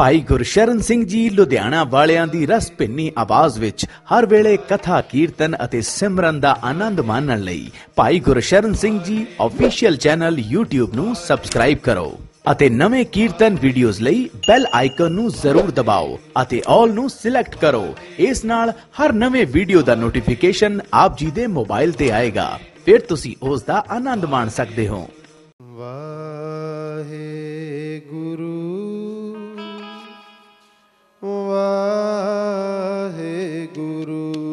ਭਾਈ ਗੁਰਸ਼ਰਨ ਸਿੰਘ ਜੀ ਲੁਧਿਆਣਾ ਵਾਲਿਆਂ ਦੀ ਰਸ ਭਿੰਨੀ ਆਵਾਜ਼ ਵਿੱਚ ਹਰ ਵੇਲੇ ਕਥਾ, ਕੀਰਤਨ ਅਤੇ ਸਿਮਰਨ ਦਾ ਆਨੰਦ ਮਾਣਨ ਲਈ Bhai Gursharan Singh ji official channel YouTube ਨੂੰ ਸਬਸਕ੍ਰਾਈਬ ਕਰੋ ਅਤੇ ਨਵੇਂ ਕੀਰਤਨ ਵੀਡੀਓਜ਼ ਲਈ ਬੈਲ ਆਈਕਨ ਨੂੰ ਜ਼ਰੂਰ ਦਬਾਓ ਅਤੇ ਆਲ ਨੂੰ ਸਿਲੈਕਟ ਕਰੋ। ਇਸ ਨਾਲ ਹਰ ਨਵੇਂ ਵੀਡੀਓ ਦਾ ਨੋਟੀਫਿਕੇਸ਼ਨ ਆਪ ਜੀ ਦੇ ਮੋਬਾਈਲ ਤੇ ਆਏਗਾ। ਫਿਰ ਤੁਸੀਂ ਉਸ ਦਾ ਆਨੰਦ ਮਾਣ ਸਕਦੇ ਹੋ। ਵਾਹਿਗੁਰੂ ਵਾਹਿਗੁਰੂ।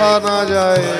ਲਿਖਾ ਨਾ ਜਾਏ।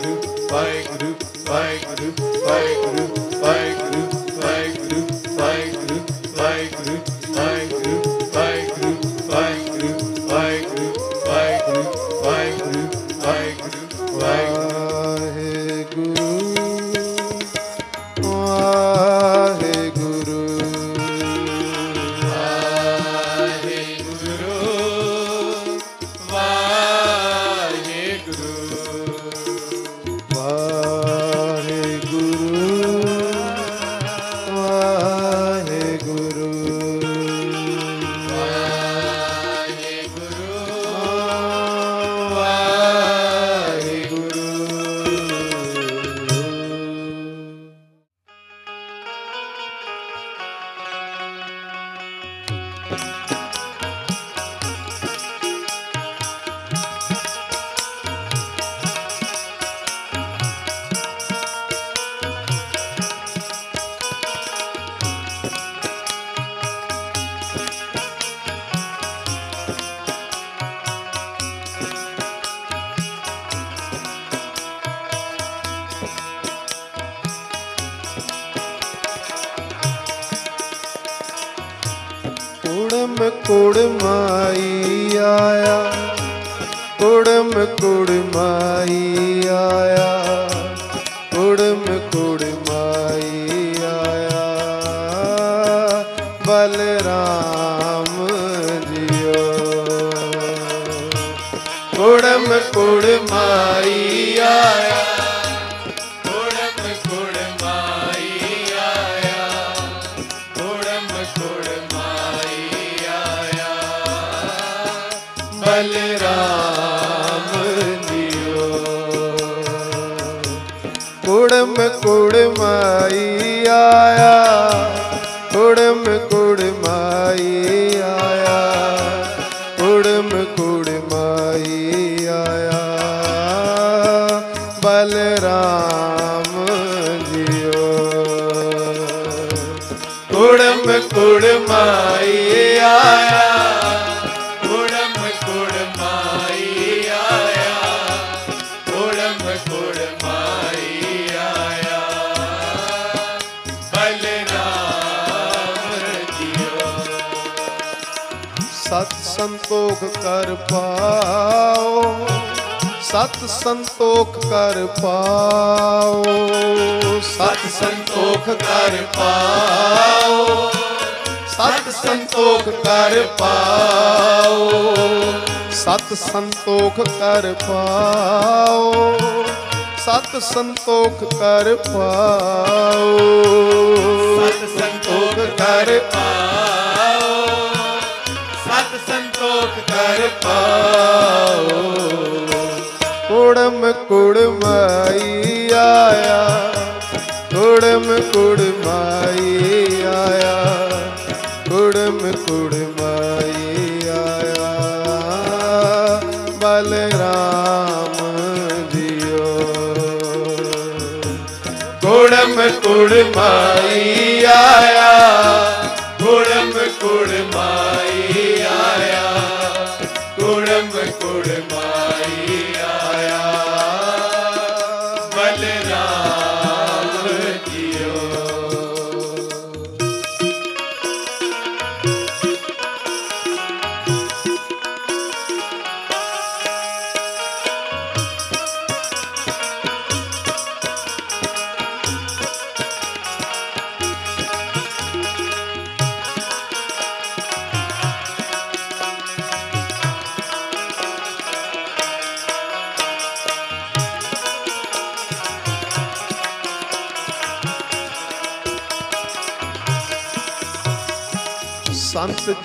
ਸਤ ਸੰਤੋਖ ਕਰ ਪਾਓ, ਸਤ ਸੰਤੋਖ ਕਰ ਪਾਓ, ਸਤ ਸੰਤੋਖ ਕਰ ਪਾਓ, ਸਤ ਸੰਤੋਖ ਕਰ ਪਾਓ, ਸਤ ਸੰਤੋਖ ਕਰ ਪਾਓ, ਸਤ ਸੰਤੋਖ ਕਰ ਪਾਓ, ਸਤ ਸੰਤੋਖ ਕਰ ਪਾਓ। कुड़म कुड़माई आया। कुड़म कुड़माई आया। कुड़म कुड़माई आया। बलराम दियो कुड़म कुड़माई आया।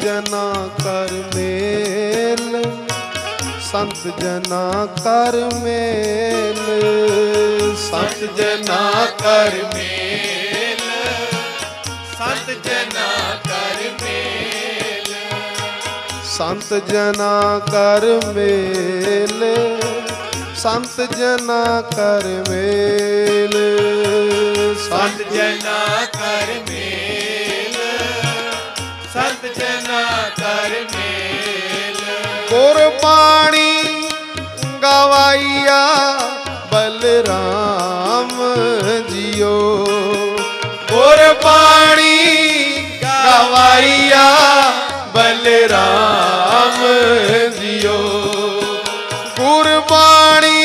ਜਨਾ ਕਰ ਮੇਲ, ਸੰਤ ਜਨਾ ਕਰ ਮੇਲ, ਸੰਤ ਜਨਾ ਕਰ ਮੇਲ, ਸੰਤ ਜਨਾ ਕਰ ਮੇਲ, ਸੰਤ ਜਨਾ ਕਰ ਮੇਲ, ਸੰਤ ਜਨਾ ਕਰ ਮੇਲ, ਸੰਤ ਜਨਾ मेल। गवाइया बलराम जियो। कुर्बानी गवाइया बलराम जियो। कुर्बानी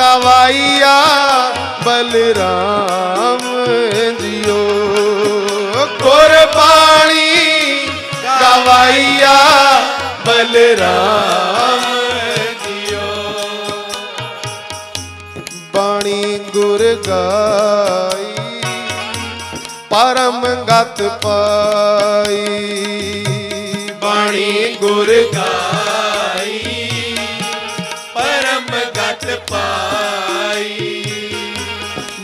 गवाइया बलराम ਬਲਰਾਮ ਜੀਓ। ਬਾਣੀ ਗੁਰ ਗਾਈ ਪਰਮ ਗਤ ਪਾਈ। ਬਾਣੀ ਗੁਰ ਗਾਈ ਪਰਮ ਗਤ ਪਾਈ।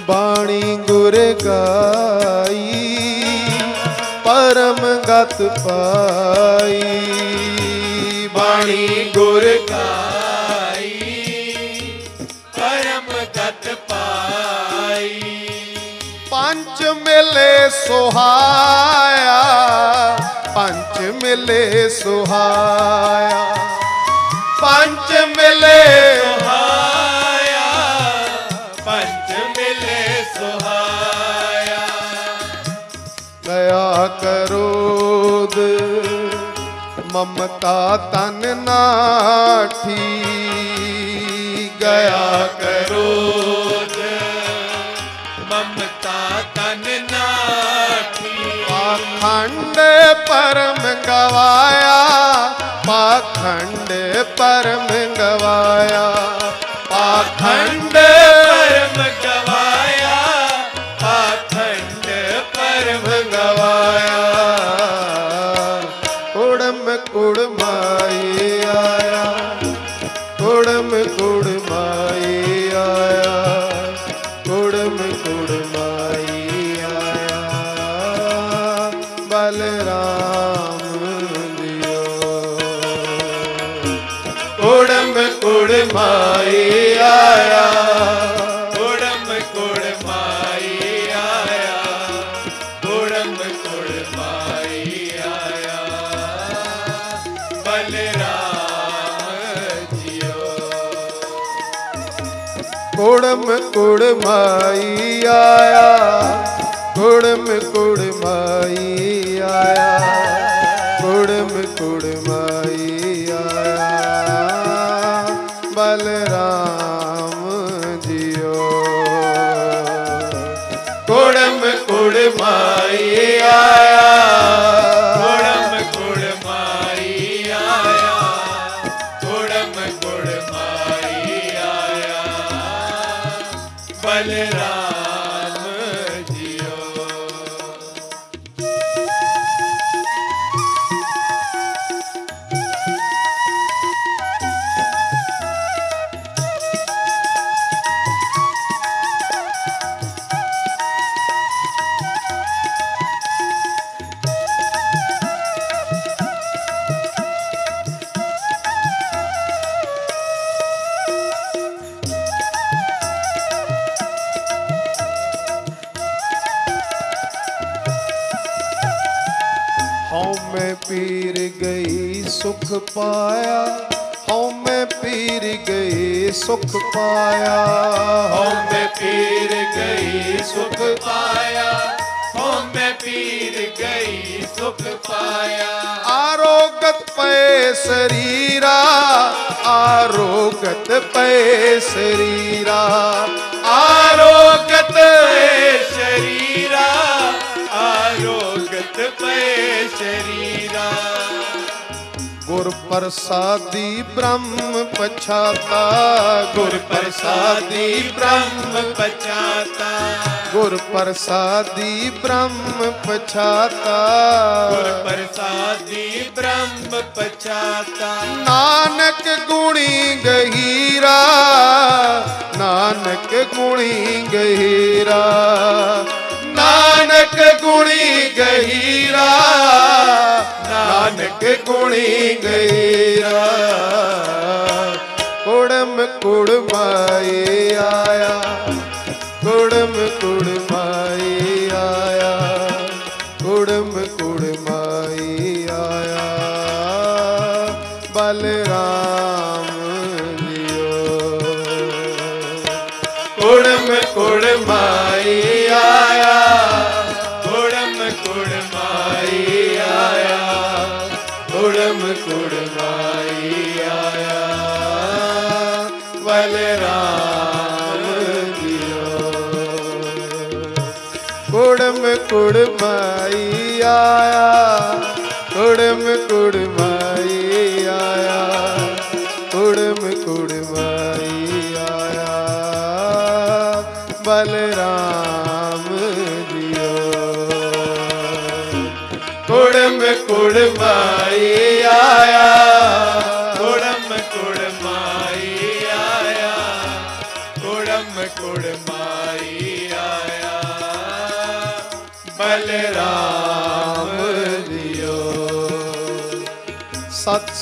ਬਾਣੀ ਗੁਰ ਗਾਈ ਪਰਮ ਗਤ ਪਾਈ। ਬਾਣੀ ਗੁਰ ਗਾਈ ਪਰਮ ਗਤ ਪਾਈ। ਪੰਜ ਮਿਲੇ ਸੁਹਾਇਆ ਪੰਜ ਮਿਲੇ ਸੁਹਾਇਆ। ਪੰਜ ਮਿਲੇ ਮਮਤਾ ਤਨ ਨਾਠੀ ਗਿਆ ਕਰੋਧ ਮਮਤਾ ਤਨ ਨਾਠੀ ਪਾਖੰਡ ਪਰਮ ਗਵਾਇਆ ਪਾਖੰਡ ਪਰਮ ਗਵਾਇਆ ਪਾਖੰਡ ਕੁੜਮ ਕੁੜਮਾਈ ਆਇਆ। ਕੁੜਮ ਕੁੜਮਾਈ ਆਇਆ। ਕੁੜਮ ਕੁੜਮਾਈ ਪ੍ਰਸਾਦੀ ਬ੍ਰਹਮ ਪਛਾਤਾ। ਗੁਰ ਪ੍ਰਸਾਦੀ ਬ੍ਰਹਮ ਪਛਾਤਾ। ਗੁਰ ਪ੍ਰਸਾਦੀ ਬ੍ਰਹਮ ਪਛਾਤਾ। ਗੁਰ ਪ੍ਰਸਾਦੀ ਬ੍ਰਹਮ ਪਛਾਤਾ। ਨਾਨਕ ਗੁਣੀ ਗਹੀਰਾ। ਨਾਨਕ ਗੁਣੀ ਗਹੀਰਾ। ਗੁਣੀ ਗਹੀਰਾ ਨਾਨਕ ਗੁਣੀ ਗਹੀਰਾ। ਕੁੜਮ ਕੁੜਮਾਈ ਆਇਆ ਕੁੜਮ ਕੁੜਮਾਈ ਕੁੜਮਾਈ ਆਇਆ। ਕੁੜਮ ਕੁੜਮਾਈ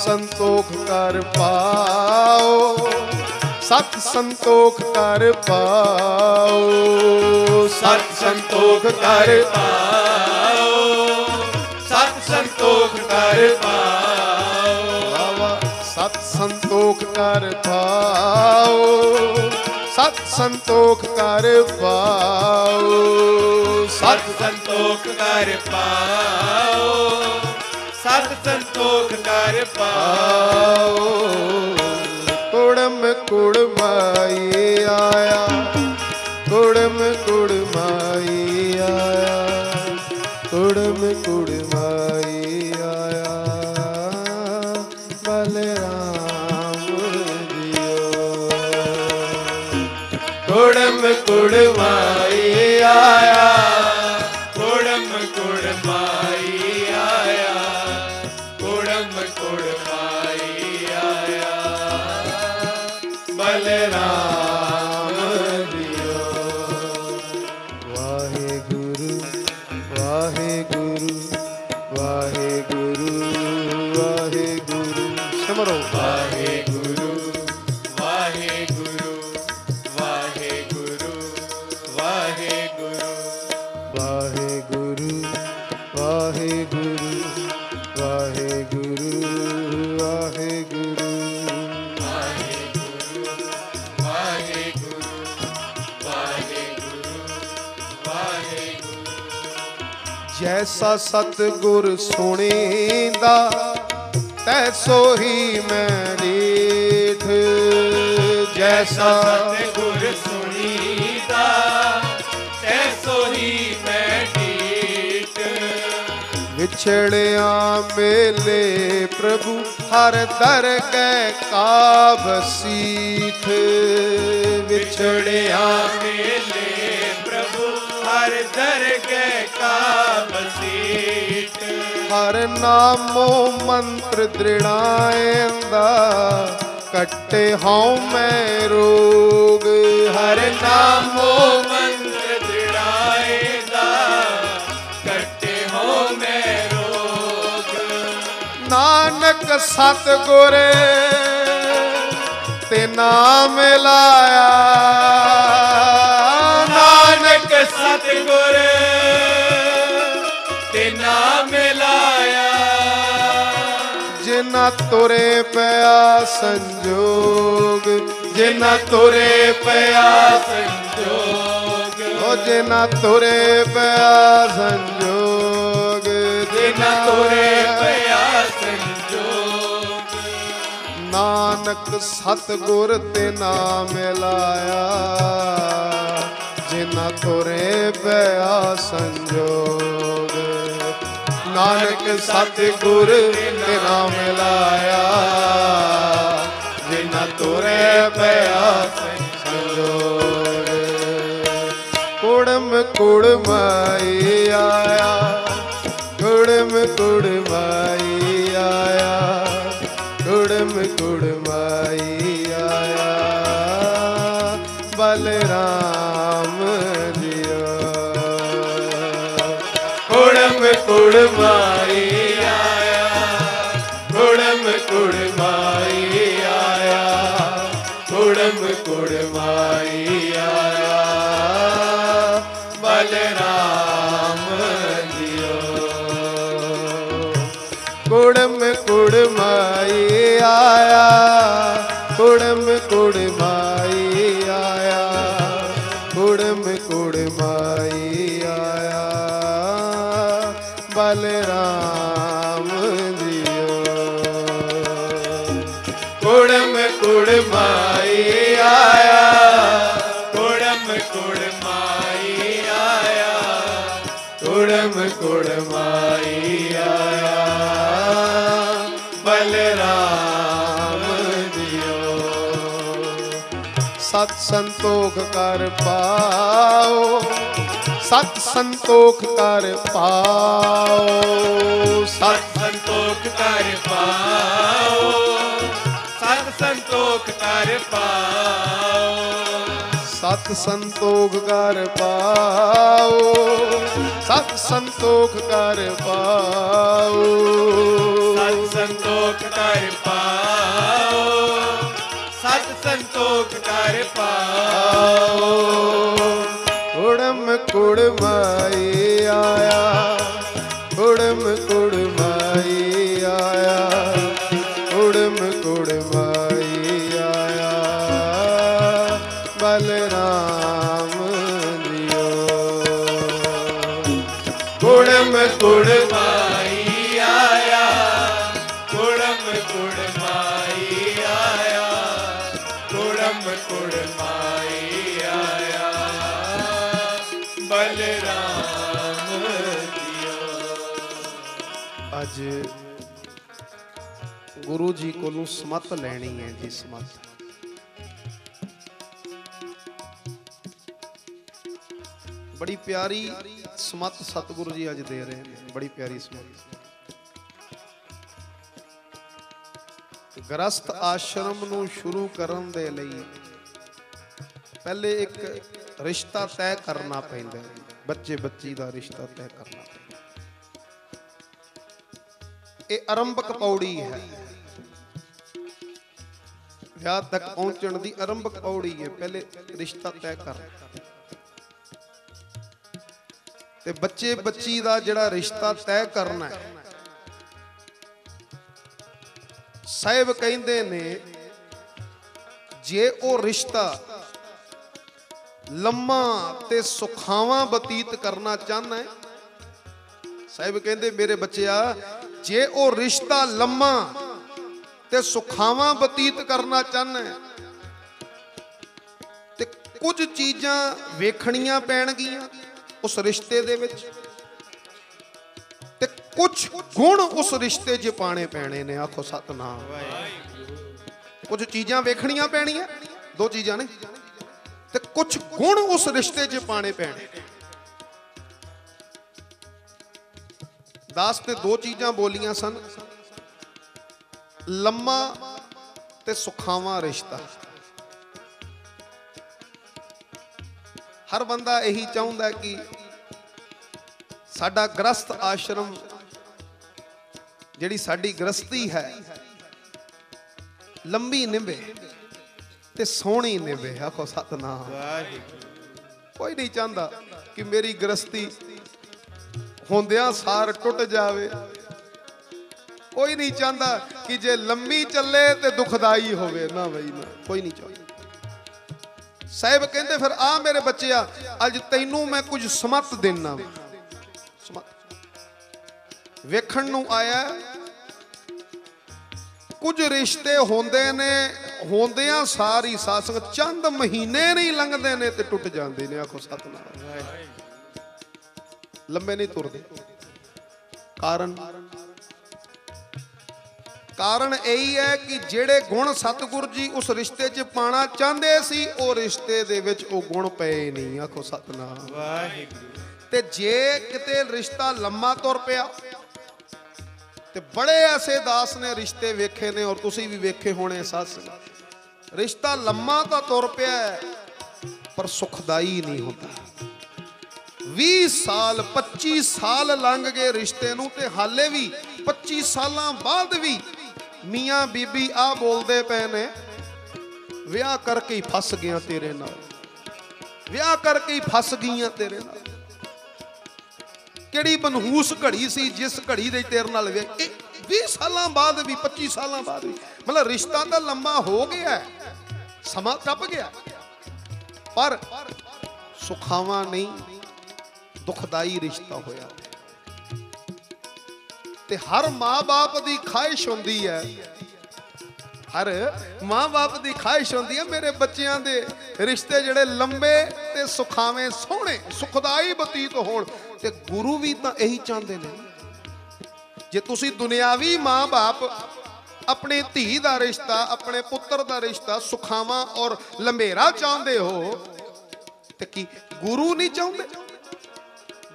ਸੰਤੋਖ ਕਰ ਪਾਓ ਸਤ ਸੰਤੋਖ ਕਰ ਪਾਓ। ਸਤ ਸੰਤੋਖ ਕਰ ਪਾਓ ਸਤ ਸੰਤੋਖ ਕਰ ਪਾਓ। ਸਤ ਸੰਤੋਖ ਕਰ ਪਾਓ ਸਤ ਸੰਤੋਖ ਕਰ ਪਾਓ। ਸਤ ਸੰਤੋਖ ਕਰ ਪਾਓ। ਸਤ ਸੰਤੋਖ ਕਰ ਪਾਓ। ਕੁੜਮ ਕੁੜਮਾਈ ਆਇਆ। ਕੁੜਮ ਕੁੜਮਾਈ ਆਇਆ। ਕੁੜਮ ਕੁੜਮਾਈ ਜੈਸਾ ਸਤਿਗੁਰ ਸੁਣੀਂਦਾ ਤੈਸੋ ਹੀ ਮੈਂ ਰੀਠ। ਜੈਸਾ ਸਤਿਗੁਰ ਸੁਣੀਦਾ ਤੈਸੋ ਹੀ ਮੈਂ ਢੀਠ ਵਿਛੜਿਆ ਮੇਲੇ ਪ੍ਰਭੂ ਹਰ ਦਰ ਕੈ ਕਾ ਬਸੀਠ ਵਿਛੜਿਆ ਮੇਲੇ ਹਰ ਦਰਗਹਿ ਕਾ ਬਸੀਟ ਹਰ ਨਾਮੋ ਮੰਤਰ ਦ੍ਰਿੜਾਇਂਦਾ ਕੱਟੇ ਹਉ ਮੈਂ ਰੋਗ। ਹਰ ਨਾਮੋ ਮੰਤਰ ਦ੍ਰਿੜਾਏ ਦਾ ਕੱਟੇ ਹੋ ਮੈਂ ਰੋਗ। ਨਾਨਕ ਸਤਿਗੁਰ ਤੇ ਨਾਮ ਲਾਇਆ। ਸਤਿਗੁਰ ਤੇ ਨਾਮ ਜਿਨਾ ਤੁਰੇ ਪਿਆ ਸੰਜੋਗ ਜਿਨਾ ਤੁਰੇ ਪਿਆ ਸੰਜੋਗ। ਉਹ ਜਿਨਾ ਤੁਰੇ ਪਿਆ ਸੰਜੋਗ ਜਿਨਾ ਤੁਰੇ ਪਿਆ ਸੰਜੋਗ। ਨਾਨਕ ਸਤਿਗੁਰ ਤੇ ਨਾਮ ਲਾਇਆ न तुरे पया संजोग नानक सतगुर तेरा मिलाया जिन तुरे पया संजोग कुड़म कुड़माई आया कुड़म कुड़माई Jehovah. ਕੁੜਮ ਕੁੜਮਾਈ ਆਇਆ ਬਲਰਾਮ ਦਿਓ। ਸਤ ਸੰਤੋਖ ਕਰ ਪਾਓ, ਸਤ ਸੰਤੋਖ ਕਰ ਪਾਓ। ਸਤ ਸਤ ਸੰਤੋਖ ਕਰ ਪਾਓ, ਸਤ ਸੰਤੋਖ ਕਰ ਪਾਓ। ਸਤ ਸੰਤੋਖ ਕਰ ਪਾਓ ਸਤ ਸੰਤੋਖ ਕਰ ਪਾਓ। ਸਤ ਸੰਤੋਖ ਕਰ ਪਾਓ ਸਤ ਸੰਤੋਖ ਕਰ ਪਾਓ। ਕੁੜਮ ਕੁੜਮਾਈ ਆਇਆ ਕੁੜਮ ਗੁਰੂ ਜੀ ਕੋਲੋਂ ਸਮਤ ਲੈਣੀ ਹੈ ਜੀ ਸਮਤ। ਬੜੀ ਪਿਆਰੀ ਸਮਤ ਸਤਿਗੁਰੂ ਜੀ ਅੱਜ ਦੇ ਰਹੇ ਨੇ, ਬੜੀ ਪਿਆਰੀ ਸਮਤ। ਗ੍ਰਸਤ ਆਸ਼ਰਮ ਨੂੰ ਸ਼ੁਰੂ ਕਰਨ ਦੇ ਲਈ ਪਹਿਲੇ ਇੱਕ ਰਿਸ਼ਤਾ ਤੈਅ ਕਰਨਾ ਪੈਂਦਾ ਹੈ ਬੱਚੇ ਬੱਚੀ ਦਾ ਰਿਸ਼ਤਾ ਤੈਅ ਕਰਨਾ ਪੈਂਦਾ ਇਹ ਆਰੰਭਕ ਪੌੜੀ ਹੈ। ਵਿਆਹ ਤੱਕ ਪਹੁੰਚਣ ਦੀ ਆਰੰਭਕ ਪੌੜੀ ਹੈ ਪਹਿਲੇ ਰਿਸ਼ਤਾ ਤੈਅ ਕਰ। ਤੇ ਬੱਚੇ ਬੱਚੀ ਦਾ ਜਿਹੜਾ ਰਿਸ਼ਤਾ ਤੈਅ ਕਰਨਾ ਹੈ ਸਾਹਿਬ ਕਹਿੰਦੇ ਨੇ, ਜੇ ਉਹ ਰਿਸ਼ਤਾ ਲੰਮਾ ਤੇ ਸੁਖਾਵਾਂ ਬਤੀਤ ਕਰਨਾ ਚਾਹਨਾ ਹੈ ਸਾਹਿਬ ਕਹਿੰਦੇ, ਮੇਰੇ ਬੱਚਿਆ, ਜੇ ਉਹ ਰਿਸ਼ਤਾ ਲੰਮਾ ਤੇ ਸੁਖਾਵਾਂ ਬਤੀਤ ਕਰਨਾ ਚਾਹਨਾ ਹੈ। ਤੇ ਕੁਝ ਚੀਜ਼ਾਂ ਵੇਖਣੀਆਂ ਪੈਣਗੀਆਂ ਉਸ ਰਿਸ਼ਤੇ ਦੇ ਵਿੱਚ। ਤੇ ਕੁਝ ਗੁਣ ਉਸ ਰਿਸ਼ਤੇ 'ਚ ਪਾਣੇ ਪੈਣੇ ਨੇ, ਆਖੋ ਸਤਨਾਮ। ਕੁਝ ਚੀਜ਼ਾਂ ਵੇਖਣੀਆਂ ਪੈਣੀਆਂ, ਦੋ ਚੀਜ਼ਾਂ ਨੇ। ਤੇ ਕੁਝ ਗੁਣ ਉਸ ਰਿਸ਼ਤੇ 'ਚ ਪਾਣੇ ਪੈਣੇ। ਦਾਸ ਤੇ ਦੋ ਚੀਜ਼ਾਂ ਬੋਲੀਆਂ ਸਨ। ਲੰਮਾ ਤੇ ਸੁਖਾਵਾਂ ਰਿਸ਼ਤਾ। ਹਰ ਬੰਦਾ ਇਹੀ ਚਾਹੁੰਦਾ ਕਿ ਸਾਡਾ ਗ੍ਰਸਤ ਆਸ਼ਰਮ ਜਿਹੜੀ ਸਾਡੀ ਗ੍ਰਸਤੀ ਹੈ ਲੰਬੀ ਨਿਭੇ ਤੇ ਸੋਹਣੀ ਨਿਭੇ। ਆਖੋ ਸਤਨਾਮ। ਕੋਈ ਨਹੀਂ ਚਾਹੁੰਦਾ ਕਿ ਮੇਰੀ ਗ੍ਰਸਤੀ ਹੁੰਦਿਆਂ ਸਾਰ ਟੁੱਟ ਜਾਵੇ। ਕੋਈ ਨਹੀਂ ਚਾਹੁੰਦਾ ਕਿ ਜੇ ਲੰਮੀ ਚੱਲੇ ਤੇ ਦੁਖਦਾਈ ਹੋਵੇ। ਨਾ ਬਈ ਨਾ। ਕੋਈ ਨਹੀਂ ਚਾਹੁੰਦਾ। ਸਾਹਿਬ ਕਹਿੰਦੇ ਫਿਰ ਆ ਮੇਰੇ ਬੱਚਿਆ ਅੱਜ ਤੈਨੂੰ ਮੈਂ ਕੁਝ ਸਮਤ ਦੇਣਾ ਸਮਤ। ਵੇਖਣ ਨੂੰ ਆਇਆ ਕੁਝ ਰਿਸ਼ਤੇ ਹੁੰਦੇ ਨੇ ਹੁੰਦਿਆਂ ਸਾਰੀ ਸਾਸੰਗ ਚੰਦ ਮਹੀਨੇ ਨਹੀਂ ਲੰਘਦੇ ਨੇ ਤੇ ਟੁੱਟ ਜਾਂਦੇ ਨੇ। ਆਖੋ ਸਤਨਾਮ। ਲੰਬੇ ਨਹੀਂ ਤੁਰਦੇ। ਕਾਰਨ ਕਾਰਨ ਇਹੀ ਹੈ ਕਿ ਜਿਹੜੇ ਗੁਣ ਸਤਿਗੁਰ ਜੀ ਉਸ ਰਿਸ਼ਤੇ 'ਚ ਪਾਣਾ ਚਾਹੁੰਦੇ ਸੀ ਉਹ ਰਿਸ਼ਤੇ ਦੇ ਵਿੱਚ ਉਹ ਗੁਣ ਪਏ ਨਹੀਂ। ਆਖੋ ਸਤਨਾਮ। ਵਾਹਿਗੁਰੂ। ਤੇ ਜੇ ਕਿਤੇ ਰਿਸ਼ਤਾ ਲੰਮਾ ਤੁਰ ਪਿਆ ਤੇ ਬੜੇ ਐਸੇ ਦਾਸ ਨੇ ਰਿਸ਼ਤੇ ਵੇਖੇ ਨੇ ਔਰ ਤੁਸੀਂ ਵੀ ਵੇਖੇ ਹੋਣੇ ਸੱਸ ਰਿਸ਼ਤਾ ਲੰਮਾ ਤਾਂ ਤੁਰ ਪਿਆ ਪਰ ਸੁਖਦਾਈ ਨਹੀਂ ਹੁੰਦਾ। 20 ਸਾਲ 25 ਸਾਲ ਲੰਘ ਗਏ ਰਿਸ਼ਤੇ ਨੂੰ ਤੇ ਹਾਲੇ ਵੀ 25 ਸਾਲਾਂ ਬਾਅਦ ਵੀ ਮੀਆਂ ਬੀਬੀ ਆ ਬੋਲਦੇ ਪਏ ਨੇ, ਵਿਆਹ ਕਰਕੇ ਹੀ ਫਸ ਗਿਆ ਤੇਰੇ ਨਾਲ। ਵਿਆਹ ਕਰਕੇ ਹੀ ਫਸ ਗਈਆਂ ਤੇਰੇ ਨਾਲ। ਕਿਹੜੀ ਮਨਹੂਸ ਘੜੀ ਸੀ ਜਿਸ ਘੜੀ ਦੇ ਤੇਰੇ ਨਾਲ ਵੇ ਇਹ 20 ਸਾਲਾਂ ਬਾਅਦ ਵੀ 25 ਸਾਲਾਂ ਬਾਅਦ ਵੀ। ਮਤਲਬ ਰਿਸ਼ਤਾ ਤਾਂ ਲੰਮਾ ਹੋ ਗਿਆ ਸਮਾਂ ਟੱਪ ਗਿਆ। ਪਰ ਸੁਖਾਵਾਂ ਨਹੀਂ, ਦੁਖਦਾਈ ਰਿਸ਼ਤਾ ਹੋਇਆ। ਤੇ ਹਰ ਮਾਂ-ਬਾਪ ਦੀ ਖਾਹਿਸ਼ ਹੁੰਦੀ ਹੈ। ਹਰ ਮਾਂ-ਬਾਪ ਦੀ ਖਾਹਿਸ਼ ਹੁੰਦੀ ਹੈ ਮੇਰੇ ਬੱਚਿਆਂ ਦੇ। ਰਿਸ਼ਤੇ ਜਿਹੜੇ ਲੰਬੇ ਤੇ ਸੁਖਾਵੇਂ, ਸੋਹਣੇ, ਸੁਖਦਾਈ ਬਤੀਤ ਹੋਣ। ਤੇ ਗੁਰੂ ਵੀ ਤਾਂ ਇਹੀ ਚਾਹੁੰਦੇ ਨੇ। ਜੇ ਤੁਸੀਂ ਦੁਨਿਆਵੀ ਮਾਂ-ਬਾਪ, ਆਪਣੇ ਧੀ ਦਾ ਰਿਸ਼ਤਾ, ਆਪਣੇ ਪੁੱਤਰ ਦਾ ਰਿਸ਼ਤਾ ਸੁਖਾਵਾਂ ਔਰ ਲੰਬੇਰਾ ਚਾਹੁੰਦੇ ਹੋ, ਤੇ ਕੀ ਗੁਰੂ ਨਹੀਂ ਚਾਹੁੰਦੇ?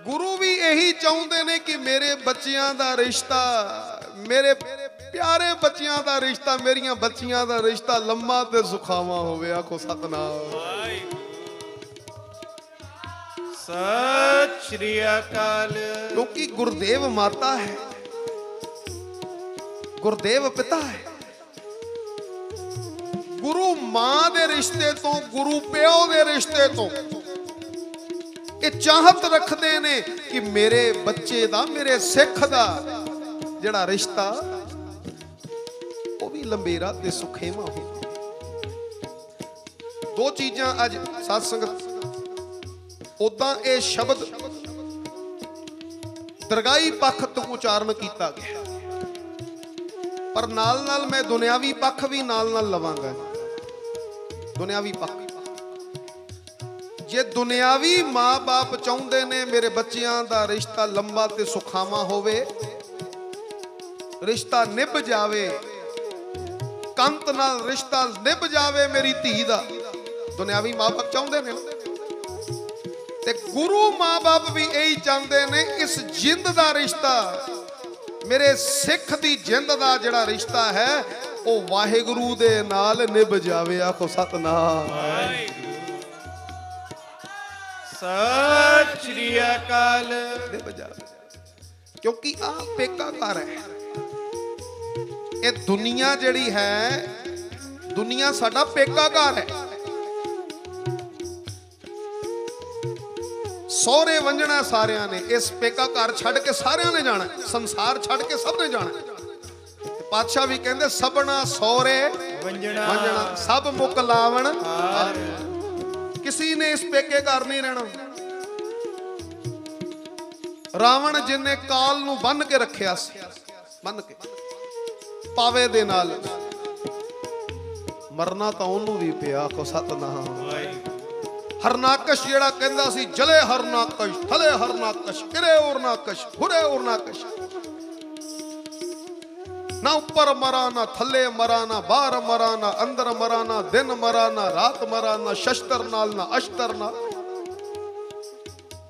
ਗੁਰੂ ਵੀ ਇਹੀ ਚਾਹੁੰਦੇ ਨੇ ਕਿ ਮੇਰੇ ਬੱਚਿਆਂ ਦਾ ਰਿਸ਼ਤਾ ਮੇਰੇ ਪਿਆਰੇ ਬੱਚਿਆਂ ਦਾ ਰਿਸ਼ਤਾ ਮੇਰੀਆਂ ਬੱਚੀਆਂ ਦਾ ਰਿਸ਼ਤਾ ਲੰਮਾ ਤੇ ਸੁਖਾਵਾਂ ਹੋਵੇ ਆਖੋ ਸਤਨਾਮ। ਸਤਿ ਸ਼੍ਰੀ ਅਕਾਲ। ਕਿਉਂਕਿ ਗੁਰਦੇਵ ਮਾਤਾ ਹੈ ਗੁਰਦੇਵ ਪਿਤਾ ਹੈ। ਗੁਰੂ ਮਾਂ ਦੇ ਰਿਸ਼ਤੇ ਤੋਂ ਗੁਰੂ ਪਿਓ ਦੇ ਰਿਸ਼ਤੇ ਤੋਂ ਇਹ ਚਾਹਤ ਰੱਖਦੇ ਨੇ ਕਿ ਮੇਰੇ ਬੱਚੇ ਦਾ, ਮੇਰੇ ਸਿੱਖ ਦਾ ਜਿਹੜਾ ਰਿਸ਼ਤਾ, ਉਹ ਵੀ ਲੰਬੇਰਾ ਤੇ ਸੁਖੇਵਾ ਹੋ ਦੋ ਚੀਜ਼ਾਂ ਅੱਜ ਸਾਧ ਸੰਗਤ ਉਦਾਂ ਇਹ ਸ਼ਬਦ ਦਰਗਾਹੀ ਪੱਖ ਤੋਂ ਉਚਾਰਨ ਕੀਤਾ ਗਿਆ। ਪਰ ਨਾਲ ਨਾਲ ਮੈਂ ਦੁਨਿਆਵੀ ਪੱਖ ਵੀ ਨਾਲ ਨਾਲ ਲਵਾਂਗਾ। ਦੁਨਿਆਵੀ ਪੱਖ। ਜੇ ਦੁਨਿਆਵੀ ਮਾਂ-ਬਾਪ ਚਾਹੁੰਦੇ ਨੇ ਮੇਰੇ ਬੱਚਿਆਂ ਦਾ ਰਿਸ਼ਤਾ ਲੰਬਾ ਤੇ ਸੁਖਾਵਾਂ ਹੋਵੇ, ਰਿਸ਼ਤਾ ਨਿਭ ਜਾਵੇ, ਕੰਤ ਨਾਲ ਰਿਸ਼ਤਾ ਨਿਭ ਜਾਵੇ ਮੇਰੀ ਧੀ ਦਾ, ਦੁਨਿਆਵੀ ਮਾਂ-ਬਾਪ ਚਾਹੁੰਦੇ ਨੇ ਤੇ ਗੁਰੂ ਮਾਂ-ਬਾਪ ਵੀ ਇਹੀ ਚਾਹੁੰਦੇ ਨੇ, ਇਸ ਜਿੰਦ ਦਾ ਰਿਸ਼ਤਾ, ਮੇਰੇ ਸਿੱਖ ਦੀ ਜਿੰਦ ਦਾ ਜਿਹੜਾ ਰਿਸ਼ਤਾ ਹੈ, ਉਹ ਵਾਹਿਗੁਰੂ ਦੇ ਨਾਲ ਨਿਭ ਜਾਵੇ, ਆਖੋ ਸਤਨਾਮ। ਸਤਿ ਸ਼੍ਰੀ ਅਕਾਲ। ਨਿਭ ਜਾਵੇ ਕਿਉਂਕਿ ਆ ਪੇਕਾ ਘਰ ਹੈ। ਇਹ ਦੁਨੀਆ ਜਿਹੜੀ ਹੈ ਦੁਨੀਆ ਸਾਡਾ ਪੇਕਾ ਘਰ ਹੈ। ਸਹੁਰੇ ਵੰਜਣਾ ਸਾਰਿਆਂ ਨੇ ਇਸ ਪੇਕਾ ਘਰ ਛੱਡ ਕੇ ਸਾਰਿਆਂ ਨੇ ਜਾਣਾ। ਸੰਸਾਰ ਛੱਡ ਕੇ ਸਭ ਨੇ ਜਾਣਾ। ਪਾਤਸ਼ਾਹ ਵੀ ਕਹਿੰਦੇ ਸਭਨਾ ਸਹੁਰੇ ਵੰਜਣਾ ਵੰਜਣਾ ਸਭ ਮੁਕ ਲਾਵਣ। ਹਾਰ। ਕਿਸੇ ਨੇ ਇਸ ਪੇਕੇ ਘਰ ਨਹੀਂ ਰਹਿਣਾ। ਰਾਵਣ ਜਿਨੇ ਕਾਲ ਨੂੰ ਬੰਨ ਕੇ ਰੱਖਿਆ ਸੀ ਬੰਨ ਕੇ, ਪਾਵੇ ਦੇ ਨਾਲ, ਮਰਨਾ ਤਾਂ ਉਹਨੂੰ ਵੀ ਪਿਆ ਕੋ ਸਤਨਾਮ। ਹਰਨਾਕਸ਼ ਜਿਹੜਾ ਕਹਿੰਦਾ ਸੀ, ਜਲੇ ਹਰਨਾਕਸ਼, ਥਲੇ ਹਰਨਾਕਸ਼, ਕਿਰੇ ਉਰਨਾਕਸ਼ ਹੁਰੇ ਉਰਨਾਕਸ਼ ਨਾ ਉੱਪਰ ਮਰਾਂ, ਨਾ ਥੱਲੇ ਮਰਾਂ, ਨਾ ਬਾਹਰ ਮਰਾਂ, ਨਾ ਅੰਦਰ ਮਰਾਂ, ਨਾ ਦਿਨ ਮਰਾਂ, ਨਾ ਰਾਤ ਮਰਾਂ, ਨਾ ਸ਼ਸਤਰ ਨਾਲ, ਨਾ ਅਸ਼ਤਰ ਨਾਲ।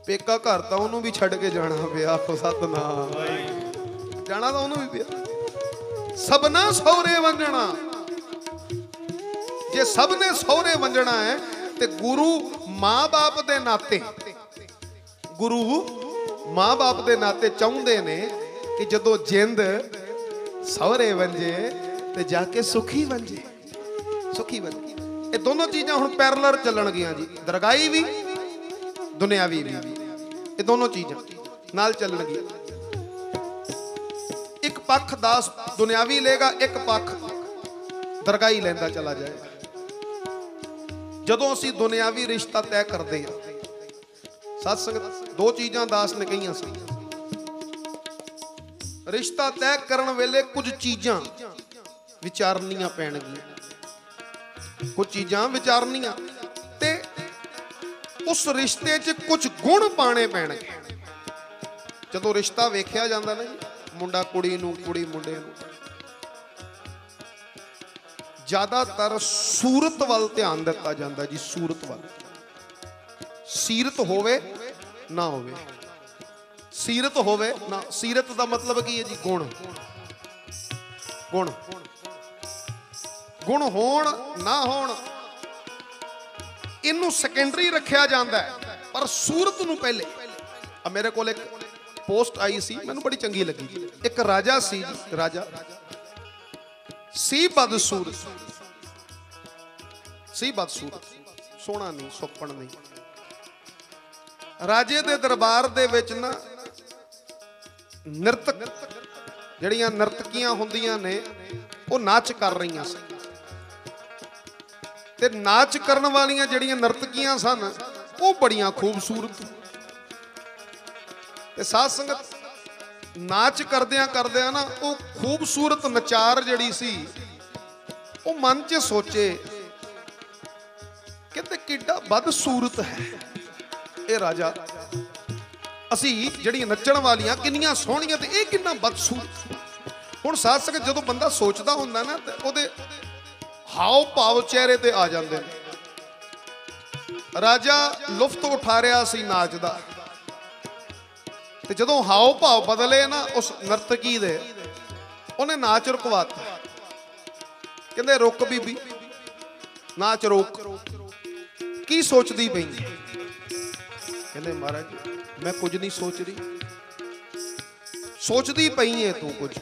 ਪੇਕਾ ਘਰ ਤਾਂ ਉਹਨੂੰ ਵੀ ਛੱਡ ਕੇ ਜਾਣਾ ਪਿਆ, ਆਖੋ ਸਤਨਾਮ। ਜਾਣਾ ਤਾਂ ਉਹਨੂੰ ਵੀ ਪਿਆ। ਸਭਨਾ ਸਹੁਰੇ ਵੰਜਣਾ ਜੇ ਸਭ ਨੇ ਸਹੁਰੇ ਵੰਜਣਾ ਹੈ, ਤੇ ਗੁਰੂ ਮਾਂ-ਬਾਪ ਦੇ ਨਾਤੇ, ਗੁਰੂ ਮਾਂ-ਬਾਪ ਦੇ ਨਾਤੇ ਚਾਹੁੰਦੇ ਨੇ ਕਿ ਜਦੋਂ ਜਿੰਦ ਸਹੁਰੇ ਵੰਜੇ ਤੇ ਜਾ ਕੇ ਸੁਖੀ ਵੰਜੇ ਸੁਖੀ ਵੰਜੇ ਇਹ ਦੋਨੋਂ ਚੀਜ਼ਾਂ ਹੁਣ ਪੈਰਲਰ ਚੱਲਣਗੀਆਂ ਜੀ। ਦਰਗਾਹੀ ਵੀ, ਦੁਨਿਆਵੀ ਵੀ। ਇਹ ਦੋਨੋਂ ਚੀਜ਼ਾਂ ਨਾਲ ਚੱਲਣਗੀਆਂ। ਇੱਕ ਪੱਖ ਦਾਸ ਦੁਨਿਆਵੀ ਲੇਗਾ ਇੱਕ ਪੱਖ ਦਰਗਾਹੀ ਲੈਂਦਾ ਚਲਾ ਜਾਏਗਾ ਜਦੋਂ ਅਸੀਂ ਦੁਨਿਆਵੀ ਰਿਸ਼ਤਾ ਤੈਅ ਕਰਦੇ ਹਾਂ ਸਤ ਸੰਗਤ ਦੋ ਚੀਜ਼ਾਂ ਦਾਸ ਨੇ ਕਹੀਆਂ ਸੀ। ਰਿਸ਼ਤਾ ਤੈਅ ਕਰਨ ਵੇਲੇ ਕੁਝ ਚੀਜ਼ਾਂ ਵਿਚਾਰਨੀਆਂ ਪੈਣਗੀਆਂ। ਕੁਝ ਚੀਜ਼ਾਂ ਵਿਚਾਰਨੀਆਂ ਤੇ ਉਸ ਰਿਸ਼ਤੇ 'ਚ ਕੁਝ ਗੁਣ ਪਾਣੇ ਪੈਣਗੇ। ਜਦੋਂ ਰਿਸ਼ਤਾ ਵੇਖਿਆ ਜਾਂਦਾ ਨਾ ਮੁੰਡਾ ਕੁੜੀ ਨੂੰ, ਕੁੜੀ ਮੁੰਡੇ ਨੂੰ। ਜ਼ਿਆਦਾਤਰ ਸੂਰਤ ਵੱਲ ਧਿਆਨ ਦਿੱਤਾ ਜਾਂਦਾ ਜੀ, ਸੂਰਤ ਵੱਲ। ਸੀਰਤ ਹੋਵੇ, ਨਾ ਹੋਵੇ। ਸੀਰਤ ਹੋਵੇ, ਨਾ, ਸੀਰਤ ਦਾ ਮਤਲਬ ਕੀ ਹੈ ਜੀ? ਗੁਣ। ਗੁਣ। ਗੁਣ ਹੋਣ, ਨਾ ਹੋਣ, ਇਹਨੂੰ ਸੈਕੰਡਰੀ ਰੱਖਿਆ ਜਾਂਦਾ ਪਰ ਸੂਰਤ ਨੂੰ ਪਹਿਲੇ। ਆ ਮੇਰੇ ਕੋਲ ਇੱਕ ਪੋਸਟ ਆਈ ਸੀ, ਮੈਨੂੰ ਬੜੀ ਚੰਗੀ ਲੱਗੀ। ਇੱਕ ਰਾਜਾ ਸੀ ਰਾਜਾ। ਸੀ ਬਦਸੂਰ ਸੀ ਬਦਸੂਰਤ। ਸੋਹਣਾ ਨਹੀਂ ਸੁੱਪਣ ਨਹੀਂ। ਰਾਜੇ ਦੇ ਦਰਬਾਰ ਦੇ ਵਿੱਚ ਨਾ ਨਰਤਕ ਜਿਹੜੀਆਂ ਨਰਤਕੀਆਂ ਹੁੰਦੀਆਂ ਨੇ, ਉਹ ਨਾਚ ਕਰ ਰਹੀਆਂ ਸੀ ਤੇ ਨਾਚ ਕਰਨ ਵਾਲੀਆਂ ਜਿਹੜੀਆਂ ਨਰਤਕੀਆਂ ਸਨ, ਉਹ ਬੜੀਆਂ ਖੂਬਸੂਰਤ ਤੇ ਸਾਧ ਸੰਗਤ, ਨਾਚ ਕਰਦਿਆਂ ਕਰਦਿਆਂ ਨਾ, ਉਹ ਖੂਬਸੂਰਤ ਨਚਾਰ ਜਿਹੜੀ ਸੀ, ਉਹ ਮਨ 'ਚ ਸੋਚੇ ਕਹਿੰਦੇ ਕਿੱਡਾ ਬਦਸੂਰਤ ਹੈ। ਇਹ ਰਾਜਾ ਅਸੀਂ ਜਿਹੜੀਆਂ ਨੱਚਣ ਵਾਲੀਆਂ ਕਿੰਨੀਆਂ ਸੋਹਣੀਆਂ ਤੇ ਇਹ ਕਿੰਨਾ ਬਦਸੂਰਤ ਹੁਣ ਸਾਧ ਸੰਗਤ ਜਦੋਂ ਬੰਦਾ ਸੋਚਦਾ ਹੁੰਦਾ ਨਾ ਤੇ ਉਹਦੇ ਹਾਵ ਭਾਵ ਚਿਹਰੇ ਤੇ ਆ ਜਾਂਦੇ ਨੇ। ਰਾਜਾ ਲੁਫਤ ਉਠਾ ਰਿਹਾ ਸੀ ਨਾਚ ਦਾ ਤੇ ਜਦੋਂ ਹਾਵ ਭਾਵ ਬਦਲੇ ਨਾ ਉਸ ਨਰਤਕੀ ਦੇ, ਉਹਨੇ ਨਾਚ ਰੁਕਵਾਤਾ। ਕਹਿੰਦੇ, ਰੁਕ ਬੀਬੀ, ਨਾਚ ਰੋਕ। ਕੀ ਸੋਚਦੀ ਪਈ? ਕਹਿੰਦੇ, ਮਹਾਰਾਜ ਮੈਂ ਕੁਝ ਨਹੀਂ ਸੋਚ ਰਹੀ ਸੋਚਦੀ ਪਈ ਏ ਤੂੰ ਕੁਝ।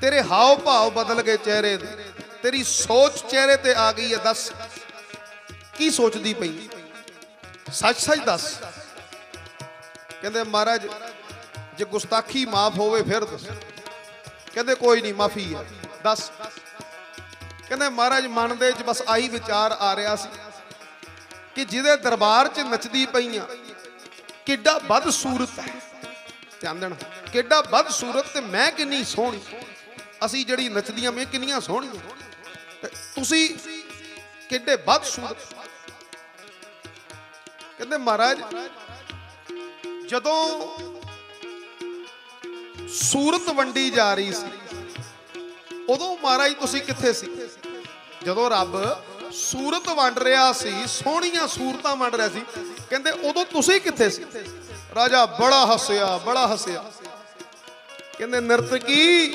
ਤੇਰੇ ਹਾਵ ਭਾਵ ਬਦਲ ਗਏ ਚਿਹਰੇ ਦੇ ਤੇਰੀ ਸੋਚ ਚਿਹਰੇ ਤੇ ਆ ਗਈ ਹੈ ਦੱਸ। ਕੀ ਸੋਚਦੀ ਪਈ? ਸੱਚ ਸੱਚ ਦੱਸ। ਕਹਿੰਦੇ, ਮਹਾਰਾਜ, ਜੇ ਗੁਸਤਾਖੀ ਮਾਫ ਹੋਵੇ ਫਿਰ ਦੱਸ। ਕਹਿੰਦੇ, ਕੋਈ ਨਹੀਂ, ਮਾਫੀ ਹੈ। ਦੱਸ। ਕਹਿੰਦੇ, ਮਹਾਰਾਜ, ਮਨ ਦੇ ਵਿੱਚ ਬਸ ਆਹੀ ਵਿਚਾਰ ਆ ਰਿਹਾ ਸੀ ਕਿ ਜਿਹਦੇ ਦਰਬਾਰ 'ਚ ਨੱਚਦੀ ਪਈਆਂ ਕਿੱਡਾ ਵੱਧ ਸੂਰਤ ਹੈ। ਧਿਆਨ ਦੇਣਾ, ਕਿੱਡਾ ਵੱਧ ਸੂਰਤ ਤੇ ਮੈਂ ਕਿੰਨੀ ਸੋਹਣੀ। ਅਸੀਂ ਜਿਹੜੀ ਨੱਚਦੀਆਂ ਮੈਂ ਕਿੰਨੀਆਂ ਸੋਹਣੀਆਂ। ਤੁਸੀਂ ਕਿੱਡੇ ਵੱਧ ਸੂਰਤ। ਕਹਿੰਦੇ ਮਹਾਰਾਜ, ਜਦੋਂ ਸੂਰਤ ਵੰਡੀ ਜਾ ਰਹੀ ਸੀ, ਉਦੋਂ ਮਹਾਰਾਜ ਤੁਸੀਂ ਕਿੱਥੇ ਸੀ? ਜਦੋਂ ਰੱਬ ਸੂਰਤ ਵੰਡ ਰਿਹਾ ਸੀ, ਸੋਹਣੀਆਂ ਸੂਰਤਾਂ ਵੰਡ ਰਿਹਾ ਸੀ। ਕਹਿੰਦੇ, ਉਦੋਂ ਤੁਸੀਂ ਕਿੱਥੇ ਸੀ? ਰਾਜਾ, ਬੜਾ ਹੱਸਿਆ ਬੜਾ ਹੱਸਿਆ। ਕਹਿੰਦੇ, ਨਰਤਕੀ,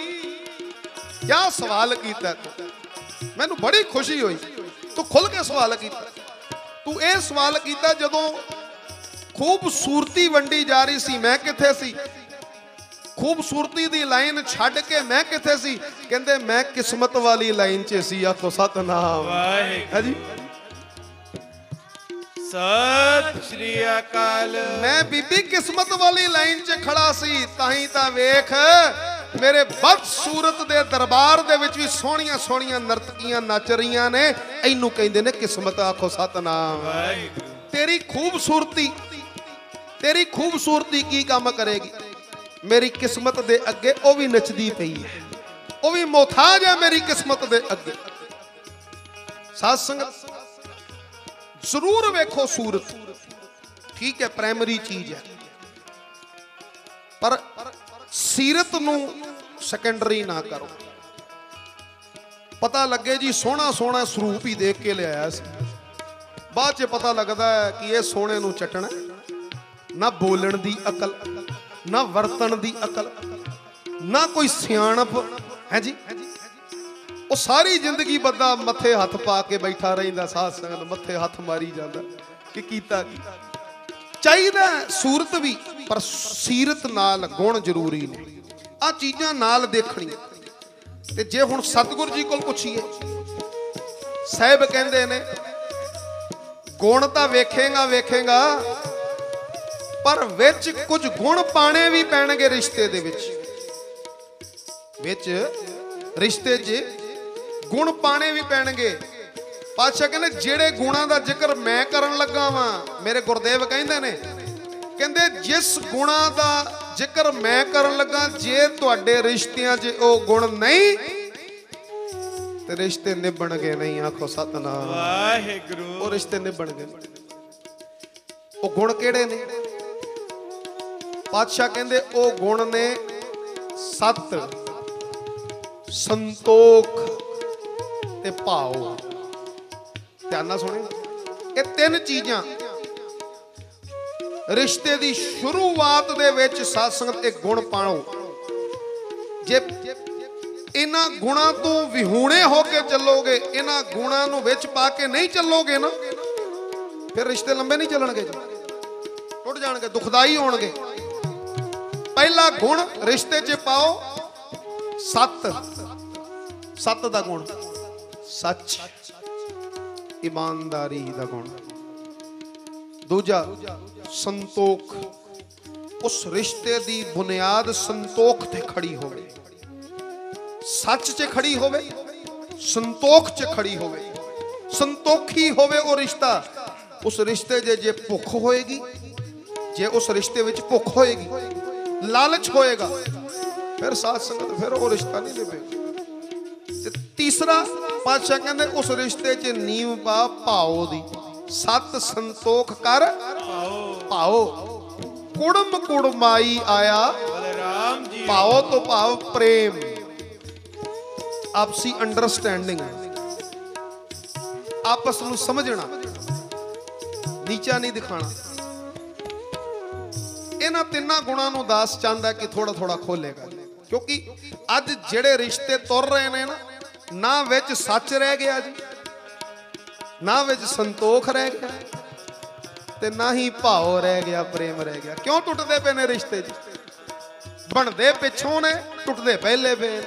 ਕਿਆ ਸਵਾਲ ਕੀਤਾ ਤੂੰ? ਮੈਨੂੰ ਬੜੀ ਖੁਸ਼ੀ ਹੋਈ। ਤੂੰ ਖੁੱਲ ਕੇ ਸਵਾਲ ਕੀਤਾ। ਤੂੰ ਇਹ ਸਵਾਲ ਕੀਤਾ ਜਦੋਂ ਖੂਬਸੂਰਤੀ ਵੰਡੀ ਜਾ ਰਹੀ ਸੀ, ਮੈਂ ਕਿੱਥੇ ਸੀ? ਖੂਬਸੂਰਤੀ ਦੀ ਲਾਈਨ ਛੱਡ ਕੇ ਮੈਂ ਕਿੱਥੇ ਸੀ? ਕਹਿੰਦੇ ਮੈਂ ਕਿਸਮਤ ਵਾਲੀ ਲਾਈਨ 'ਚ ਸੀ ਆਖੋ ਸਤਨਾਮ। ਵਾਹਿਗੁਰੂ। ਸਤਿ ਸ਼੍ਰੀ ਅਕਾਲ। ਮੈਂ ਬੀਬੀ ਕਿਸਮਤ ਵਾਲੀ ਲਾਈਨ 'ਚ ਖੜਾ ਸੀ ਤਾਂ ਹੀ ਤਾਂ ਵੇਖ ਮੇਰੇ ਬਦਸੂਰਤ ਦੇ ਦਰਬਾਰ ਦੇ ਵਿੱਚ ਵੀ ਸੋਹਣੀਆਂ ਸੋਹਣੀਆਂ ਨਰਤਕੀਆਂ ਨੱਚ ਰਹੀਆਂ ਨੇ। ਇਹਨੂੰ ਕਹਿੰਦੇ ਨੇ ਕਿਸਮਤ ਆਖੋ ਸਤਨਾਮ। ਵਾਹਿਗੁਰੂ। ਤੇਰੀ ਖੂਬਸੂਰਤੀ ਤੇਰੀ ਖੂਬਸੂਰਤੀ ਕੀ ਕੰਮ ਕਰੇਗੀ? ਮੇਰੀ ਕਿਸਮਤ ਦੇ ਅੱਗੇ ਉਹ ਵੀ ਨੱਚਦੀ ਪਈ ਹੈ। ਉਹ ਵੀ ਮੋਥਾਜ ਹੈ ਮੇਰੀ ਕਿਸਮਤ ਦੇ ਅੱਗੇ। ਸਾਧ ਸੰਗਤ, ਜ਼ਰੂਰ ਵੇਖੋ ਸੂਰਤ। ਠੀਕ ਹੈ ਪ੍ਰਾਇਮਰੀ ਚੀਜ਼ ਹੈ। ਪਰ ਸੀਰਤ ਨੂੰ ਸੈਕੰਡਰੀ ਨਾ ਕਰੋ। ਪਤਾ ਲੱਗੇ ਜੀ ਸੋਹਣਾ ਸੋਹਣਾ ਸਰੂਪ ਹੀ ਦੇਖ ਕੇ ਲਿਆਇਆ ਸੀ। ਬਾਅਦ ਚ ਪਤਾ ਲੱਗਦਾ ਹੈ ਕਿ ਇਹ ਸੋਹਣੇ ਨੂੰ ਚੱਟਣਾ ਨਾ ਬੋਲਣ ਦੀ ਅਕਲ। ਨਾ ਵਰਤਣ ਦੀ ਅਕਲ, ਨਾ ਕੋਈ ਸਿਆਣਪ। ਹੈ ਜੀ? ਉਹ ਸਾਰੀ ਜ਼ਿੰਦਗੀ ਬੰਦਾ ਮੱਥੇ ਹੱਥ ਪਾ ਕੇ ਬੈਠਾ ਰਹਿੰਦਾ, ਸਾਧ ਸੰਗਤ ਮੱਥੇ ਹੱਥ ਮਾਰੀ ਜਾਂਦਾ ਕਿ ਕੀਤਾ ਕੀ। ਚਾਹੀਦਾ ਸੂਰਤ ਵੀ, ਪਰ ਸੀਰਤ ਨਾਲ ਗੁਣ ਜ਼ਰੂਰੀ ਨੇ। ਆ ਚੀਜ਼ਾਂ ਨਾਲ ਦੇਖਣੀਆਂ। ਤੇ ਜੇ ਹੁਣ ਸਤਿਗੁਰੂ ਜੀ ਕੋਲ ਪੁੱਛੀਏ, ਸਾਹਿਬ ਕਹਿੰਦੇ ਨੇ, ਗੁਣ ਤਾਂ ਵੇਖੇਗਾ ਵੇਖੇਗਾ ਪਰ ਵਿੱਚ ਕੁਝ ਗੁਣ ਪਾਣੇ ਵੀ ਪੈਣਗੇ ਰਿਸ਼ਤੇ ਦੇ ਵਿੱਚ। ਵਿੱਚ ਰਿਸ਼ਤੇ 'ਚ ਗੁਣ ਪਾਣੇ ਵੀ ਪੈਣਗੇ। ਪਾਤਸ਼ਾਹ ਕਹਿੰਦੇ ਜਿਹੜੇ ਗੁਣਾਂ ਦਾ ਜ਼ਿਕਰ ਮੈਂ ਕਰਨ ਲੱਗਾ ਵਾਂ ਮੇਰੇ ਗੁਰਦੇਵ ਕਹਿੰਦੇ ਨੇ। ਕਹਿੰਦੇ ਜਿਸ ਗੁਣਾਂ ਦਾ ਜ਼ਿਕਰ ਮੈਂ ਕਰਨ ਲੱਗਾ ਜੇ ਤੁਹਾਡੇ ਰਿਸ਼ਤਿਆਂ 'ਚ ਉਹ ਗੁਣ ਨਹੀਂ ਤੇ ਰਿਸ਼ਤੇ ਨਿਭਣਗੇ ਨਹੀਂ ਆਖੋ ਸਤਨਾਮ। ਵਾਹਿਗੁਰੂ। ਉਹ ਰਿਸ਼ਤੇ ਨਿਭਣਗੇ। ਉਹ ਗੁਣ ਕਿਹੜੇ ਨੇ? ਪਾਤਸ਼ਾਹ ਕਹਿੰਦੇ, ਉਹ ਗੁਣ ਨੇ ਸਤ ਸੰਤੋਖ ਤੇ ਭਾਉ ਧਿਆਨ ਨਾਲ ਸੁਣਿਓ ਇਹ ਤਿੰਨ ਚੀਜ਼ਾਂ। ਰਿਸ਼ਤੇ ਦੀ ਸ਼ੁਰੂਆਤ ਦੇ ਵਿੱਚ ਸਾਧ ਸੰਗਤ ਇਹ ਗੁਣ ਪਾਓ। ਜੇ ਇਹਨਾਂ ਗੁਣਾਂ ਤੋਂ ਵਿਹੂਣੇ ਹੋ ਕੇ ਚੱਲੋਗੇ, ਇਹਨਾਂ ਗੁਣਾਂ ਨੂੰ ਵਿੱਚ ਪਾ ਕੇ ਨਹੀਂ ਚੱਲੋਗੇ ਨਾ, ਫਿਰ ਰਿਸ਼ਤੇ ਲੰਬੇ ਨਹੀਂ ਚੱਲਣਗੇ ਟੁੱਟ ਜਾਣਗੇ, ਦੁਖਦਾਈ ਹੋਣਗੇ। ਪਹਿਲਾ ਗੁਣ ਰਿਸ਼ਤੇ 'ਚ ਪਾਓ। ਸਤ। ਸਤ ਦਾ ਗੁਣ। ਸੱਚ। ਇਮਾਨਦਾਰੀ ਦਾ ਗੁਣ। ਦੂਜਾ, ਸੰਤੋਖ। ਉਸ ਰਿਸ਼ਤੇ ਦੀ ਬੁਨਿਆਦ ਸੰਤੋਖ ਤੇ ਖੜੀ ਹੋਵੇ। ਸੱਚ 'ਚ ਖੜੀ ਹੋਵੇ, ਸੰਤੋਖ 'ਚ ਖੜੀ ਹੋਵੇ। ਸੰਤੋਖੀ ਹੋਵੇ ਉਹ ਰਿਸ਼ਤਾ, ਉਸ ਰਿਸ਼ਤੇ ਜੇ ਜੇ ਭੁੱਖ ਹੋਏਗੀ, ਜੇ ਉਸ ਰਿਸ਼ਤੇ ਵਿੱਚ ਭੁੱਖ ਹੋਏਗੀ ਲਾਲਚ ਹੋਏਗਾ। ਫਿਰ ਸਾਧ ਸੰਗਤ ਫਿਰ ਉਹ ਰਿਸ਼ਤਾ ਨਹੀਂ ਨਿਭੇਗਾ। ਤੇ ਤੀਸਰਾ ਪਾਤਸ਼ਾਹ ਕਹਿੰਦੇ, ਉਸ ਰਿਸ਼ਤੇ 'ਚ ਨੀਂਵ ਪਾ ਭਾਓ ਦੀ। ਸਤ ਸੰਤੋਖ ਕਰ ਭਾਓ। ਕੁੜਮ ਕੁੜਮਾਈ ਆਇਆ ਬਲਰਾਮ ਜੀ ਭਾਵ ਤੋਂ ਭਾਵ ਪ੍ਰੇਮ। ਆਪਸੀ ਅੰਡਰਸਟੈਂਡਿੰਗ ਆਪਸ ਨੂੰ ਸਮਝਣਾ, ਨੀਚਾ ਨਹੀਂ ਦਿਖਾਣਾ। ਇਹਨਾਂ ਤਿੰਨਾਂ ਗੁਣਾਂ ਨੂੰ ਦਾਸ ਚਾਹੁੰਦਾ ਕਿ ਥੋੜਾ ਥੋੜਾ ਖੋਲੇਗਾ ਕਿਉਂਕਿ ਅੱਜ ਜਿਹੜੇ ਰਿਸ਼ਤੇ ਤੁਰ ਰਹੇ ਨੇ ਨਾ ਨਾ ਵਿੱਚ ਸੱਚ ਰਹਿ ਗਿਆ ਜੀ, ਨਾ ਵਿੱਚ ਸੰਤੋਖ ਰਹਿ ਗਿਆ ਤੇ ਨਾ ਹੀ ਭਾਵ ਰਹਿ ਗਿਆ, ਪ੍ਰੇਮ ਰਹਿ ਗਿਆ। ਕਿਉਂ ਟੁੱਟਦੇ ਪਏ ਨੇ ਰਿਸ਼ਤੇ ਜੀ? ਬਣਦੇ ਪਿੱਛੋਂ ਨੇ, ਟੁੱਟਦੇ ਪਹਿਲੇ ਪਏ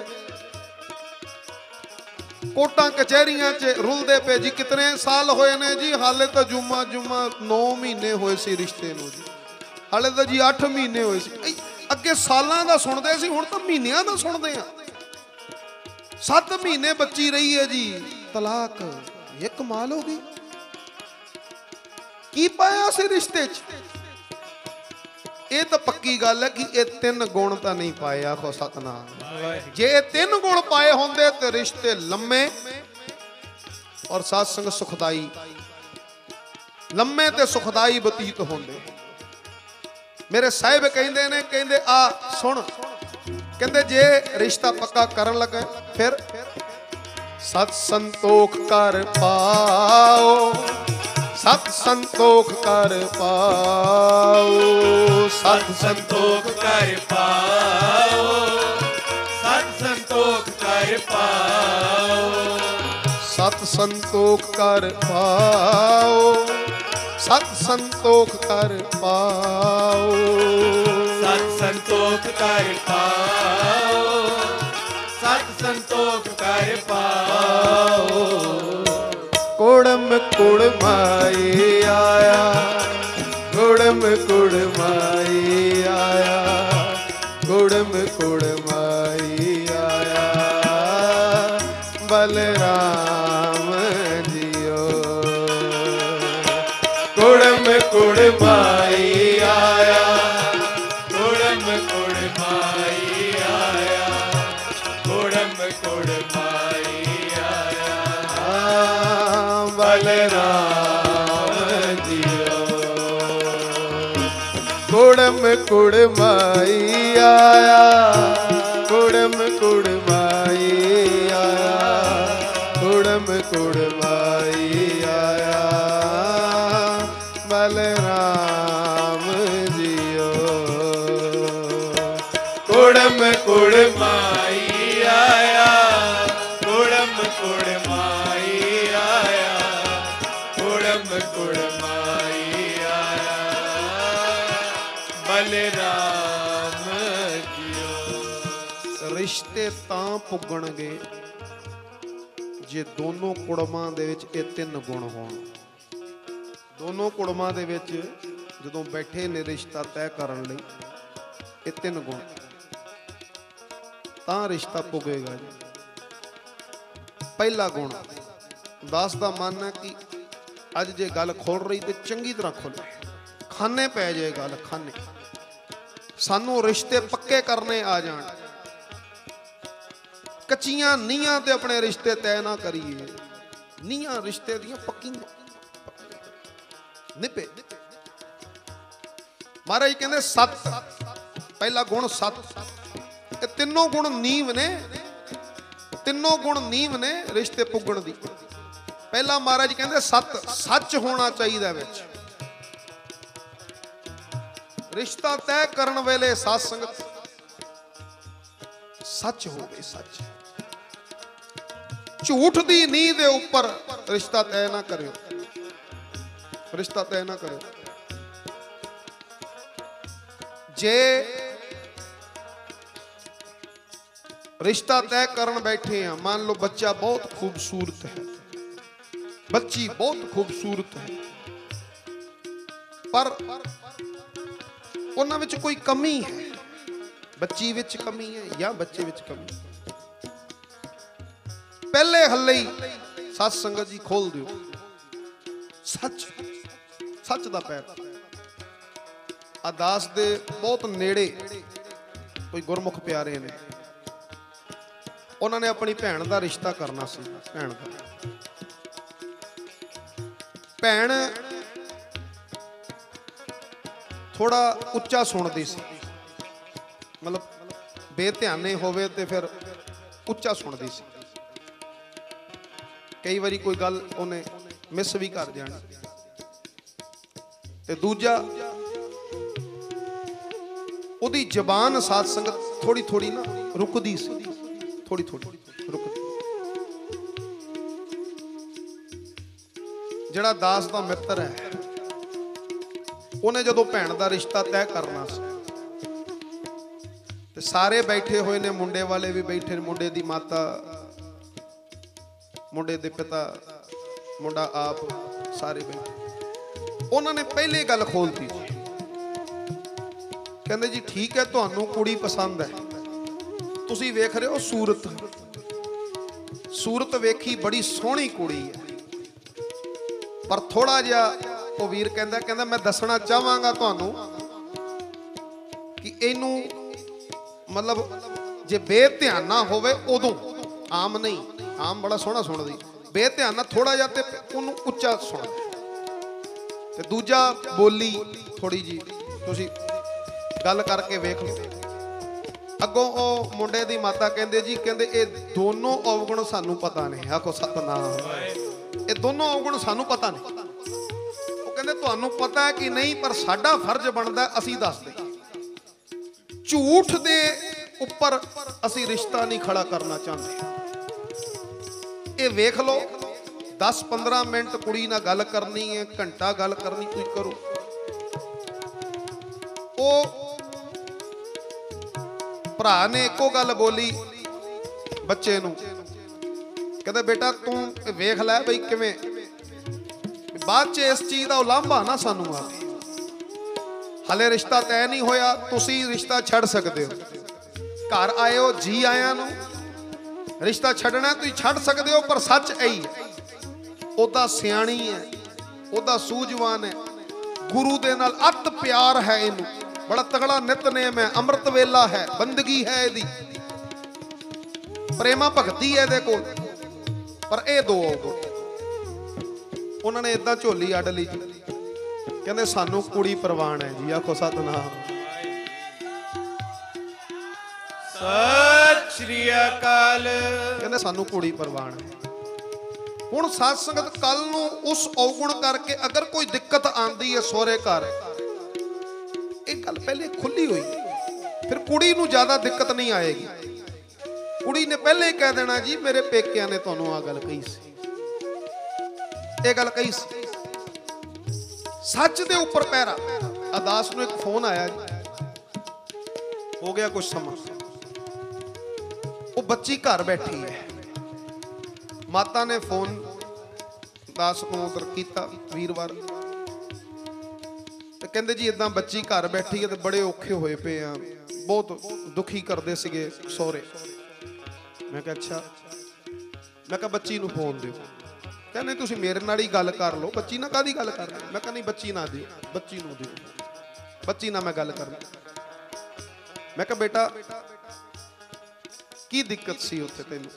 ਕੋਟਾਂ ਕਚਹਿਰੀਆਂ 'ਚ ਰੁਲਦੇ ਪਏ ਜੀ। ਕਿਤਨੇ ਸਾਲ ਹੋਏ ਨੇ ਜੀ, ਹਾਲੇ ਤਾਂ ਜੁਮਾ ਜੁਮਾ 9 ਮਹੀਨੇ ਹੋਏ ਸੀ ਰਿਸ਼ਤੇ ਨੂੰ ਜੀ। ਹਾਲੇ ਤਾਂ ਜੀ 8 ਮਹੀਨੇ ਹੋਏ ਸੀ। ਅੱਗੇ ਸਾਲਾਂ ਦਾ ਸੁਣਦੇ ਸੀ, ਹੁਣ ਤਾਂ ਮਹੀਨਿਆਂ ਦਾ ਸੁਣਦੇ ਆ। 7 ਮਹੀਨੇ ਬੱਚੀ ਰਹੀ ਹੈ ਜੀ। ਤਲਾਕ ਇਹ ਕਮਾਲ ਹੋ ਗਈ। ਕੀ ਪਾਇਆ ਸੀ ਰਿਸ਼ਤੇ 'ਚ? ਇਹ ਤਾਂ ਪੱਕੀ ਗੱਲ ਹੈ ਕਿ ਇਹ ਤਿੰਨ ਗੁਣ ਤਾਂ ਨਹੀਂ ਪਾਏ ਆਖੋ ਸਤਨਾਮ। ਜੇ ਇਹ ਤਿੰਨ ਗੁਣ ਪਾਏ ਹੁੰਦੇ ਤੇ ਰਿਸ਼ਤੇ ਲੰਮੇ ਔਰ ਸਾਧ ਸੰਗ ਸੁਖਦਾਈ। ਲੰਮੇ ਤੇ ਸੁਖਦਾਈ ਬਤੀਤ ਹੁੰਦੇ। ਮੇਰੇ ਸਾਹਿਬ ਕਹਿੰਦੇ ਨੇ, ਕਹਿੰਦੇ, ਆ, ਸੁਣ। ਕਹਿੰਦੇ, ਜੇ ਰਿਸ਼ਤਾ ਪੱਕਾ ਕਰਨ ਲੱਗਾ, ਫਿਰ ਸਤ ਸੰਤੋਖ ਕਰ ਪਾਓ। ਸਤ ਸੰਤੋਖ ਕਰ ਪਾਓ। ਸਤ ਸੰਤੋਖ ਕਰ ਪਾਓ। ਸਤ ਸੰਤੋਖ ਕਰ ਪਾਓ। ਸਤ ਸੰਤੋਖ ਕਰ ਪਾਓ। ਸਤ ਸੰਤੋਖ ਕਰ ਪਾਓ। ਸਤ ਸੰਤੋਖ ਕਰ ਪਾਓ। ਸਤ ਸੰਤੋਖ ਕਰ ਪਾਓ। ਕੁੜਮ ਕੁੜਮਾਈ ਆਇਆ। ਕੁੜਮ ਕੁੜਮਾਈ ਆਇਆ। ਕੁੜਮ ਕੁੜਮਾਈ ਆਇਆ। ਬਲਰਾਮ ਕੁੜਮਾਈ ਆਇਆ। ਕੁੜਮ ਕੁੜਮਾਈ ਤਾਂ ਪੁੱਗਣਗੇ ਜੇ ਦੋਨੋਂ ਕੁੜਮਾਂ ਦੇ ਵਿੱਚ ਇਹ ਤਿੰਨ ਗੁਣ ਹੋਣ। ਦੋਨੋਂ ਕੁੜਮਾਂ ਦੇ ਵਿੱਚ ਜਦੋਂ ਬੈਠੇ ਨੇ ਰਿਸ਼ਤਾ ਤੈਅ ਕਰਨ ਲਈ, ਇਹ ਤਿੰਨ ਗੁਣ। ਤਾਂ ਰਿਸ਼ਤਾ ਪੁੱਗੇਗਾ ਜੀ। ਪਹਿਲਾ ਗੁਣ, ਦਾਸ ਦਾ ਮਨ ਹੈ ਕਿ ਅੱਜ ਜੇ ਗੱਲ ਖੋਲ ਰਹੀ ਤੇ ਚੰਗੀ ਤਰ੍ਹਾਂ ਖੁੱਲੇ ਖਾਨੇ ਪੈ ਜਾਏ ਗੱਲ, ਖਾਨੇ। ਸਾਨੂੰ ਰਿਸ਼ਤੇ ਪੱਕੇ ਕਰਨੇ ਆ ਜਾਣ। ਕੱਚੀਆਂ ਨੀਆਂ ਤੇ ਆਪਣੇ ਰਿਸ਼ਤੇ ਤੈਅ ਨਾ ਕਰੀਏ। ਨੀਆਂ ਰਿਸ਼ਤੇ ਦੀਆਂ ਪੱਕੀਆਂ ਨਿਪੇ। ਮਹਾਰਾਜ ਕਹਿੰਦੇ, ਸੱਤ। ਪਹਿਲਾ ਗੁਣ ਸੱਤ। ਇਹ ਤਿੰਨੋਂ ਗੁਣ ਨੀਵ ਨੇ। ਤਿੰਨੋਂ ਗੁਣ ਨੀਵ ਨੇ ਰਿਸ਼ਤੇ ਪੁੱਗਣ ਦੀ। ਪਹਿਲਾ ਮਹਾਰਾਜ ਕਹਿੰਦੇ, ਸੱਤ। ਸੱਚ ਹੋਣਾ ਚਾਹੀਦਾ ਵਿੱਚ। ਰਿਸ਼ਤਾ ਤੈਅ ਕਰਨ ਵੇਲੇ ਸਾਧ ਸੰਗਤ ਸੱਚ ਹੋਵੇ ਸੱਚ। ਝੂਠ ਦੀ ਨੀਂਹ ਦੇ ਉੱਪਰ ਰਿਸ਼ਤਾ ਤੈਅ ਨਾ ਕਰਿਓ। ਰਿਸ਼ਤਾ ਤੈਅ ਨਾ ਕਰਿਓ। ਜੇ ਰਿਸ਼ਤਾ ਤੈਅ ਕਰਨ ਬੈਠੇ ਆ, ਮੰਨ ਲਓ ਬੱਚਾ ਬਹੁਤ ਖੂਬਸੂਰਤ ਹੈ। ਬੱਚੀ ਬਹੁਤ ਖੂਬਸੂਰਤ ਹੈ। ਪਰ ਉਹਨਾਂ ਵਿੱਚ ਕੋਈ ਕਮੀ ਹੈ? ਬੱਚੀ ਵਿੱਚ ਕਮੀ ਹੈ ਜਾਂ ਬੱਚੇ ਵਿੱਚ ਕਮੀ ਹੈ? ਪਹਿਲੇ ਹੱਲੇ ਹੀ ਸਤ ਸੰਗਤ ਜੀ ਖੋਲ ਦਿਓ। ਸੱਚ ਸੱਚ ਦਾ ਪੈਰ। ਆ ਦੇ ਬਹੁਤ ਨੇੜੇ ਕੋਈ ਗੁਰਮੁਖ ਪਿਆਰੇ ਨੇ। ਉਹਨਾਂ ਨੇ ਆਪਣੀ ਭੈਣ ਦਾ ਰਿਸ਼ਤਾ ਕਰਨਾ ਸੀ, ਭੈਣ ਦਾ। ਭੈਣ ਥੋੜਾ ਉੱਚਾ ਸੁਣਦੀ ਸੀ। ਮਤਲਬ ਬੇਧਿਆਨੇ ਹੋਵੇ ਤੇ ਫਿਰ ਉੱਚਾ ਸੁਣਦੀ ਸੀ। ਕਈ ਵਾਰੀ ਕੋਈ ਗੱਲ ਉਹਨੇ ਮਿਸ ਵੀ ਕਰ ਜਾਣੀ ਤੇ ਦੂਜਾ, ਉਹਦੀ ਜ਼ਬਾਨ ਸਾਧ ਸੰਗਤ ਥੋੜੀ ਥੋੜੀ ਨਾ ਰੁਕਦੀ ਸੀ। ਥੋੜੀ ਥੋੜੀ ਰੁਕਦੀ। ਜਿਹੜਾ ਦਾਸ ਦਾ ਮਿੱਤਰ ਹੈ, ਉਹਨੇ ਜਦੋਂ ਭੈਣ ਦਾ ਰਿਸ਼ਤਾ ਤੈਅ ਕਰਨਾ ਸੀ, ਤੇ ਸਾਰੇ ਬੈਠੇ ਹੋਏ ਨੇ, ਮੁੰਡੇ ਵਾਲੇ ਵੀ ਬੈਠੇ ਨੇ, ਮੁੰਡੇ ਦੀ ਮਾਤਾ ਮੁੰਡੇ ਦੇ ਪਿਤਾ, ਮੁੰਡਾ ਆਪ, ਸਾਰੇ ਬੈਠੇ। ਉਹਨਾਂ ਨੇ ਪਹਿਲੇ ਗੱਲ ਖੋਲਤੀ ਕਹਿੰਦੇ ਜੀ, ਠੀਕ ਹੈ, ਤੁਹਾਨੂੰ ਕੁੜੀ ਪਸੰਦ ਹੈ। ਤੁਸੀਂ ਵੇਖ ਰਹੇ ਹੋ ਸੂਰਤ। ਸੂਰਤ ਵੇਖੀ ਬੜੀ ਸੋਹਣੀ ਕੁੜੀ ਹੈ। ਪਰ ਥੋੜਾ ਜਿਹਾ ਉਹ ਵੀਰ ਕਹਿੰਦਾ ਕਹਿੰਦਾ, ਮੈਂ ਦੱਸਣਾ ਚਾਹਾਂਗਾ ਤੁਹਾਨੂੰ ਕਿ ਇਹਨੂੰ ਮਤਲਬ ਜੇ ਬੇਧਿਆਨ ਨਾ ਹੋਵੇ, ਉਦੋਂ ਆਮ ਨਹੀਂ। ਆਮ ਬੜਾ ਸੋਹਣਾ ਸੁਣਦੀ ਬੇਧਿਆਨ ਨਾਲ ਥੋੜਾ ਜਿਹਾ ਤੇ ਉਹਨੂੰ ਉੱਚਾ ਸੁਣ ਤੇ ਦੂਜਾ ਬੋਲੀ ਥੋੜੀ ਜੀ ਤੁਸੀਂ ਗੱਲ ਕਰਕੇ ਵੇਖ ਲਓ। ਅੱਗੋਂ ਉਹ ਮੁੰਡੇ ਦੀ ਮਾਤਾ ਕਹਿੰਦੇ ਜੀ, ਕਹਿੰਦੇ ਇਹ ਦੋਨੋਂ ਔਗਣ ਸਾਨੂੰ ਪਤਾ ਨਹੀਂ ਆਖੋ, ਸਤਨਾਮ। ਇਹ ਦੋਨੋਂ ਔਗਣ ਸਾਨੂੰ ਪਤਾ ਨਹੀਂ ਉਹ ਕਹਿੰਦੇ ਤੁਹਾਨੂੰ ਪਤਾ ਹੈ ਕਿ ਨਹੀਂ, ਪਰ ਸਾਡਾ ਫਰਜ਼ ਬਣਦਾ ਅਸੀਂ ਦੱਸਦੇ। ਝੂਠ ਦੇ ਉੱਪਰ ਅਸੀਂ ਰਿਸ਼ਤਾ ਨਹੀਂ ਖੜਾ ਕਰਨਾ ਚਾਹੁੰਦੇ। ਇਹ ਵੇਖ ਲਓ 10-15 ਮਿੰਟ ਕੁੜੀ ਨਾਲ ਗੱਲ ਕਰਨੀ ਹੈ, ਘੰਟਾ ਗੱਲ ਕਰਨੀ ਤੁਸੀਂ ਕਰੋ। ਉਹ ਭਰਾ ਨੇ ਇੱਕੋ ਗੱਲ ਬੋਲੀ ਬੱਚੇ ਨੂੰ। ਕਹਿੰਦਾ, ਬੇਟਾ, ਤੂੰ ਵੇਖ ਲੈ ਬਈ ਕਿਵੇਂ। ਬਾਅਦ ਚ ਇਸ ਚੀਜ਼ ਦਾ ਉਲਾਂਭਾ ਨਾ ਸਾਨੂੰ ਆ ਹਲੇ ਰਿਸ਼ਤਾ ਤੈਅ ਨਹੀਂ ਹੋਇਆ, ਤੁਸੀਂ ਰਿਸ਼ਤਾ ਛੱਡ ਸਕਦੇ ਹੋ। ਘਰ ਆਇਓ, ਜੀ ਆਇਆਂ ਨੂੰ। ਰਿਸ਼ਤਾ ਛੱਡਣਾ ਤੁਸੀਂ ਛੱਡ ਸਕਦੇ ਹੋ, ਪਰ ਸੱਚ ਇਹੀ ਹੈ ਉਹਦਾ ਸਿਆਣੀ ਹੈ, ਉਹਦਾ ਸੂਝਵਾਨ ਹੈ। ਗੁਰੂ ਦੇ ਨਾਲ ਅਤ ਪਿਆਰ ਹੈ ਇਹਨੂੰ। ਬੜਾ ਤਗੜਾ ਨਿਤਨੇਮ ਹੈ, ਅੰਮ੍ਰਿਤ ਵੇਲਾ ਹੈ, ਬੰਦਗੀ ਹੈ ਇਹਦੀ। ਪ੍ਰੇਮਾ ਭਗਤੀ ਹੈ ਇਹਦੇ ਕੋਲ, ਪਰ ਇਹ ਦੋ ਔਗਣ ਉਹਨਾਂ ਨੇ ਇਦਾਂ ਝੋਲੀ ਅੱਡ ਲਈ। ਕਹਿੰਦੇ, ਸਾਨੂੰ ਕੁੜੀ ਪ੍ਰਵਾਨ ਹੈ ਜੀ, ਆਖੋ ਸਤਨਾਮ। ਸਤਿ ਸ਼੍ਰੀ ਅਕਾਲ। ਕਹਿੰਦੇ ਸਾਨੂੰ ਕੁੜੀ ਪ੍ਰਵਾਨ ਹੈ ਹੁਣ ਸਾਧ ਸੰਗਤ ਕੱਲ ਨੂੰ ਉਸ ਔਗੁਣ ਕਰਕੇ ਅਗਰ ਕੋਈ ਦਿੱਕਤ ਆਂਦੀ ਹੈ ਸੋਹਰੇ ਘਰ, ਇਹ ਗੱਲ ਪਹਿਲੇ ਖੁੱਲੀ ਹੋਈ। ਫਿਰ ਕੁੜੀ ਨੂੰ ਜ਼ਿਆਦਾ ਦਿੱਕਤ ਨਹੀਂ ਆਏਗੀ। ਕੁੜੀ ਨੇ ਪਹਿਲੇ ਹੀ ਕਹਿ ਦੇਣਾ, ਜੀ, ਮੇਰੇ ਪੇਕਿਆਂ ਨੇ ਤੁਹਾਨੂੰ ਆ ਗੱਲ ਕਹੀ ਸੀ। ਇਹ ਗੱਲ ਕਹੀ ਸੀ। ਸੱਚ ਦੇ ਉੱਪਰ ਪਹਿਰਾ ਅਦਾਸ ਨੂੰ ਇੱਕ ਫੋਨ ਆਇਆ ਜੀ। ਹੋ ਗਿਆ ਕੁਝ ਸਮਾਂ। ਉਹ ਬੱਚੀ ਘਰ ਬੈਠੀ ਹੈ। ਮਾਤਾ ਨੇ ਫੋਨ ਦਾ ਨੂੰ ਕੀਤਾ ਵੀਰਵਾਰ। ਤੇ ਕਹਿੰਦੇ ਜੀ ਇਦਾਂ ਬੱਚੀ ਘਰ ਬੈਠੀ ਹੈ ਤੇ ਬੜੇ ਔਖੇ ਹੋਏ ਪਏ ਆ। ਬਹੁਤ ਦੁਖੀ ਕਰਦੇ ਸੀਗੇ ਸਹੁਰੇ। ਮੈਂ ਕਿਹਾ, ਅੱਛਾ। ਮੈਂ ਕਿਹਾ, ਬੱਚੀ ਨੂੰ ਫੋਨ ਦਿਓ। ਕਹਿੰਦੇ, ਤੁਸੀਂ ਮੇਰੇ ਨਾਲ ਹੀ ਗੱਲ ਕਰ ਲਓ। ਬੱਚੀ ਨਾਲ ਕਾਦੀ ਗੱਲ ਕਰਨੀ? ਮੈਂ ਕਿਹਾ, ਨਹੀਂ, ਬੱਚੀ ਨਾ ਦਿਓ। ਬੱਚੀ ਨੂੰ ਦਿਓ। ਬੱਚੀ ਨਾਲ ਮੈਂ ਗੱਲ ਕਰਨੀ। ਮੈਂ ਕਿਹਾ, ਬੇਟਾ ਕੀ ਦਿੱਕਤ ਸੀ ਉੱਥੇ ਤੈਨੂੰ?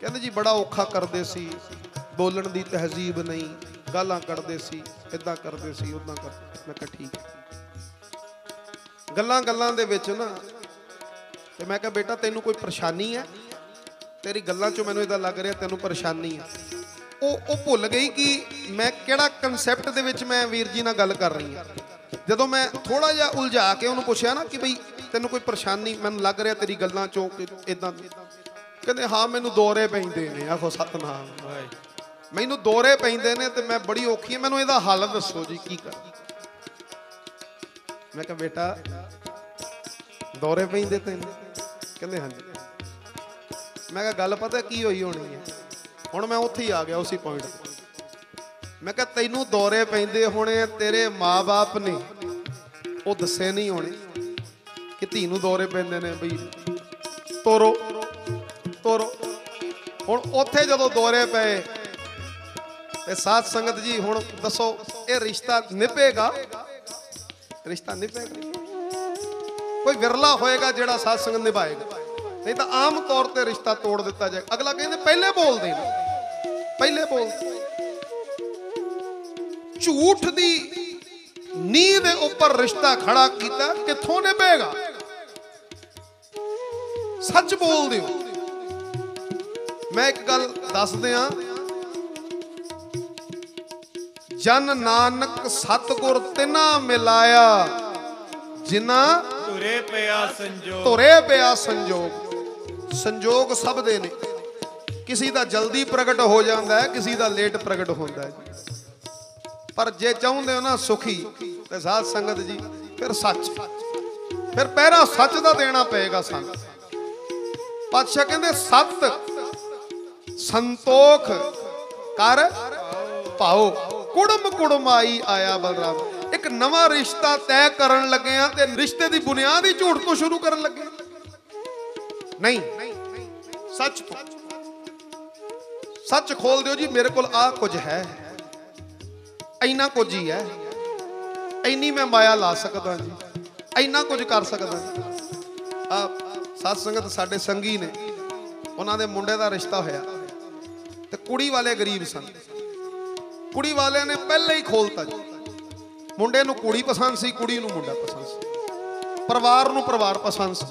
ਕਹਿੰਦੇ ਜੀ ਬੜਾ ਔਖਾ ਕਰਦੇ ਸੀ, ਬੋਲਣ ਦੀ ਤਹਿਜ਼ੀਬ ਨਹੀਂ, ਗਾਲਾਂ ਕੱਢਦੇ ਸੀ ਇਦਾਂ ਕਰਦੇ ਸੀ ਉਦਾਂ ਕਰ, ਮੈਂ ਕਿਹਾ ਠੀਕ ਗੱਲਾਂ ਗੱਲਾਂ ਦੇ ਵਿੱਚ ਨਾ, ਤੇ ਮੈਂ ਕਿਹਾ ਬੇਟਾ ਤੈਨੂੰ ਕੋਈ ਪਰੇਸ਼ਾਨੀ ਹੈ? ਤੇਰੀ ਗੱਲਾਂ 'ਚੋਂ ਮੈਨੂੰ ਇਦਾਂ ਲੱਗ ਰਿਹਾ ਤੈਨੂੰ ਪਰੇਸ਼ਾਨੀ ਹੈ। ਉਹ ਉਹ ਭੁੱਲ ਗਈ ਕਿ ਮੈਂ ਕਿਹੜਾ ਕਨਸੈਪਟ ਦੇ ਵਿੱਚ ਮੈਂ ਵੀਰ ਜੀ ਨਾਲ ਗੱਲ ਕਰ ਰਹੀ ਹਾਂ। ਜਦੋਂ ਮੈਂ ਥੋੜਾ ਜਿਹਾ ਉਲਝਾ ਕੇ ਉਹਨੂੰ ਪੁੱਛਿਆ ਨਾ ਕਿ ਬਈ ਤੈਨੂੰ ਕੋਈ ਪਰੇਸ਼ਾਨੀ ਮੈਨੂੰ ਲੱਗ ਰਿਹਾ ਤੇਰੀ ਗੱਲਾਂ 'ਚੋਂ ਕਿ ਇਦਾਂ ਕਹਿੰਦੇ ਹਾਂ ਮੈਨੂੰ ਦੌਰੇ ਪੈਂਦੇ ਨੇ। ਆਖੋ ਸਤਨਾਮ। ਮੈਨੂੰ ਦੌਰੇ ਪੈਂਦੇ ਨੇ ਤੇ ਮੈਂ ਬੜੀ ਔਖੀ ਹਾਂ। ਮੈਨੂੰ ਇਹਦਾ ਹੱਲ ਦੱਸੋ ਜੀ ਕੀ ਕਰ? ਮੈਂ ਕਿਹਾ ਬੇਟਾ ਦੌਰੇ ਪੈਂਦੇ ਤੈਨੂੰ? ਕਹਿੰਦੇ ਹਾਂਜੀ। ਮੈਂ ਕਿਹਾ ਗੱਲ ਪਤਾ ਕੀ ਹੋਈ ਹੋਣੀ ਹੈ? ਹੁਣ ਮੈਂ ਉੱਥੇ ਹੀ ਆ ਗਿਆ ਉਸੇ ਪੁਆਇੰਟ ਤੇ। ਮੈਂ ਕਿਹਾ ਤੈਨੂੰ ਦੌਰੇ ਪੈਂਦੇ ਹੋਣੇ ਤੇਰੇ ਮਾਪੇ ਨੇ ਉਹ ਦੱਸੇ ਨਹੀਂ ਹੋਣੇ। ਕਿ ਧੀ ਨੂੰ ਦੌਰੇ ਪੈਂਦੇ ਨੇ ਬਈ। ਤੋਰੋ ਤੋਰੋ। ਹੁਣ ਉੱਥੇ ਜਦੋਂ ਦੌਰੇ ਪਏ ਤੇ ਸਾਧ ਸੰਗਤ ਜੀ, ਹੁਣ ਦੱਸੋ, ਇਹ ਰਿਸ਼ਤਾ ਨਿਭੇਗਾ? ਰਿਸ਼ਤਾ ਨਿਭੇਗਾ? ਕੋਈ ਵਿਰਲਾ ਹੋਏਗਾ ਜਿਹੜਾ ਸਾਧ ਸੰਗਤ ਨਿਭਾਏਗਾ? ਨਹੀਂ ਤਾਂ ਆਮ ਤੌਰ ਤੇ ਰਿਸ਼ਤਾ ਤੋੜ ਦਿੱਤਾ ਜਾਏ। ਅਗਲਾ ਕਹਿੰਦੇ, ਪਹਿਲੇ ਬੋਲਦੇ ਨੇ। ਪਹਿਲੇ ਬੋਲਦੇ ਝੂਠ ਦੀ ਨੀਂਹ ਦੇ ਉੱਪਰ ਰਿਸ਼ਤਾ ਖੜਾ ਕੀਤਾ, ਕਿੱਥੋਂ ਨਿਭੇਗਾ? ਸੱਚ ਬੋਲਦੇ ਹੋ। ਮੈਂ ਇੱਕ ਗੱਲ ਦੱਸ ਦਿਆਂ ਜਨ ਨਾਨਕ ਸਤਗੁਰ ਤਿਨਾ ਮਿਲਾਇਆ ਜਿਨ੍ਹਾਂ ਤੁਰੇ ਪਿਆ ਸੰਜੋਗ। ਧੁਰੇ ਪਿਆ ਸੰਜੋਗ। ਸੰਜੋਗ ਸਭ ਦੇ ਨੇ। ਕਿਸੇ ਦਾ ਜਲਦੀ ਪ੍ਰਗਟ ਹੋ ਜਾਂਦਾ ਹੈ ਕਿਸੇ ਦਾ ਲੇਟ ਪ੍ਰਗਟ ਹੁੰਦਾ ਹੈ ਪਰ ਜੇ ਚਾਹੁੰਦੇ ਹੋ ਨਾ ਸੁਖੀ ਤੇ ਸਾਧ ਸੰਗਤ ਜੀ ਫਿਰ ਸੱਚ। ਫਿਰ ਪਹਿਰਾ ਸੱਚ ਦਾ ਦੇਣਾ ਪਏਗਾ ਸਾਨੂੰ। ਪਾਤਸ਼ਾਹ ਕਹਿੰਦੇ, ਸਤ ਸੰਤੋਖ ਕਰ ਪਾਓ। ਕੁੜਮ ਕੁੜਮਾਈ ਆਇਆ ਬਲਰਾਮ। ਇੱਕ ਨਵਾਂ ਰਿਸ਼ਤਾ ਤੈਅ ਕਰਨ ਲੱਗੇ ਆ ਤੇ ਰਿਸ਼ਤੇ ਦੀ ਬੁਨਿਆਦ ਹੀ ਝੂਠ ਤੋਂ ਸ਼ੁਰੂ ਕਰਨ ਲੱਗੇ ਨਹੀਂ, ਸੱਚ ਤੋਂ। ਸੱਚ ਖੋਲ ਦਿਓ ਜੀ, ਮੇਰੇ ਕੋਲ ਆ ਕੁਝ ਹੈ। ਇੰਨਾ ਕੁਝ ਹੀ ਹੈ। ਇੰਨੀ ਮੈਂ ਮਾਇਆ ਲਾ ਸਕਦਾ ਜੀ। ਇੰਨਾ ਕੁਝ ਕਰ ਸਕਦਾ। ਆ ਸਾਧ ਸੰਗਤ ਸਾਡੇ ਸੰਗੀ ਨੇ, ਉਹਨਾਂ ਦੇ ਮੁੰਡੇ ਦਾ ਰਿਸ਼ਤਾ ਹੋਇਆ ਤੇ ਕੁੜੀ ਵਾਲੇ ਗਰੀਬ ਸਨ। ਕੁੜੀ ਵਾਲਿਆਂ ਨੇ ਪਹਿਲਾਂ ਹੀ ਖੋਲਤਾ ਜੀ। ਮੁੰਡੇ ਨੂੰ ਕੁੜੀ ਪਸੰਦ ਸੀ, ਕੁੜੀ ਨੂੰ ਮੁੰਡਾ ਪਸੰਦ ਸੀ। ਪਰਿਵਾਰ ਨੂੰ ਪਰਿਵਾਰ ਪਸੰਦ ਸੀ।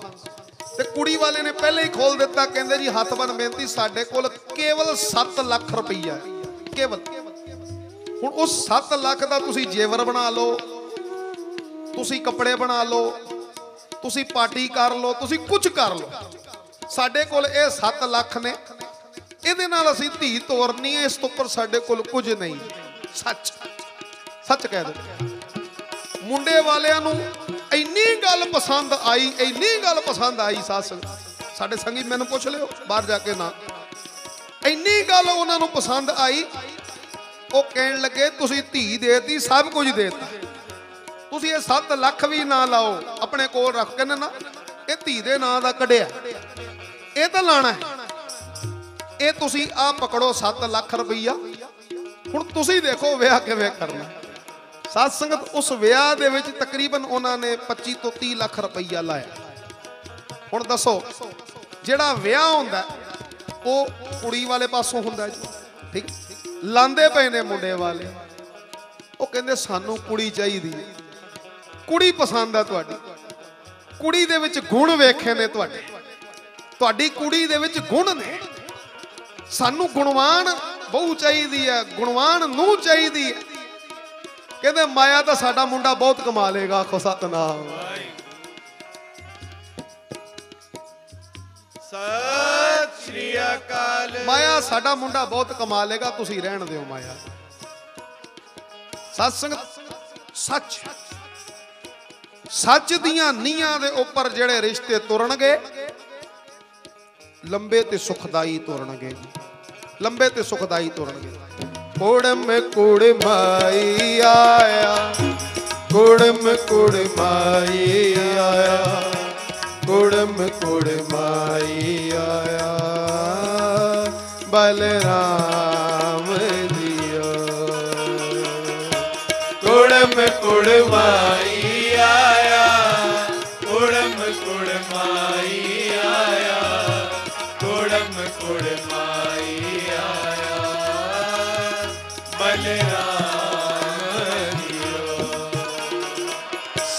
ਤੇ ਕੁੜੀ ਵਾਲੇ ਨੇ ਪਹਿਲਾਂ ਹੀ ਖੋਲ ਦਿੱਤਾ, ਕਹਿੰਦੇ ਜੀ ਹੱਥ ਬੰਨ ਬੇਨਤੀ, ਸਾਡੇ ਕੋਲ ਕੇਵਲ 7 ਲੱਖ ਰੁਪਈਆ ਕੇਵਲ। ਹੁਣ ਉਸ 7 ਲੱਖ ਦਾ ਤੁਸੀਂ ਜੇਵਰ ਬਣਾ ਲਓ, ਤੁਸੀਂ ਕੱਪੜੇ ਬਣਾ ਲਓ ਤੁਸੀਂ ਪਾਰਟੀ ਕਰ ਲਓ, ਤੁਸੀਂ ਕੁਝ ਕਰ ਲਓ। ਸਾਡੇ ਕੋਲ ਇਹ 7 ਲੱਖ ਨੇ। ਇਹਦੇ ਨਾਲ ਅਸੀਂ ਧੀ ਤੋਰਨੀ ਹੈ, ਇਸ ਤੋਂ ਉੱਪਰ ਸਾਡੇ ਕੋਲ ਕੁਝ ਨਹੀਂ। ਸੱਚ। ਸੱਚ ਕਹਿ ਦੋ ਮੁੰਡੇ ਵਾਲਿਆਂ ਨੂੰ ਇੰਨੀ ਗੱਲ ਪਸੰਦ ਆਈ, ਇੰਨੀ ਗੱਲ ਪਸੰਦ ਆਈ ਸੱਸ। ਸਾਡੇ ਸੰਗੀ ਮੈਨੂੰ ਪੁੱਛ ਲਿਓ, ਬਾਹਰ ਜਾ ਕੇ ਨਾ। ਇੰਨੀ ਗੱਲ ਉਹਨਾਂ ਨੂੰ ਪਸੰਦ ਆਈ। ਉਹ ਕਹਿਣ ਲੱਗੇ, ਤੁਸੀਂ ਧੀ ਦੇਤੀ, ਸਭ ਕੁਝ ਦੇਤਾ। ਤੁਸੀਂ ਇਹ 7 ਲੱਖ ਵੀ ਨਾ ਲਾਓ, ਆਪਣੇ ਕੋਲ ਰੱਖ ਕੇ ਨਾ ਇਹ ਧੀ ਦੇ ਨਾਂ ਦਾ ਕੱਢਿਆ। ਇਹ ਤਾਂ ਲਾਣਾ ਇਹ ਤੁਸੀਂ ਆ ਪਕੜੋ 7 ਲੱਖ ਰੁਪਈਆ। ਹੁਣ ਤੁਸੀਂ ਦੇਖੋ ਵਿਆਹ ਕਿਵੇਂ ਕਰਨਾ। ਸਾਧ ਸੰਗਤ ਉਸ ਵਿਆਹ ਦੇ ਵਿੱਚ ਤਕਰੀਬਨ ਉਹਨਾਂ ਨੇ 25 ਤੋਂ 30 ਲੱਖ ਰੁਪਈਆ ਲਾਇਆ। ਹੁਣ ਦੱਸੋ, ਜਿਹੜਾ ਵਿਆਹ ਹੁੰਦਾ, ਉਹ ਕੁੜੀ ਵਾਲੇ ਪਾਸੋਂ ਹੁੰਦਾ ਜੀ। ਠੀਕ? ਲਾਂਦੇ ਪਏ ਨੇ ਮੁੰਡੇ ਵਾਲੇ। ਉਹ ਕਹਿੰਦੇ, ਸਾਨੂੰ ਕੁੜੀ ਚਾਹੀਦੀ ਹੈ। ਕੁੜੀ ਪਸੰਦ ਆ ਤੁਹਾਡੀ। ਕੁੜੀ ਦੇ ਵਿੱਚ ਗੁਣ ਵੇਖੇ ਨੇ ਤੁਹਾਡੇ। ਤੁਹਾਡੀ ਕੁੜੀ ਦੇ ਵਿੱਚ ਗੁਣ ਨੇ। ਸਾਨੂੰ ਗੁਣਵਾਨ ਬਹੁ ਚਾਹੀਦੀ ਹੈ ਗੁਣਵਾਨ ਨੂੰ ਚਾਹੀਦੀ ਹੈ। ਕਹਿੰਦੇ ਮਾਇਆ ਤਾਂ ਸਾਡਾ ਮੁੰਡਾ ਬਹੁਤ ਕਮਾ ਲੇਗਾ ਆਖੋ ਸਤਨਾਮ। ਸਤਿ ਸ੍ਰੀ ਅਕਾਲ। ਮਾਇਆ ਸਾਡਾ ਮੁੰਡਾ ਬਹੁਤ ਕਮਾ ਲੇਗਾ ਤੁਸੀਂ ਰਹਿਣ ਦਿਓ ਮਾਇਆ। ਸਤ ਸੰਗਤ ਸੱਚ ਸੱਚ ਦੀਆਂ ਨੀਆਂ ਦੇ ਉੱਪਰ ਜਿਹੜੇ ਰਿਸ਼ਤੇ ਤੁਰਨਗੇ, ਲੰਬੇ ਤੇ ਸੁਖਦਾਈ ਤੁਰਨਗੇ ਲੰਬੇ ਤੇ ਸੁਖਦਾਈ ਤੁਰਨਗੇ। ਕੁੜਮ ਮਾਈ ਆਇਆ ਘੁੜਮ ਕੁੜ ਮਾਈ ਆਇਆ ਘੁੜਮ ਕੁੜ ਮਾਈ ਆਇਆ। ਬਲਰਾਮ ਜੀਓ। ਕੁੜਮ ਕੁੜਮਾਈ ਆਇਆ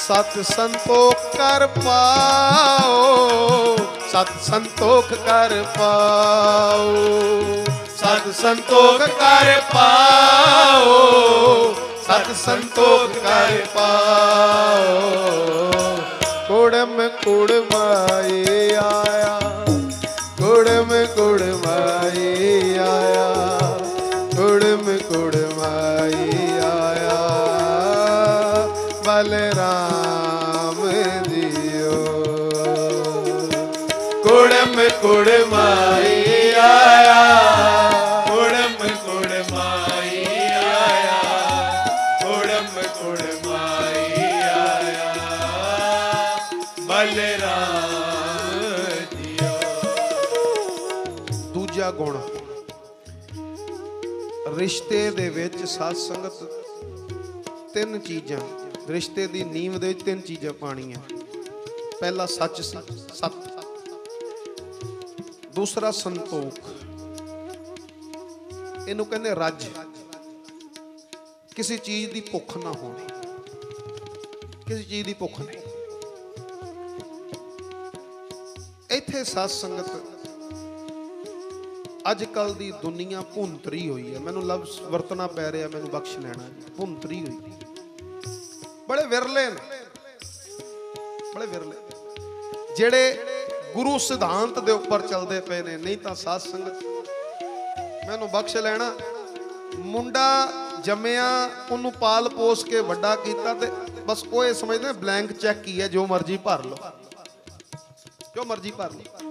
ਸਤ ਸੰਤੋਖ ਕਰ ਪਾਓ, ਸਤ ਸੰਤੋਖ ਕਰ ਪਾਓ, ਸਤ ਸੰਤੋਖ ਕਰ ਪਾਓ, ਸਤ ਸੰਤੋਖ ਕਰ ਪਾਓ। ਕੁੜਮ ਕੁੜਮਾਈ ਆਇਆ ਰਿਸ਼ਤੇ ਦੇ ਵਿੱਚ ਸਾਧ ਸੰਗਤ, ਤਿੰਨ ਚੀਜ਼ਾਂ। ਰਿਸ਼ਤੇ ਦੀ ਨੀਂਵ ਦੇ ਵਿੱਚ ਤਿੰਨ ਚੀਜ਼ਾਂ ਪਾਣੀਆਂ ਪਹਿਲਾ ਸੱਚ ਸੀ ਦੂਸਰਾ ਸੰਤੋਖ। ਇਹਨੂੰ ਕਹਿੰਦੇ ਰੱਜ। ਕਿਸੇ ਚੀਜ਼ ਦੀ ਭੁੱਖ ਨਾ ਹੋਣੀ ਕਿਸੇ ਚੀਜ਼ ਦੀ ਭੁੱਖ ਨਹੀਂ। ਇੱਥੇ ਸਾਧ ਸੰਗਤ ਅੱਜ ਕੱਲ ਦੀ ਦੁਨੀਆ ਭੁੰਤਰੀ ਹੋਈ ਹੈ। ਮੈਨੂੰ ਲਫ਼ਜ਼ ਵਰਤਣਾ ਪੈ ਰਿਹਾ, ਮੈਨੂੰ ਬਖਸ਼ ਲੈਣਾ। ਜੀ ਭੁੰਤਰੀ ਹੋਈ। ਬੜੇ ਵਿਰਲੇ ਨੇ। ਬੜੇ ਵਿਰਲੇ। ਜਿਹੜੇ ਗੁਰੂ ਸਿਧਾਂਤ ਦੇ ਉੱਪਰ ਚੱਲਦੇ ਪਏ ਨੇ, ਨਹੀਂ ਤਾਂ ਸਾਧ ਸੰਗਤ। ਮੈਨੂੰ ਬਖਸ਼ ਲੈਣਾ। ਮੁੰਡਾ ਜੰਮਿਆ, ਉਹਨੂੰ ਪਾਲ ਪੋਸ ਕੇ ਵੱਡਾ ਕੀਤਾ ਤੇ ਬਸ ਉਹ ਇਹ ਸਮਝਦੇ ਬਲੈਂਕ ਚੈੱਕ ਹੀ ਹੈ, ਜੋ ਮਰਜ਼ੀ ਭਰ ਲਓ। ਜੋ ਮਰਜ਼ੀ ਭਰ ਲਓ।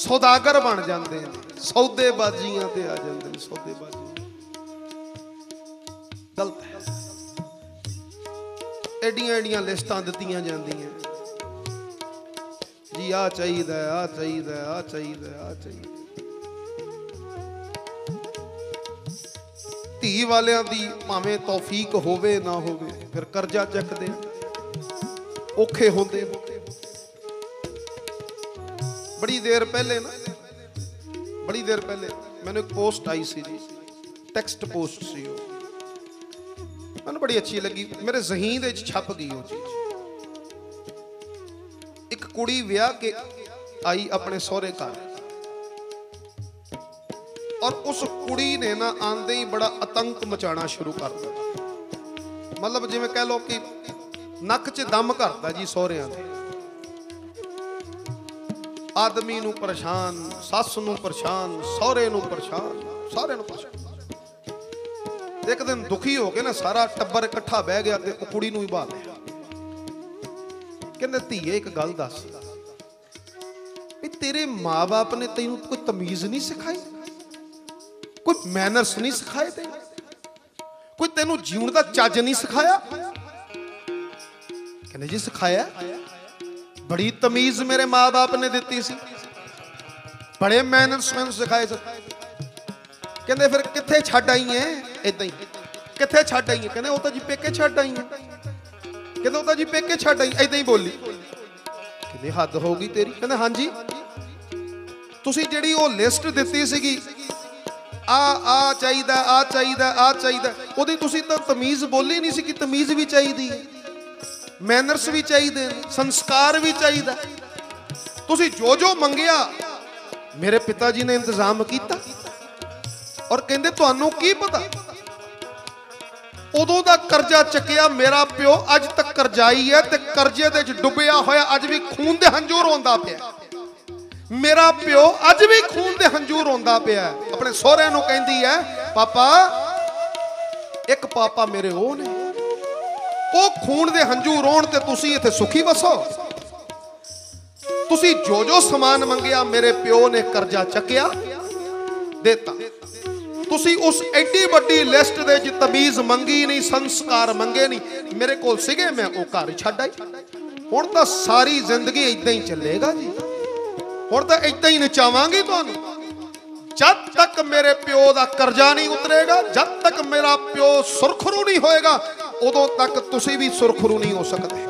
ਸੌਦਾਗਰ ਬਣ ਜਾਂਦੇ ਨੇ, ਸੌਦੇਬਾਜ਼ੀਆਂ ਤੇ ਆ ਜਾਂਦੇ ਨੇ, ਸੌਦੇਬਾਜ਼ੀ। ਗਲਤ ਹੈ। ਐਡੀਆਂ ਐਡੀਆਂ ਲਿਸਟਾਂ ਦਿੱਤੀਆਂ ਜਾਂਦੀਆਂ। ਜੀ ਆ ਚਾਹੀਦਾ ਆ ਚਾਹੀਦਾ ਆ ਚਾਹੀਦਾ ਆ ਚਾਹੀਦਾ ਧੀ ਵਾਲਿਆਂ ਦੀ ਭਾਵੇਂ ਤੌਫੀਕ ਹੋਵੇ ਨਾ ਹੋਵੇ, ਫਿਰ ਕਰਜ਼ਾ ਚੱਕਦੇ ਔਖੇ ਹੁੰਦੇ ਬੜੀ ਦੇਰ ਪਹਿਲੇ ਨਾ, ਬੜੀ ਦੇਰ ਪਹਿਲੇ ਮੈਨੂੰ ਇੱਕ ਪੋਸਟ ਆਈ ਸੀ ਜੀ, ਟੈਕਸਟ ਪੋਸਟ ਸੀ ਉਹ। ਮੈਨੂੰ ਬੜੀ ਅੱਛੀ ਲੱਗੀ, ਮੇਰੇ ਜ਼ਹੀਨ ਦੇ ਵਿੱਚ ਛਪ ਗਈ ਉਹ ਚੀਜ਼। ਇੱਕ ਕੁੜੀ ਵਿਆਹ ਕੇ ਆਈ ਆਪਣੇ ਸਹੁਰੇ ਘਰ। ਔਰ ਉਸ ਕੁੜੀ ਨੇ ਨਾ ਆਂਦੇ ਹੀ ਬੜਾ ਆਤੰਕ ਮਚਾਣਾ ਸ਼ੁਰੂ ਕਰ ਦਿੱਤਾ। ਮਤਲਬ ਜਿਵੇਂ ਕਹਿ ਲਓ ਕਿ ਨੱਕ 'ਚ ਦਮ ਕਰਦਾ ਜੀ ਸਹੁਰਿਆਂ ਦੇ। ਆਦਮੀ ਨੂੰ ਪਰੇਸ਼ਾਨ, ਸੱਸ ਨੂੰ ਪਰੇਸ਼ਾਨ, ਸਹੁਰੇ ਨੂੰ ਪਰੇਸ਼ਾਨ, ਸਾਰਿਆਂ ਨੂੰ ਪਰੇਸ਼ਾਨ। ਇੱਕ ਦਿਨ ਦੁਖੀ ਹੋ ਕੇ ਨਾ ਸਾਰਾ ਟੱਬਰ ਇਕੱਠਾ ਬਹਿ ਗਿਆ ਤੇ ਉਹ ਕੁੜੀ ਨੂੰ ਹੀ ਬਾਹਰ ਲਿਆ ਕਹਿੰਦੇ, ਧੀਏ, ਇੱਕ ਗੱਲ ਦੱਸ। ਵੀ ਤੇਰੇ ਮਾਪੇ ਨੇ ਤੈਨੂੰ ਕੋਈ ਤਮੀਜ਼ ਨਹੀਂ ਸਿਖਾਈ? ਕੋਈ ਮੈਨਰਸ ਨਹੀਂ ਸਿਖਾਏ ਤੈਨੂੰ? ਕੋਈ ਤੈਨੂੰ ਜੀਉਣ ਦਾ ਚੱਜ ਨਹੀਂ ਸਿਖਾਇਆ? ਕਹਿੰਦੇ, ਜੀ ਸਿਖਾਇਆ ਬੜੀ ਤਮੀਜ਼ ਮੇਰੇ ਮਾਪੇ ਨੇ ਦਿੱਤੀ ਸੀ। ਬੜੇ ਮੈਨਰਸ ਮੈਨੂੰ ਸਿਖਾਏ ਸੀ ਕਹਿੰਦੇ, ਫਿਰ ਕਿੱਥੇ ਛੱਡ ਆਈ ਐ? ਇਦਾਂ ਹੀ। ਕਿੱਥੇ ਛੱਡ ਆਈ ਐ? ਕਹਿੰਦੇ, ਉਹ ਤਾਂ ਜੀ ਪੇਕੇ ਛੱਡ ਆਈ ਐ। ਕਹਿੰਦੇ, ਉਹ ਤਾਂ ਜੀ ਪੇਕੇ ਛੱਡ ਆਈ ਇਦਾਂ ਹੀ ਬੋਲੀ। ਕਹਿੰਦੇ, ਹੱਦ ਹੋ ਗਈ ਤੇਰੀ। ਕਹਿੰਦੇ, ਹਾਂਜੀ। ਤੁਸੀਂ ਜਿਹੜੀ ਉਹ ਲਿਸਟ ਦਿੱਤੀ ਸੀਗੀ, ਆ ਆ ਚਾਹੀਦਾ ਆ ਚਾਹੀਦਾ ਆ ਚਾਹੀਦਾ, ਉਹਦੀ ਤੁਸੀਂ ਤਾਂ ਤਮੀਜ਼ ਬੋਲੀ ਨਹੀਂ ਸੀ ਕਿ ਤਮੀਜ਼ ਵੀ ਚਾਹੀਦੀ ਹੈ। ਮੈਨਰਸ ਵੀ ਚਾਹੀਦੇ ਨੇ ਸੰਸਕਾਰ ਵੀ ਚਾਹੀਦਾ। ਤੁਸੀਂ ਜੋ ਜੋ ਮੰਗਿਆ, ਮੇਰੇ ਪਿਤਾ ਜੀ ਨੇ ਇੰਤਜ਼ਾਮ ਕੀਤਾ ਔਰ ਕਹਿੰਦੇ, ਤੁਹਾਨੂੰ ਕੀ ਪਤਾ? ਉਦੋਂ ਦਾ ਕਰਜ਼ਾ ਚੱਕਿਆ ਮੇਰਾ ਪਿਓ, ਅੱਜ ਤੱਕ ਕਰਜ਼ਾਈ ਹੈ ਤੇ ਕਰਜ਼ੇ ਦੇ ਵਿੱਚ ਡੁੱਬਿਆ ਹੋਇਆ, ਅੱਜ ਵੀ ਖੂਨ ਦੇ ਹੰਝੂ ਰੋਂਦਾ ਪਿਆ ਮੇਰਾ ਪਿਓ ਅੱਜ ਵੀ ਖੂਨ ਦੇ ਹੰਝੂ ਰੋਂਦਾ ਪਿਆ ਆਪਣੇ ਸਹੁਰਿਆਂ ਨੂੰ ਕਹਿੰਦੀ ਹੈ, ਪਾਪਾ, ਇੱਕ ਪਾਪਾ ਮੇਰੇ ਉਹ ਨੇ ਉਹ ਖੂਨ ਦੇ ਹੰਝੂ ਰੋਣ ਤੇ ਤੁਸੀਂ ਇੱਥੇ ਸੁਖੀ ਵਸੋ। ਤੁਸੀਂ ਜੋ ਜੋ ਸਮਾਨ ਮੰਗਿਆ, ਮੇਰੇ ਪਿਓ ਨੇ ਕਰਜ਼ਾ ਚੱਕਿਆ ਦਿੱਤਾ। ਤੁਸੀਂ ਉਸ ਐਡੀ ਵੱਡੀ ਲਿਸਟ ਦੇ ਵਿੱਚ ਤਮੀਜ਼ ਮੰਗੀ ਨਹੀਂ, ਸੰਸਕਾਰ ਮੰਗੇ ਨਹੀਂ। ਮੇਰੇ ਕੋਲ ਸੀਗੇ, ਮੈਂ ਉਹ ਘਰ ਛੱਡ ਆਈ। ਹੁਣ ਤਾਂ ਸਾਰੀ ਜ਼ਿੰਦਗੀ ਇਦਾਂ ਹੀ ਚੱਲੇਗਾ ਜੀ। ਹੁਣ ਤਾਂ ਇਦਾਂ ਹੀ ਨਚਾਵਾਂਗੀ ਤੁਹਾਨੂੰ। ਜਦ ਤੱਕ ਮੇਰੇ ਪਿਓ ਦਾ ਕਰਜ਼ਾ ਨਹੀਂ ਉਤਰੇਗਾ, ਜਦ ਤੱਕ ਮੇਰਾ ਪਿਓ ਸੁਰਖਰੂ ਨਹੀਂ ਹੋਏਗਾ ਉਦੋਂ ਤੱਕ ਤੁਸੀਂ ਵੀ ਸੁਰਖਰੂ ਨਹੀਂ ਹੋ ਸਕਦੇ।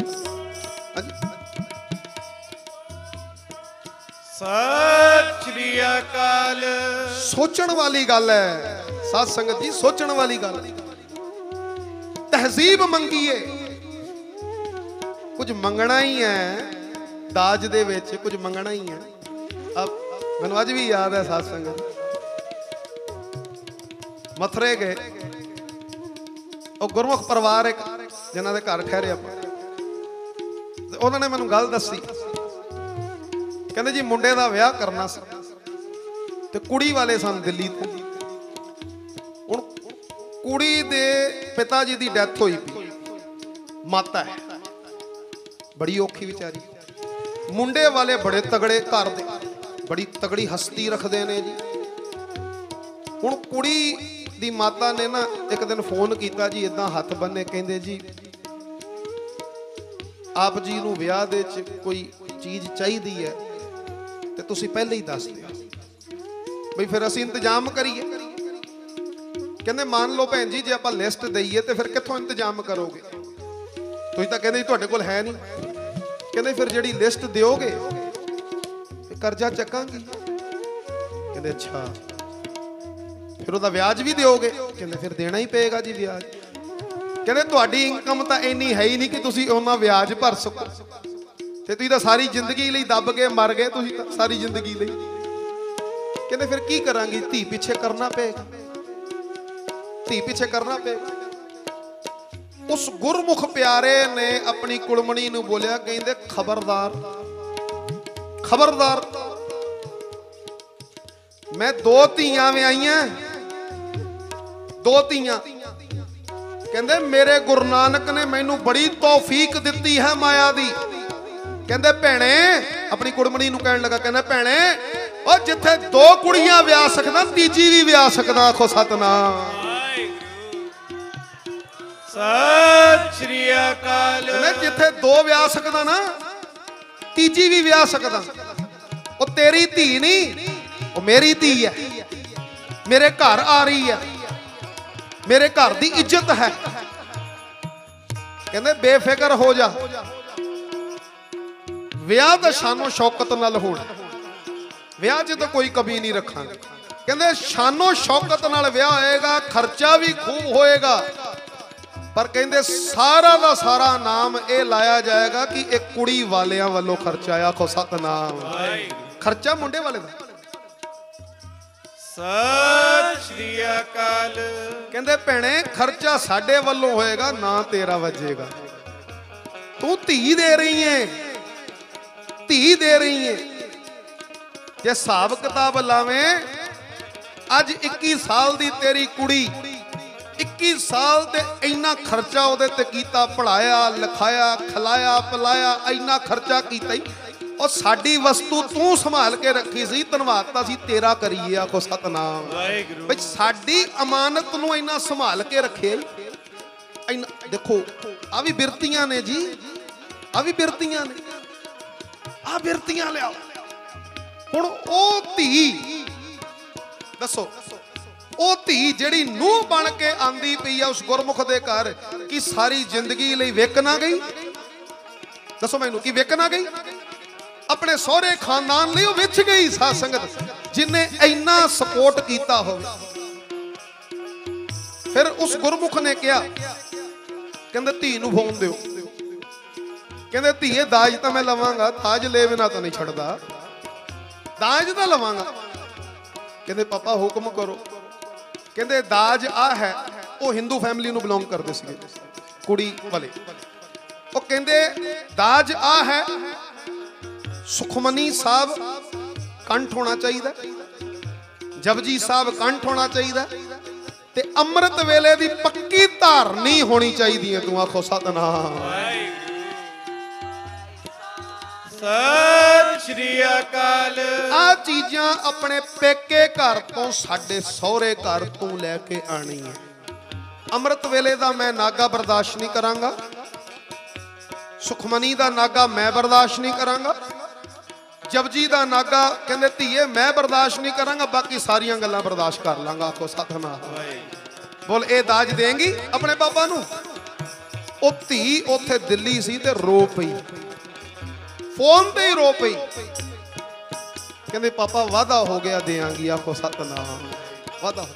ਸ੍ਰੀ ਅਕਾਲ। ਸੋਚਣ ਵਾਲੀ ਗੱਲ ਹੈ। ਸਾਧ ਸੰਗਤ ਜੀ ਸੋਚਣ ਵਾਲੀ ਗੱਲ। ਤਹਿਜ਼ੀਬ ਮੰਗੀਏ। ਕੁਝ ਮੰਗਣਾ ਹੀ ਹੈ। ਦਾਜ ਦੇ ਵਿੱਚ ਕੁਝ ਮੰਗਣਾ ਹੀ ਹੈ। ਅਬ ਮੈਨੂੰ ਅੱਜ ਵੀ ਯਾਦ ਹੈ ਸਾਧ ਸੰਗਤ। ਮਥਰੇ ਗਏ। ਉਹ ਗੁਰਮੁਖ ਪਰਿਵਾਰ ਇੱਕ, ਜਿਨ੍ਹਾਂ ਦੇ ਘਰ ਠਹਿਰੇ ਆਪਾਂ। ਤੇ ਉਹਨਾਂ ਨੇ ਮੈਨੂੰ ਗੱਲ ਦੱਸੀ। ਕਹਿੰਦੇ ਜੀ ਮੁੰਡੇ ਦਾ ਵਿਆਹ ਕਰਨਾ ਸੀ। ਤੇ ਕੁੜੀ ਵਾਲੇ ਸਨ ਦਿੱਲੀ ਤੋਂ। ਹੁਣ ਕੁੜੀ ਦੇ ਪਿਤਾ ਜੀ ਦੀ ਡੈਥ ਹੋਈ ਪਈ। ਮਾਤਾ ਹੈ। ਬੜੀ ਔਖੀ ਵਿਚਾਰੀ। ਮੁੰਡੇ ਵਾਲੇ ਬੜੇ ਤਗੜੇ ਘਰ ਦੇ। ਬੜੀ ਤਗੜੀ ਹਸਤੀ ਰੱਖਦੇ ਨੇ ਜੀ। ਹੁਣ ਕੁੜੀ ਦੀ ਮਾਤਾ ਨੇ ਨਾ ਇੱਕ ਦਿਨ ਫੋਨ ਕੀਤਾ ਜੀ ਇਦਾਂ ਹੱਥ ਬੰਨੇ ਕਹਿੰਦੇ ਜੀ, ਆਪ ਜੀ ਨੂੰ ਵਿਆਹ ਦੇ ਚ ਕੋਈ ਚੀਜ਼ ਚਾਹੀਦੀ ਹੈ, ਤੇ ਤੁਸੀਂ ਪਹਿਲੇ ਹੀ ਦੱਸ ਦਿਓ। ਬਈ ਫਿਰ ਅਸੀਂ ਇੰਤਜ਼ਾਮ ਕਰੀਏ। ਕਹਿੰਦੇ, ਮੰਨ ਲਓ ਭੈਣ ਜੀ, ਜੇ ਆਪਾਂ ਲਿਸਟ ਦਈਏ, ਤੇ ਫਿਰ ਕਿੱਥੋਂ ਇੰਤਜ਼ਾਮ ਕਰੋਗੇ? ਤੁਸੀਂ ਤਾਂ ਕਹਿੰਦੇ ਜੀ, ਤੁਹਾਡੇ ਕੋਲ ਹੈ ਨਹੀਂ। ਕਹਿੰਦੇ, ਫਿਰ ਜਿਹੜੀ ਲਿਸਟ ਦਿਓਗੇ ਕਰਜ਼ਾ ਚੱਕਾਂਗੇ? ਕਹਿੰਦੇ, ਅੱਛਾ। ਫਿਰ ਉਹਦਾ ਵਿਆਜ ਵੀ ਦਿਓਗੇ? ਕਹਿੰਦੇ, ਫਿਰ ਦੇਣਾ ਹੀ ਪਏਗਾ ਜੀ ਵਿਆਜ। ਕਹਿੰਦੇ, ਤੁਹਾਡੀ ਇਨਕਮ ਤਾਂ ਇੰਨੀ ਹੈ ਹੀ ਨਹੀਂ ਕਿ ਤੁਸੀਂ ਉਹਨਾਂ ਵਿਆਜ ਭਰ ਸਕੋ। ਤੇ ਤੁਸੀਂ ਤਾਂ ਸਾਰੀ ਜ਼ਿੰਦਗੀ ਲਈ ਦੱਬ ਕੇ ਮਰ ਗਏ, ਤੁਸੀਂ ਤਾਂ ਸਾਰੀ ਜ਼ਿੰਦਗੀ ਲਈ। ਕਹਿੰਦੇ, ਫਿਰ ਕੀ ਕਰਾਂਗੇ? ਧੀ ਪਿੱਛੇ ਕਰਨਾ ਪਏਗਾ। ਧੀ ਪਿੱਛੇ ਕਰਨਾ ਪਏਗਾ। ਉਸ ਗੁਰਮੁਖ ਪਿਆਰੇ ਨੇ ਆਪਣੀ ਕੁਲਮਣੀ ਨੂੰ ਬੋਲਿਆ, ਕਹਿੰਦੇ, ਖਬਰਦਾਰ ਖਬਰਦਾਰ, ਮੈਂ ਦੋ ਧੀਆਂ ਵਿਆਹੀਆਂ ਦੋ ਧੀਆਂ। ਕਹਿੰਦੇ ਮੇਰੇ ਗੁਰੂ ਨਾਨਕ ਨੇ ਮੈਨੂੰ ਬੜੀ ਤੌਫੀਕ ਦਿੱਤੀ ਹੈ ਮਾਇਆ ਦੀ। ਕਹਿੰਦੇ ਭੈਣੇ ਆਪਣੀ ਕੁੜਮਣੀ ਨੂੰ ਕਹਿਣ ਲੱਗਾ ਕਹਿੰਦਾ ਭੈਣੇ ਉਹ ਜਿੱਥੇ ਦੋ ਕੁੜੀਆਂ ਵਿਆਹ ਸਕਦਾ ਤੀਜੀ ਵੀ ਵਿਆਹ ਸਕਦਾ ਆਖੋ ਸਤਨਾਮ। ਸਤਿ ਸ੍ਰੀ ਅਕਾਲ। ਕਹਿੰਦੇ ਜਿੱਥੇ ਦੋ ਵਿਆਹ ਸਕਦਾ ਨਾ ਤੀਜੀ ਵੀ ਵਿਆਹ ਸਕਦਾ। ਉਹ ਤੇਰੀ ਧੀ ਨਹੀਂ ਉਹ ਮੇਰੀ ਧੀ ਹੈ। ਮੇਰੇ ਘਰ ਆ ਰਹੀ ਹੈ। ਮੇਰੇ ਘਰ ਦੀ ਇੱਜ਼ਤ ਹੈ। ਕਹਿੰਦੇ, ਬੇਫਿਕਰ ਹੋ ਜਾ। ਵਿਆਹ ਤਾਂ ਸ਼ਾਨੋ ਸ਼ੌਕਤ ਨਾਲ ਹੋਣਾ। ਵਿਆਹ 'ਚ ਤਾਂ ਕੋਈ ਕਮੀ ਨਹੀਂ ਰੱਖਾਂਗੇ। ਕਹਿੰਦੇ, ਸ਼ਾਨੋ ਸ਼ੌਕਤ ਨਾਲ ਵਿਆਹ ਹੋਏਗਾ, ਖਰਚਾ ਵੀ ਖੂਬ ਹੋਏਗਾ। ਪਰ ਕਹਿੰਦੇ, ਸਾਰਾ ਦਾ ਸਾਰਾ ਨਾਮ ਇਹ ਲਾਇਆ ਜਾਏਗਾ ਕਿ ਇਹ ਕੁੜੀ ਵਾਲਿਆਂ ਵੱਲੋਂ ਖਰਚਾ ਆਖੋ, ਸਤਨਾਮ। ਖਰਚਾ ਮੁੰਡੇ ਵਾਲੇ ਦਾ। ਸਤਿ ਸ੍ਰੀ ਅਕਾਲ। ਕਹਿੰਦੇ ਭੈਣੇ, ਖਰਚਾ ਸਾਡੇ ਵੱਲੋਂ ਹੋਏਗਾ, ਨਾ ਤੇਰਾ ਵੱਜੇਗਾ। ਤੂੰ ਧੀ ਦੇ ਰਹੀ ਏ। ਧੀ ਦੇ ਰਹੀ ਏ। ਜੇ ਹਿਸਾਬ ਕਿਤਾਬ ਲਾਵੇਂ, ਅੱਜ 21 ਸਾਲ ਦੀ ਤੇਰੀ ਕੁੜੀ 21 ਸਾਲ ਤੇ ਇੰਨਾ ਖਰਚਾ ਉਹਦੇ ਤੇ ਕੀਤਾ ਪੜਾਇਆ ਲਿਖਾਇਆ, ਖਲਾਇਆ, ਪਲਾਇਆ, ਇੰਨਾ ਖਰਚਾ ਕੀਤਾ ਹੀ ਉਹ ਸਾਡੀ ਵਸਤੂ ਤੂੰ ਸੰਭਾਲ ਕੇ ਰੱਖੀ ਸੀ ਧੰਨਵਾਦ ਤਾਂ ਅਸੀਂ ਤੇਰਾ ਕਰੀਏ ਆਖੋ ਸਤਨਾਮ। ਵਾਹਿਗੁਰੂ। ਬਈ ਸਾਡੀ ਅਮਾਨਤ ਨੂੰ ਇੰਨਾ ਸੰਭਾਲ ਕੇ ਰੱਖਿਆ ਈ। ਇੰਨਾ ਦੇਖੋ ਆ ਵੀ ਬਿਰਤੀਆਂ ਨੇ ਜੀ ਆ ਵੀ ਬਿਰਤੀਆਂ ਨੇ। ਆ ਬਿਰਤੀਆਂ ਲਿਆਓ। ਹੁਣ ਉਹ ਧੀ ਦੱਸੋ ਉਹ ਧੀ ਜਿਹੜੀ ਨੂੰਹ ਬਣ ਕੇ ਆਂਦੀ ਪਈ ਆ ਉਸ ਗੁਰਮੁਖ ਦੇ ਘਰ ਕੀ ਸਾਰੀ ਜ਼ਿੰਦਗੀ ਲਈ ਵਿਕ ਨਾ ਗਈ? ਦੱਸੋ ਮੈਨੂੰ ਕੀ ਵਿਕ ਨਾ ਗਈ? ਆਪਣੇ ਸਹੁਰੇ ਖਾਨਦਾਨ ਲਈ ਉਹ ਵਿੱਚ ਗਈ ਸਾਧ ਸੰਗਤ, ਜਿਨੇ ਇੰਨਾ ਸਪੋਰਟ ਕੀਤਾ ਹੋਵੇ। ਫਿਰ ਉਸ ਗੁਰਮੁਖ ਨੇ ਕਿਹਾ, ਕਹਿੰਦੇ ਧੀ ਨੂੰ ਫੋਨ ਦਿਓ। ਕਹਿੰਦੇ ਧੀਏ, ਦਾਜ ਤਾਂ ਮੈਂ ਲਵਾਂਗਾ, ਦਾਜ ਲੈ ਬਿਨਾ ਤਾਂ ਨਹੀਂ ਛੱਡਦਾ। ਦਾਜ ਤਾਂ ਲਵਾਂਗਾ। ਕਹਿੰਦੇ, ਪਾਪਾ, ਹੁਕਮ ਕਰੋ। ਕਹਿੰਦੇ, ਦਾਜ ਆ ਹੈ, ਉਹ ਹਿੰਦੂ ਫੈਮਿਲੀ ਨੂੰ ਬਿਲੋਂਗ ਕਰਦੇ ਸੀਗੇ, ਕੁੜੀ ਵਾਲੇ। ਉਹ ਕਹਿੰਦੇ, ਦਾਜ ਆ ਹੈ ਸੁਖਮਨੀ ਸਾਹਿਬ ਕੰਠ ਹੋਣਾ ਚਾਹੀਦਾ। ਜਪਜੀ ਸਾਹਿਬ ਕੰਠ ਹੋਣਾ ਚਾਹੀਦਾ। ਤੇ ਅੰਮ੍ਰਿਤ ਵੇਲੇ ਦੀ ਪੱਕੀ ਧਾਰਨੀ ਹੋਣੀ ਚਾਹੀਦੀ ਹੈ। ਤੂੰ ਆਖੋ ਸਤਨਾਮ। ਸਤਿ ਸ੍ਰੀ ਅਕਾਲ। ਆ ਚੀਜ਼ਾਂ ਆਪਣੇ ਪੇਕੇ ਘਰ ਤੋਂ ਸਾਡੇ ਸਹੁਰੇ ਘਰ ਤੋਂ ਲੈ ਕੇ ਆਣੀ ਹੈ ਅੰਮ੍ਰਿਤ ਵੇਲੇ ਦਾ ਮੈਂ ਨਾਗਾ ਬਰਦਾਸ਼ਤ ਨਹੀਂ ਕਰਾਂਗਾ। ਸੁਖਮਨੀ ਦਾ ਨਾਗਾ ਮੈਂ ਬਰਦਾਸ਼ਤ ਨਹੀਂ ਕਰਾਂਗਾ। ਜਪਜੀ ਦਾ ਨਾਗਾ ਕਹਿੰਦੇ, ਧੀਏ, ਮੈਂ ਬਰਦਾਸ਼ਤ ਨਹੀਂ ਕਰਾਂਗਾ, ਬਾਕੀ ਸਾਰੀਆਂ ਗੱਲਾਂ ਬਰਦਾਸ਼ਤ ਕਰ ਲਾਂਗਾ ਆਖੋ ਸਤਨਾਮ। ਬੋਲ, ਇਹ ਦਾਜ ਦੇਂਗੀ ਆਪਣੇ ਬਾਬਾ ਨੂੰ? ਉਹ ਧੀ ਉੱਥੇ ਦਿੱਲੀ ਸੀ ਤੇ ਰੋ ਪਈ। ਫੋਨ ਤੇ ਹੀ ਰੋ ਪਈ। ਕਹਿੰਦੇ, ਪਾਪਾ ਵਾਦਾ ਹੋ ਗਿਆ ਦੇਾਂਗੀ ਆਖੋ ਸਤਨਾਮ। ਵਾਦਾ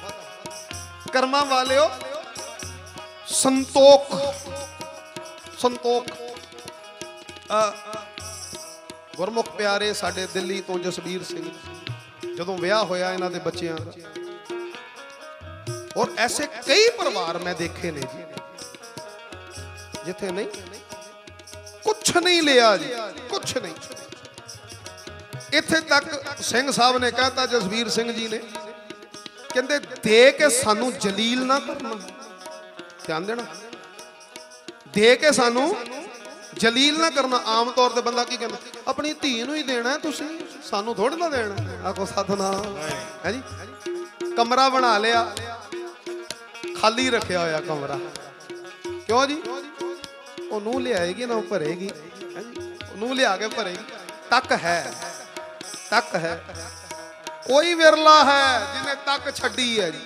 ਕਰਮਾਂ ਵਾਲਿਓ, ਸੰਤੋਖ। ਸੰਤੋਖ। ਆ ਗੁਰਮੁਖ ਪਿਆਰੇ ਸਾਡੇ ਦਿੱਲੀ ਤੋਂ ਜਸਬੀਰ ਸਿੰਘ, ਜਦੋਂ ਵਿਆਹ ਹੋਇਆ ਇਹਨਾਂ ਦੇ ਬੱਚਿਆਂ ਦਾ। ਔਰ ਐਸੇ ਕਈ ਪਰਿਵਾਰ ਮੈਂ ਦੇਖੇ ਨੇ ਜੀ, ਜਿੱਥੇ ਨਹੀਂ, ਕੁਛ ਨਹੀਂ ਲਿਆ ਜੀ, ਕੁਛ ਨਹੀਂ। ਇੱਥੇ ਤੱਕ ਸਿੰਘ ਸਾਹਿਬ ਨੇ ਕਹਿਤਾ ਜਸਵੀਰ ਸਿੰਘ ਜੀ ਨੇ, ਕਹਿੰਦੇ ਦੇ ਕੇ ਸਾਨੂੰ ਜਲੀਲ ਨਾ ਕਰਨਾ। ਧਿਆਨ ਦੇਣਾ। ਦੇ ਕੇ ਸਾਨੂੰ ਜਲੀਲ ਨਾ ਕਰਨਾ। ਆਮ ਤੌਰ ਤੇ ਬੰਦਾ ਕੀ ਕਹਿੰਦਾ? ਆਪਣੀ ਧੀ ਨੂੰ ਹੀ ਦੇਣਾ ਤੁਸੀਂ, ਸਾਨੂੰ ਥੋੜਾ ਨਾ ਦੇਣਾ। ਆਖੋ ਸਤਨਾਮ। ਹੈ ਜੀ? ਕਮਰਾ ਬਣਾ ਲਿਆ। ਖਾਲੀ ਰੱਖਿਆ ਹੋਇਆ ਕਮਰਾ। ਕਿਉਂ ਜੀ? ਉਹ ਨੂੰ ਲਿਆਏਗੀ ਨਾ, ਉਹ ਭਰੇਗੀ। ਹੈਂ ਨੂੰ ਲਿਆ ਕੇ ਭਰੇਗੀ। ਤੱਕ ਹੈ। ਤੱਕ ਹੈ। ਕੋਈ ਵਿਰਲਾ ਹੈ ਜਿਹਨੇ ਤੱਕ ਛੱਡੀ ਹੈ ਜੀ।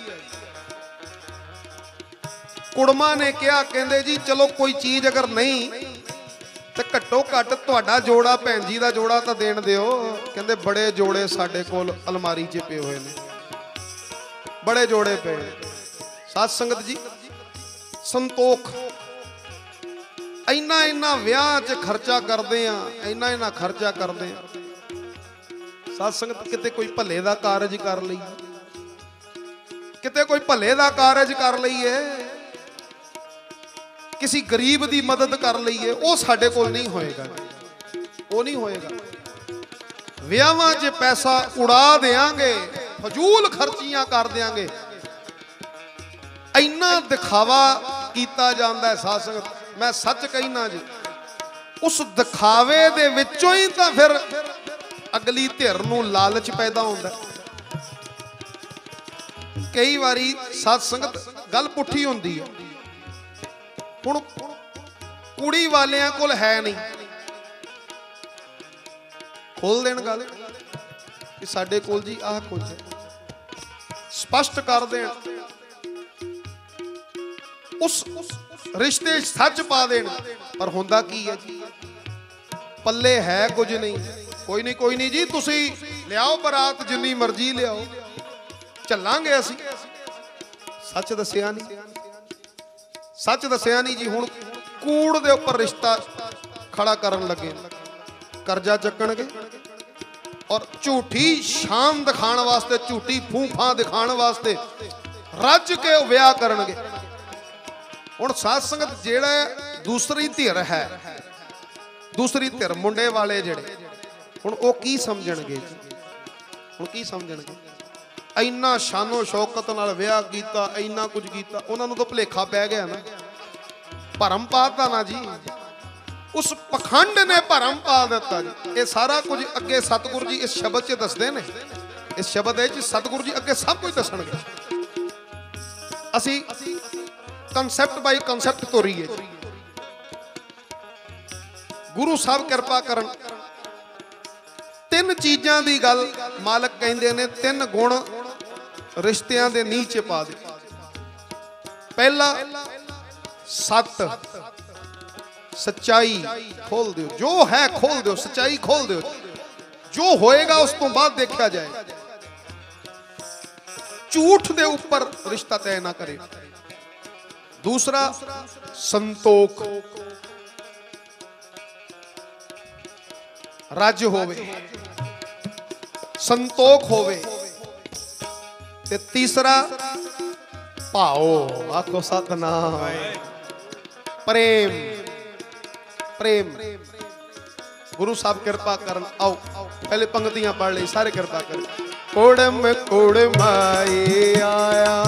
ਕੁੜਮਾ ਨੇ ਕਿਹਾ, ਕਹਿੰਦੇ ਜੀ, ਚਲੋ ਕੋਈ ਚੀਜ਼ ਅਗਰ ਨਹੀਂ ਤੇ ਘੱਟੋ ਘੱਟ ਤੁਹਾਡਾ ਜੋੜਾ ਭੈਣ ਜੀ ਦਾ ਜੋੜਾ ਤਾਂ ਦੇਣ ਦਿਓ। ਕਹਿੰਦੇ ਬੜੇ ਜੋੜੇ ਸਾਡੇ ਕੋਲ ਅਲਮਾਰੀ 'ਚ ਪਏ ਹੋਏ ਨੇ। ਬੜੇ ਜੋੜੇ ਪਏ ਨੇ। ਸਾਧ ਸੰਗਤ ਜੀ, ਸੰਤੋਖ। ਇੰਨਾ ਇੰਨਾ ਵਿਆਹ 'ਚ ਖਰਚਾ ਕਰਦੇ ਆ, ਇੰਨਾ ਇੰਨਾ ਖਰਚਾ ਕਰਦੇ ਆ। ਸਾਧ ਸੰਗਤ ਕਿਤੇ ਕੋਈ ਭੱਲੇ ਦਾ ਕਾਰਜ ਕਰ ਲਈ ਕਿਤੇ ਕੋਈ ਭੱਲੇ ਦਾ ਕਾਰਜ ਕਰ ਲਈਏ। ਕਿਸੇ ਗਰੀਬ ਦੀ ਮਦਦ ਕਰ ਲਈਏ, ਉਹ ਸਾਡੇ ਕੋਲ ਨਹੀਂ ਹੋਏਗਾ। ਉਹ ਨਹੀਂ ਹੋਏਗਾ। ਵਿਆਹਾਂ 'ਚ ਪੈਸਾ ਉਡਾ ਦੇਾਂਗੇ ਫਜ਼ੂਲ ਖਰਚੀਆਂ ਕਰ ਦੇਾਂਗੇ ਇੰਨਾ ਦਿਖਾਵਾ ਕੀਤਾ ਜਾਂਦਾ ਹੈ ਸਾਧ ਮੈਂ ਸੱਚ ਕਹਿਣਾ ਜੀ, ਉਸ ਦਿਖਾਵੇ ਦੇ ਵਿੱਚੋਂ ਹੀ ਤਾਂ ਫਿਰ ਅਗਲੀ ਧਿਰ ਨੂੰ ਲਾਲਚ ਪੈਦਾ ਹੁੰਦਾ ਕਈ ਵਾਰੀ ਸਾਧ ਸੰਗਤ ਗੱਲ ਪੁੱਠੀ ਹੁੰਦੀ ਹੈ। ਹੁਣ ਕੁੜੀ ਵਾਲਿਆਂ ਕੋਲ ਹੈ ਨਹੀਂ। ਖੋਲ ਦੇਣ ਗੱਲ ਕਿ ਸਾਡੇ ਕੋਲ ਜੀ ਆਹ ਕੁਝ ਹੈ। ਸਪਸ਼ਟ ਕਰ ਦੇਣ। ਉਸ ਰਿਸ਼ਤੇ ਸੱਚ ਪਾ ਦੇਣ। ਪਰ ਹੁੰਦਾ ਕੀ ਹੈ ਜੀ? ਪੱਲੇ ਹੈ ਕੁਝ ਨਹੀਂ। ਕੋਈ ਨਹੀਂ ਕੋਈ ਨਹੀਂ ਜੀ, ਤੁਸੀਂ ਲਿਆਓ ਬਰਾਤ, ਜਿੰਨੀ ਮਰਜ਼ੀ ਲਿਆਓ। ਚੱਲਾਂਗੇ ਅਸੀਂ। ਸੱਚ ਦੱਸਿਆ ਨਹੀਂ। ਸੱਚ ਦੱਸਿਆ ਨਹੀਂ ਜੀ, ਹੁਣ ਕੂੜ ਦੇ ਉੱਪਰ ਰਿਸ਼ਤਾ ਖੜਾ ਕਰਨ ਲੱਗੇ। ਕਰਜ਼ਾ ਚੱਕਣਗੇ ਔਰ ਝੂਠੀ ਸ਼ਾਨ ਦਿਖਾਉਣ ਵਾਸਤੇ, ਝੂਠੀ ਫੂਫਾਂ ਦਿਖਾਉਣ ਵਾਸਤੇ ਰੱਜ ਕੇ ਉਹ ਵਿਆਹ ਕਰਨਗੇ। ਹੁਣ ਸਾਧ ਸੰਗਤ ਜਿਹੜਾ ਦੂਸਰੀ ਧਿਰ ਹੈ। ਦੂਸਰੀ ਧਿਰ ਮੁੰਡੇ ਵਾਲੇ ਜਿਹੜੇ, ਹੁਣ ਉਹ ਕੀ ਸਮਝਣਗੇ ਹੁਣ ਕੀ ਸਮਝਣਗੇ? ਇੰਨਾ ਸ਼ਾਨੋ ਸ਼ੌਕਤ ਨਾਲ ਵਿਆਹ ਕੀਤਾ, ਇੰਨਾ ਕੁਝ ਕੀਤਾ, ਉਹਨਾਂ ਨੂੰ ਤਾਂ ਭੁਲੇਖਾ ਪੈ ਗਿਆ ਨਾ। ਭਰਮ ਪਾਤਾ ਨਾ ਜੀ। ਉਸ ਪਖੰਡ ਨੇ ਭਰਮ ਪਾ ਦਿੱਤਾ ਜੀ। ਇਹ ਸਾਰਾ ਕੁਝ ਅੱਗੇ ਸਤਿਗੁਰੂ ਜੀ ਇਸ ਸ਼ਬਦ 'ਚ ਦੱਸਦੇ ਨੇ। ਇਸ ਸ਼ਬਦ ਵਿੱਚ ਸਤਿਗੁਰੂ ਜੀ ਅੱਗੇ ਸਭ ਕੁਝ ਦੱਸਣਗੇ। ਅਸੀਂ ਕਨਸੈਪਟ ਬਾਈ ਕਨਸੈਪਟ ਤੋਰੀਏ ਗੁਰੂ ਸਾਹਿਬ ਕਿਰਪਾ ਕਰਨ। ਤਿੰਨ ਚੀਜ਼ਾਂ ਦੀ ਗੱਲ ਮਾਲਕ ਕਹਿੰਦੇ ਨੇ, ਤਿੰਨ ਗੁਣ ਰਿਸ਼ਤਿਆਂ ਦੇ ਨੀਚੇ ਪਾ ਦੇ ਪਹਿਲਾ ਸੱਤ ਸੱਚਾਈ ਖੋਲ ਦਿਓ। ਜੋ ਹੈ ਖੋਲ ਦਿਓ, ਸੱਚਾਈ ਖੋਲ ਦਿਓ। ਜੋ ਹੋਏਗਾ ਉਸ ਤੋਂ ਬਾਅਦ ਦੇਖਿਆ ਜਾਏ। ਝੂਠ ਦੇ ਉੱਪਰ ਰਿਸ਼ਤਾ ਤੈਅ ਨਾ ਕਰੇ। ਦੂਸਰਾ ਸੰਤੋਖ। ਰੱਜ ਹੋਵੇ। ਸੰਤੋਖ ਹੋਵੇ। ਤੇ ਤੀਸਰਾ ਭਾਓ, ਆਖੋ ਸਤਨਾਮ। ਪ੍ਰੇਮ ਪ੍ਰੇਮ। ਗੁਰੂ ਸਾਹਿਬ ਕਿਰਪਾ ਕਰਨ, ਆਓ, ਪਹਿਲੇ ਪੰਕਤੀਆਂ ਪੜ ਲਈ, ਸਾਰੇ ਕਿਰਪਾ ਕਰਨ। ਕੋੜਮ ਕੁੜਮਾਈ ਆਇਆ,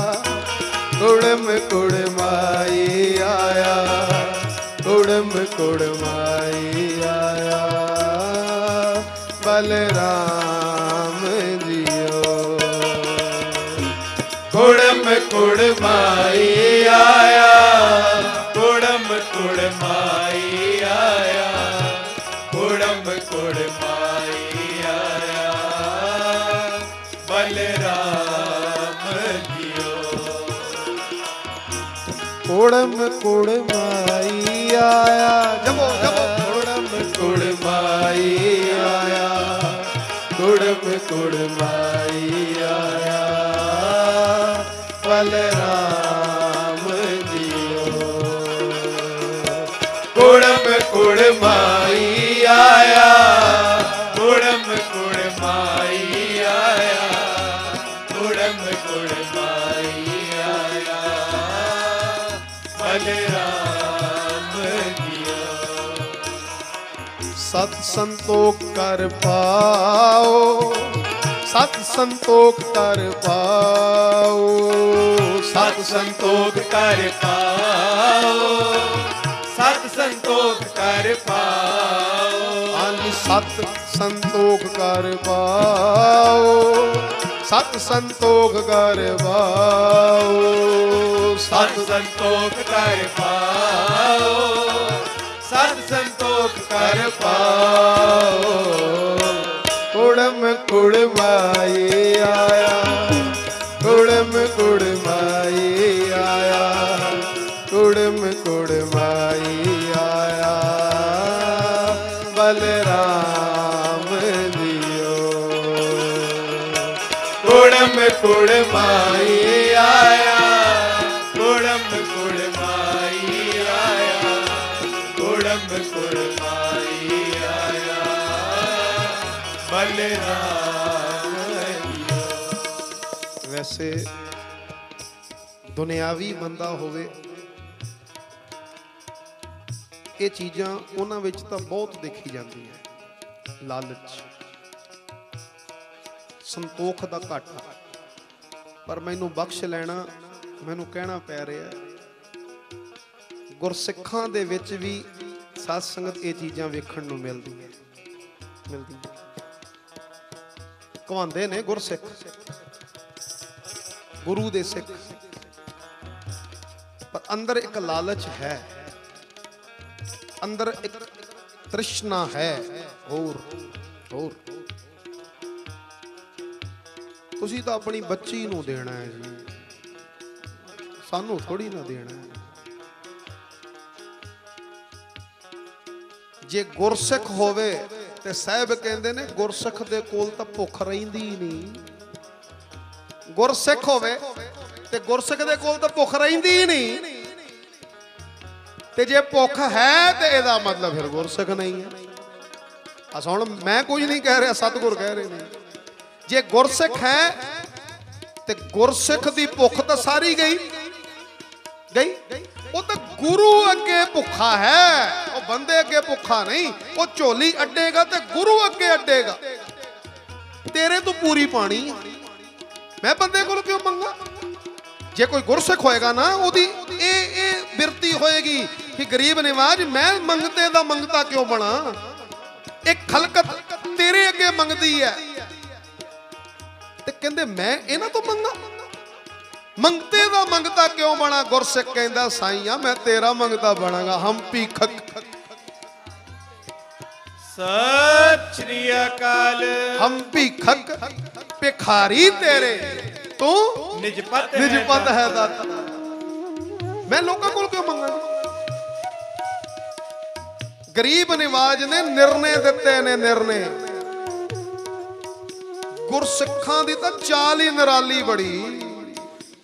ਕੁੜਮ ਕੁੜਮਾਈ ਆਇਆ, ਕੁੜਮ ਕੁੜਮਾਈ ਆਇਆ। ਬਲਰਾਮ ਕੋੜਮ ਕੁੜਮਾਈ ਆਇਆ ਜਪੋ ਜਪੋ ਕੁੜਮ ਕੁੜਮਾਈ ਆਇਆ ਕੁੜਮ ਕੁੜਮਾਈ ਆਇਆ ਬਲਰਾਮ ਸਤ ਸੰਤੋਖ ਕਰ ਪਾਓ, ਸਤ ਸੰਤੋਖ ਕਰ ਪਾਓ, ਸਤ ਸੰਤੋਖ ਕਰ ਪਾਓ, ਸਤ ਸੰਤੋਖ ਕਰ ਪਾਓ ਹਾਂਜੀ ਸਤ ਸੰਤੋਖ ਕਰ ਪਾਓ, ਸਤ ਸੰਤੋਖ ਕਰ ਪਾਓ, ਸਤ ਸੰਤੋਖ ਕਰ ਪਾਓ। ਹਰ ਪਾਓ। ਕੁੜਮ ਕੁੜਮਾਏ ਆਇਆ। ਕੁੜਮ ਕੁੜਮਾਏ ਆਇਆ। ਕੁੜਮ ਕੁੜਮਾਏ ਆਇਆ। ਬਲਰਾਮ ਦਿਓ ਕੁੜਮ ਕੁੜਮਾਏ ਵੈਸੇ ਦੁਨਿਆਵੀ ਬੰਦਾ ਹੋਵੇ। ਇਹ ਚੀਜ਼ਾਂ ਉਹਨਾਂ ਵਿੱਚ ਤਾਂ ਬਹੁਤ ਦੇਖੀ ਜਾਂਦੀਆਂ ਲਾਲਚ, ਸੰਤੋਖ ਦਾ ਘਾਟਾ। ਪਰ ਮੈਨੂੰ ਬਖਸ਼ ਲੈਣਾ, ਮੈਨੂੰ ਕਹਿਣਾ ਪੈ ਰਿਹਾ ਗੁਰਸਿੱਖਾਂ ਦੇ ਵਿੱਚ ਵੀ ਸਾਧ ਸੰਗਤ ਇਹ ਚੀਜ਼ਾਂ ਵੇਖਣ ਨੂੰ ਮਿਲਦੀਆਂ। ਮਿਲਦੀਆਂ। ਕਹਾਉਂਦੇ ਨੇ ਗੁਰਸਿੱਖ। ਗੁਰੂ ਦੇ ਸਿੱਖ। ਪਰ ਅੰਦਰ ਇੱਕ ਲਾਲਚ ਹੈ। ਅੰਦਰ ਇੱਕ ਤ੍ਰਿਸ਼ਨਾ ਹੈ। ਹੋਰ ਹੋਰ। ਤੁਸੀਂ ਤਾਂ ਆਪਣੀ ਬੱਚੀ ਨੂੰ ਦੇਣਾ ਹੈ ਜੀ। ਸਾਨੂੰ ਥੋੜੀ ਨਾ ਦੇਣਾ ਹੈ। ਜੇ ਗੁਰਸਿੱਖ ਹੋਵੇ ਤੇ ਸਾਹਿਬ ਕਹਿੰਦੇ ਨੇ, ਗੁਰਸਿੱਖ ਦੇ ਕੋਲ ਤਾਂ ਭੁੱਖ ਰਹਿੰਦੀ ਨਹੀਂ। ਗੁਰਸਿੱਖ ਹੋਵੇ ਤੇ ਗੁਰਸਿੱਖ ਦੇ ਕੋਲ ਤਾਂ ਭੁੱਖ ਰਹਿੰਦੀ ਹੀ ਨਹੀਂ। ਤੇ ਜੇ ਭੁੱਖ ਹੈ ਤੇ ਇਹਦਾ ਮਤਲਬ ਫਿਰ ਗੁਰਸਿੱਖ ਨਹੀਂ ਹੈ। ਆ ਸੁਣ ਮੈਂ ਕੁਝ ਨਹੀਂ ਕਹਿ ਰਿਹਾ, ਸਤਿਗੁਰ ਕਹਿ ਰਹੇ ਨੇ। ਜੇ ਗੁਰਸਿੱਖ ਹੈ ਤੇ ਗੁਰਸਿੱਖ ਦੀ ਭੁੱਖ ਤਾਂ ਸਾਰੀ ਗਈ। ਗਈ? ਉਹ ਤਾਂ ਗੁਰੂ ਅੱਗੇ ਭੁੱਖਾ ਹੈ। ਉਹ ਬੰਦੇ ਅੱਗੇ ਭੁੱਖਾ ਨਹੀਂ। ਉਹ ਝੋਲੀ ਅੱਡੇਗਾ ਤੇ ਗੁਰੂ ਅੱਗੇ ਅੱਡੇਗਾ। ਤੇਰੇ ਤੋਂ ਪੂਰੀ ਪਾਣੀ ਹੈ। ਮੈਂ ਬੰਦੇ ਕੋਲ ਕਿਉਂ ਮੰਗਾ? ਜੇ ਕੋਈ ਗੁਰਸਿੱਖ ਹੋਏਗਾ ਨਾ, ਉਹਦੀ ਇਹ ਇਹ ਬਿਰਤੀ ਹੋਏਗੀ ਕਿ ਗਰੀਬ ਨਿਵਾਜ, ਮੈਂ ਮੰਗਤੇ ਦਾ ਮੰਗਤਾ ਕਿਉਂ ਬਣਾ? ਇਹ ਖਲਕਤ ਤੇਰੇ ਅੱਗੇ ਮੰਗਦੀ ਹੈ। ਤੇ ਕਹਿੰਦੇ, ਮੈਂ ਇਹਨਾਂ ਤੋਂ ਮੰਗਾ? ਮੰਗਤੇ ਦਾ ਮੰਗਤਾ ਕਿਉਂ ਬਣਾ? ਗੁਰਸਿੱਖ ਕਹਿੰਦਾ, ਸਾਈਆਂ, ਮੈਂ ਤੇਰਾ ਮੰਗਤਾ ਬਣਾਗਾ। ਹੰਪੀ ਖਕ ਸਤਿ ਸ਼੍ਰੀ ਅਕਾਲ। ਹੰਪੀ ਖਕ ਭਿਖਾਰੀ ਤੇਰੇ। ਤੂੰ ਨਿਜ ਪਤ ਨਿਜ ਹੈ ਦਾਤਾ। ਮੈਂ ਲੋਕਾਂ ਕੋਲ ਕਿਉਂ ਮੰਗਾਂ? ਗਰੀਬ ਨਿਵਾਜ ਨੇ ਨਿਰਣੇ ਦਿੱਤੇ ਨੇ ਨਿਰਣੇ। ਗੁਰਸਿੱਖਾਂ ਦੀ ਤਾਂ ਚਾਲ ਹੀ ਨਿਰਾਲੀ ਬੜੀ।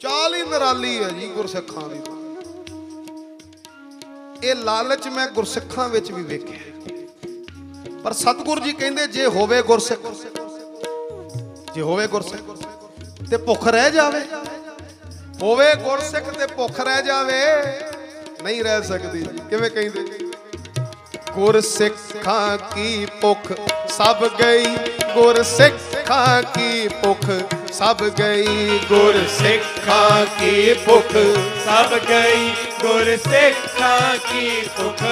ਚਾਲ ਹੀ ਨਿਰਾਲੀ ਹੈ ਜੀ ਗੁਰਸਿੱਖਾਂ ਦੀ ਇਹ ਲਾਲਚ ਮੈਂ ਗੁਰਸਿੱਖਾਂ ਵਿੱਚ ਵੀ ਵੇਖਿਆ। ਪਰ ਸਤਿਗੁਰੂ ਜੀ ਕਹਿੰਦੇ, ਜੇ ਹੋਵੇ ਗੁਰਸਿੱਖ, ਜੇ ਹੋਵੇ ਗੁਰਸਿੱਖ, ਤੇ ਭੁੱਖ ਰਹਿ ਜਾਵੇ। ਹੋਵੇ ਗੁਰਸਿੱਖ ਤੇ ਭੁੱਖ ਰਹਿ ਜਾਵੇ, ਨਹੀਂ ਰਹਿ ਸਕਦੀ। ਕਿਵੇਂ ਕਹਿੰਦੇ? ਗੁਰਸਿੱਖਾਂ ਕੀ ਭੁੱਖ, ਸਭ ਗਈ। ਗੁਰਸਿੱਖਾਂ ਕੀ ਭੁੱਖ, ਸਭ ਗਈ। ਗੁਰ ਕੀ ਭੁੱਖ, ਸਭ ਗਈ। ਗੁਰ ਸਿੱਖਾਂ ਕੀ ਭੁੱਖ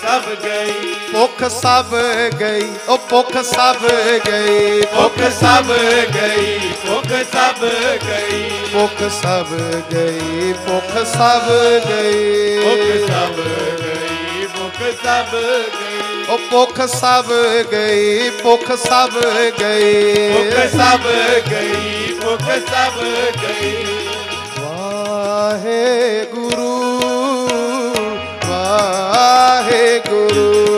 ਸਭ ਗਈ ਭੁੱਖ ਸਭ ਗਈ ਉਹ ਭੁੱਖ ਸਭ ਗਈ ਭੁੱਖ ਸਭ ਗਈ ਭੁੱਖ ਸਭ ਗਈ ਭੁੱਖ ਸਭ ਗਈ ਭੁੱਖ ਸਭ ਗਈ ਭੁੱਖ ਸਭ ਗਈ ਭੁੱਖ ਸਭ ਗਈ ਉਹ ਭੁੱਖ ਸਭ ਗਈ ਭੁੱਖ ਸਭ ਗਈ ਭੁੱਖ ਸਭ ਗਈ ਭੁੱਖ ਸਭ ਗਈ ਵਾਹਿਗੁਰੂ ਵਾਹਿਗੁਰੂ ਵਾਹਿਗੁਰੂ।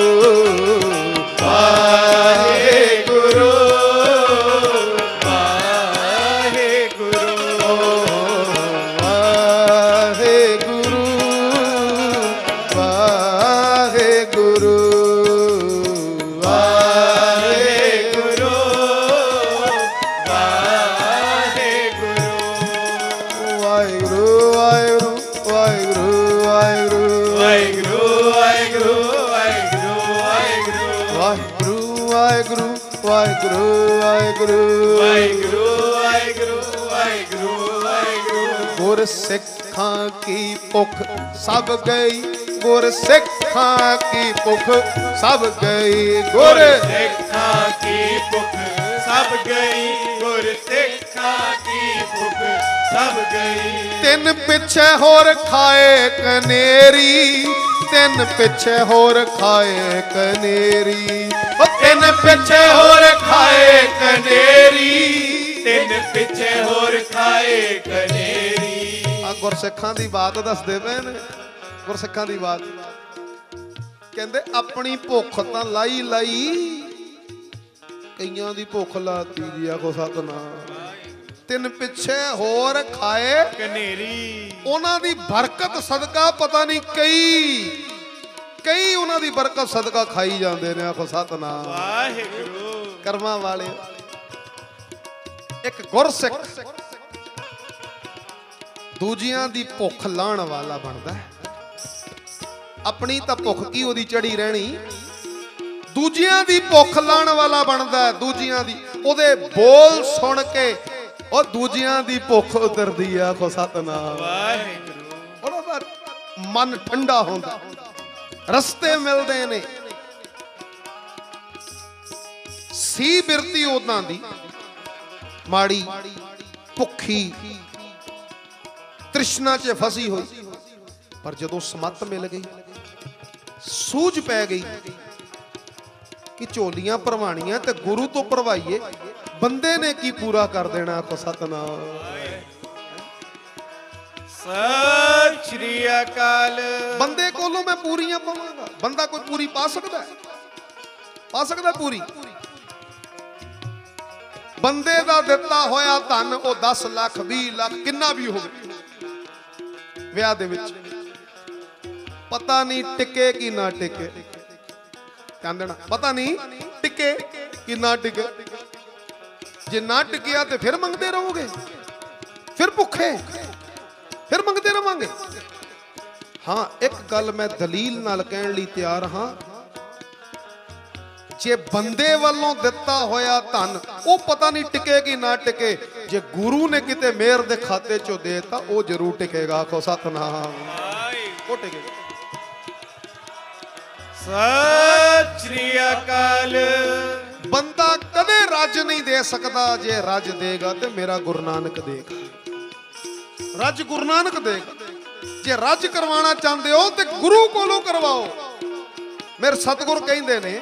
ਵਾਹਿਗੁਰੂ। ਵਾਹਿਗੁਰੂ ਵਾਹਿਗੁਰੂ ਵਾਹਿਗੁਰੂ ਵਾਹਿਗੁਰੂ। ਗੁਰ ਸਿੱਖਾਂ ਕੀ ਭੁੱਖ ਸਭ ਗਈ। ਗੁਰ ਸਿੱਖਾਂ ਕੀ ਭੁੱਖ ਸਭ ਗਈ। ਗੁਰ ਸਿੱਖਾਂ ਕੀ ਭੁੱਖ ਸਭ ਗਈ। ਗੁਰ ਸਿੱਖਾਂ ਕੀ ਭੁੱਖ ਸਭ ਗਈ। ਤਿੰਨ ਪਿੱਛੇ ਹੋਰ ਖਾਏ ਕਨੇਰੀ। ਤਿੰਨ ਪਿੱਛੇ ਹੋਰ ਖਾਏ ਕਨੇਰੀ। ਉਹ ਤਿੰਨ ਪਿੱਛੇ ਹੋਰ ਖਾਏ ਕਨੇਰੀ ਤਿੰਨ ਪਿੱਛੇ ਹੋਰ ਖਾਏ ਕਨੇਰੀ। ਆ ਗੁਰਸਿੱਖਾਂ ਦੀ ਬਾਤ ਦੱਸਦੇ ਪਏ ਨੇ ਗੁਰਸਿੱਖਾਂ ਦੀ ਬਾਤ। ਕਹਿੰਦੇ ਆਪਣੀ ਭੁੱਖ ਤਾਂ ਲਾਈ ਲਾਈ ਕਈਆਂ ਦੀ ਭੁੱਖ ਲਾਤੀ ਜੀ ਆਖੋ ਸਤਨਾਮ। ਤਿੰਨ ਪਿੱਛੇ ਹੋਰ ਖਾਏ ਕਨੇਰੀ। ਉਹਨਾਂ ਦੀ ਬਰਕਤ ਸਦਕਾ ਪਤਾ ਨਹੀਂ ਕਈ ਕਈ ਉਹਨਾਂ ਦੀ ਬਰਕਤ ਸਦਕਾ ਖਾਈ ਜਾਂਦੇ ਨੇ ਆਖੋ ਸਤਨਾਮ। ਵਾਹਿਗੁਰੂ। ਕਰਮਾਂ ਵਾਲੇ ਇੱਕ ਗੁਰਸਿੱਖ ਦੂਜਿਆਂ ਦੀ ਭੁੱਖ ਲਾਣ ਵਾਲਾ ਬਣਦਾ ਹੈ। ਆਪਣੀ ਤਾਂ ਭੁੱਖ ਕੀ ਉਹਦੀ ਚੜੀ ਰਹਿਣੀ? ਦੂਜਿਆਂ ਦੀ ਭੁੱਖ ਲਾਣ ਵਾਲਾ ਬਣਦਾ ਦੂਜਿਆਂ ਦੀ। ਉਹਦੇ ਬੋਲ ਸੁਣ ਕੇ ਉਹ ਦੂਜਿਆਂ ਦੀ ਭੁੱਖ ਉਤਰਦੀ ਆ ਆਖੋ ਸਤਨਾਮ। ਵਾਹਿਗੁਰੂ। ਉਹਨਾਂ ਦਾ ਮਨ ਠੰਡਾ ਹੁੰਦਾ। ਰਸਤੇ ਮਿਲਦੇ ਨੇ। ਸੀ ਬਿਰਤੀ ਉਹਨਾਂ ਦੀ ਮਾੜੀ ਭੁੱਖੀ ਤ੍ਰਿਸ਼ਨਾ 'ਚ ਫਸੀ ਹੋਈ। ਪਰ ਜਦੋਂ ਸਮੱਤ ਮਿਲ ਗਈ ਸੂਝ ਪੈ ਗਈ ਕਿ ਝੋਲੀਆਂ ਭਰਵਾਣੀਆਂ ਤੇ ਗੁਰੂ ਤੋਂ ਭਰਵਾਈਏ ਬੰਦੇ ਨੇ ਕੀ ਪੂਰਾ ਕਰ ਦੇਣਾ ਆਖੋ ਸਤਨਾਮ। ਸਤਿ ਸ਼੍ਰੀ ਅਕਾਲ। ਬੰਦੇ ਕੋਲੋਂ ਮੈਂ ਪੂਰੀਆਂ ਪਾਵਾਂਗਾ। ਬੰਦਾ ਕੋਈ ਪੂਰੀ ਪਾ ਸਕਦਾ ਹੈ? ਪਾ ਸਕਦਾ ਪੂਰੀ? ਬੰਦੇ ਦਾ ਦਿੱਤਾ ਹੋਇਆ ਧਨ, ਉਹ 10 ਲੱਖ 20 ਲੱਖ, ਕਿੰਨਾ ਵੀ ਹੋਵੇ। ਵਿਆਹ ਦੇ ਵਿੱਚ। ਪਤਾ ਨਹੀਂ ਟਿਕੇ ਕਿ ਨਾ ਟਿਕੇ। ਕਹਿੰਦਣਾ ਪਤਾ ਨਹੀਂ ਟਿਕੇ ਕਿ ਨਾ ਟਿਕੇ। ਜੇ ਨਾ ਟਿਕਿਆ ਤੇ ਫਿਰ ਮੰਗਦੇ ਰਹੋਗੇ। ਫਿਰ ਭੁੱਖੇ। ਫਿਰ ਮੰਗਦੇ ਰਵਾਂਗੇ। ਹਾਂ, ਇੱਕ ਗੱਲ ਮੈਂ ਦਲੀਲ ਨਾਲ ਕਹਿਣ ਲਈ ਤਿਆਰ ਹਾਂ। ਜੇ ਬੰਦੇ ਵੱਲੋਂ ਦਿੱਤਾ ਹੋਇਆ ਧਨ ਉਹ ਪਤਾ ਨਹੀਂ ਟਿਕੇ ਕਿ ਨਾ ਟਿਕੇ। ਜੇ ਗੁਰੂ ਨੇ ਕਿਤੇ ਮਿਹਰ ਦੇ ਖਾਤੇ ਚੋਂ ਦੇਤਾ ਉਹ ਜ਼ਰੂਰ ਟਿਕੇਗਾ। ਆਖੋ ਸਤਨਾਮ। ਉਹ ਟਿਕੇਗਾ। ਸਤਿ ਸ਼੍ਰੀ ਅਕਾਲ। ਬੰਦਾ ਕਦੇ ਰੱਜ ਨਹੀਂ ਦੇ ਸਕਦਾ। ਜੇ ਰੱਜ ਦੇਗਾ ਤੇ ਮੇਰਾ ਗੁਰੂ ਨਾਨਕ ਦੇਗਾ ਰੱਜ ਗੁਰੂ ਨਾਨਕ ਦੇਗਾ ਜੇ ਰੱਜ ਕਰਵਾਉਣਾ ਚਾਹੁੰਦੇ ਹੋ ਤੇ ਗੁਰੂ ਕੋਲੋਂ ਕਰਵਾਓ। ਮੇਰੇ ਸਤਿਗੁਰ ਕਹਿੰਦੇ ਨੇ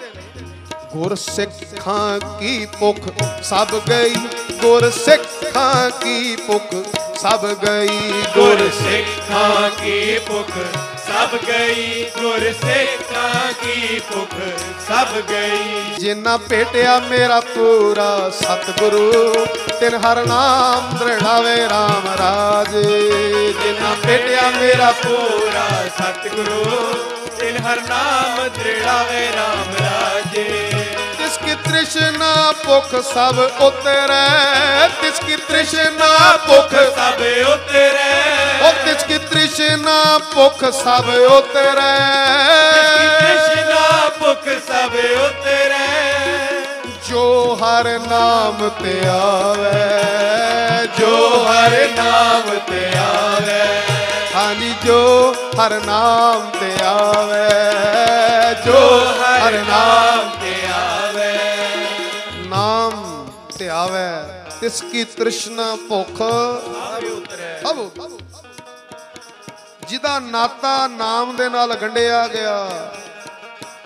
ਗੁਰ ਸਿੱਖਾਂ ਕੀ ਭੁੱਖ? ਸਭ ਗਈ ਗੁਰ ਸਿੱਖਾਂ ਕੀ ਭੁੱਖ? ਸਭ ਗਈ ਗੁਰ ਸਿੱਖਾਂ ਕੀ ਭੁੱਖ? ਸਭ ਗਈ ਗੁਰ ਸਿੱਖਾਂ ਕੀ ਭੁੱਖ? ਸਭ ਗਈ। ਜਿੰਨਾ ਭੇਟਿਆ ਮੇਰਾ ਪੂਰਾ ਸਤਿਗੁਰੂ ਤਿਨ ਹਰ ਨਾਮ ਦ੍ਰਿੜਾਵੇ RAM ਰਾਜ। ਜਿੰਨਾ ਭੇਟਿਆ ਮੇਰਾ ਪੂਰਾ ਸਤਿਗੁਰੂ ਤਿਨ ਹਰ ਨਾਮ ਦ੍ਰਿੜਾਵੇ RAM ਰਾਜੇ। ਤ੍ਰਿਸ਼ਨਾ ਭੁੱਖ ਸਭ ਉਤਰੈ। ਤਿਸ ਕੀ ਤ੍ਰਿਸ਼ਨਾ ਭੁੱਖ ਸਭ ਉਤਰੈ। ਉਹ ਤਿਸ ਕੀ ਤ੍ਰਿਸ਼ਨਾ ਭੁੱਖ ਸਭ ਉਤਰੈ। ਕ੍ਰਿਸ਼ਨਾ ਭੁੱਖ ਸਭ ਉਤਰੈ। ਜੋ ਹਰ ਨਾਮ ਤੇ ਆਵੇ। ਜੋ ਹਰ ਨਾਮ ਤੇ ਆਵੇ। ਹਾਂਜੀ ਜੋ ਹਰ ਨਾਮ ਤੇ ਆਵੇ। ਜੋ ਹਰ ਨਾਮ ਆਵੇ। ਤਿਸ ਕੀ ਤ੍ਰਿਸ਼ਨਾ ਭੁੱਖ। ਸਭ ਉਤਰੈ। ਜਿਹਦਾ ਨਾਤਾ ਨਾਮ ਦੇ ਨਾਲ ਗੰਢਿਆ ਗਿਆ।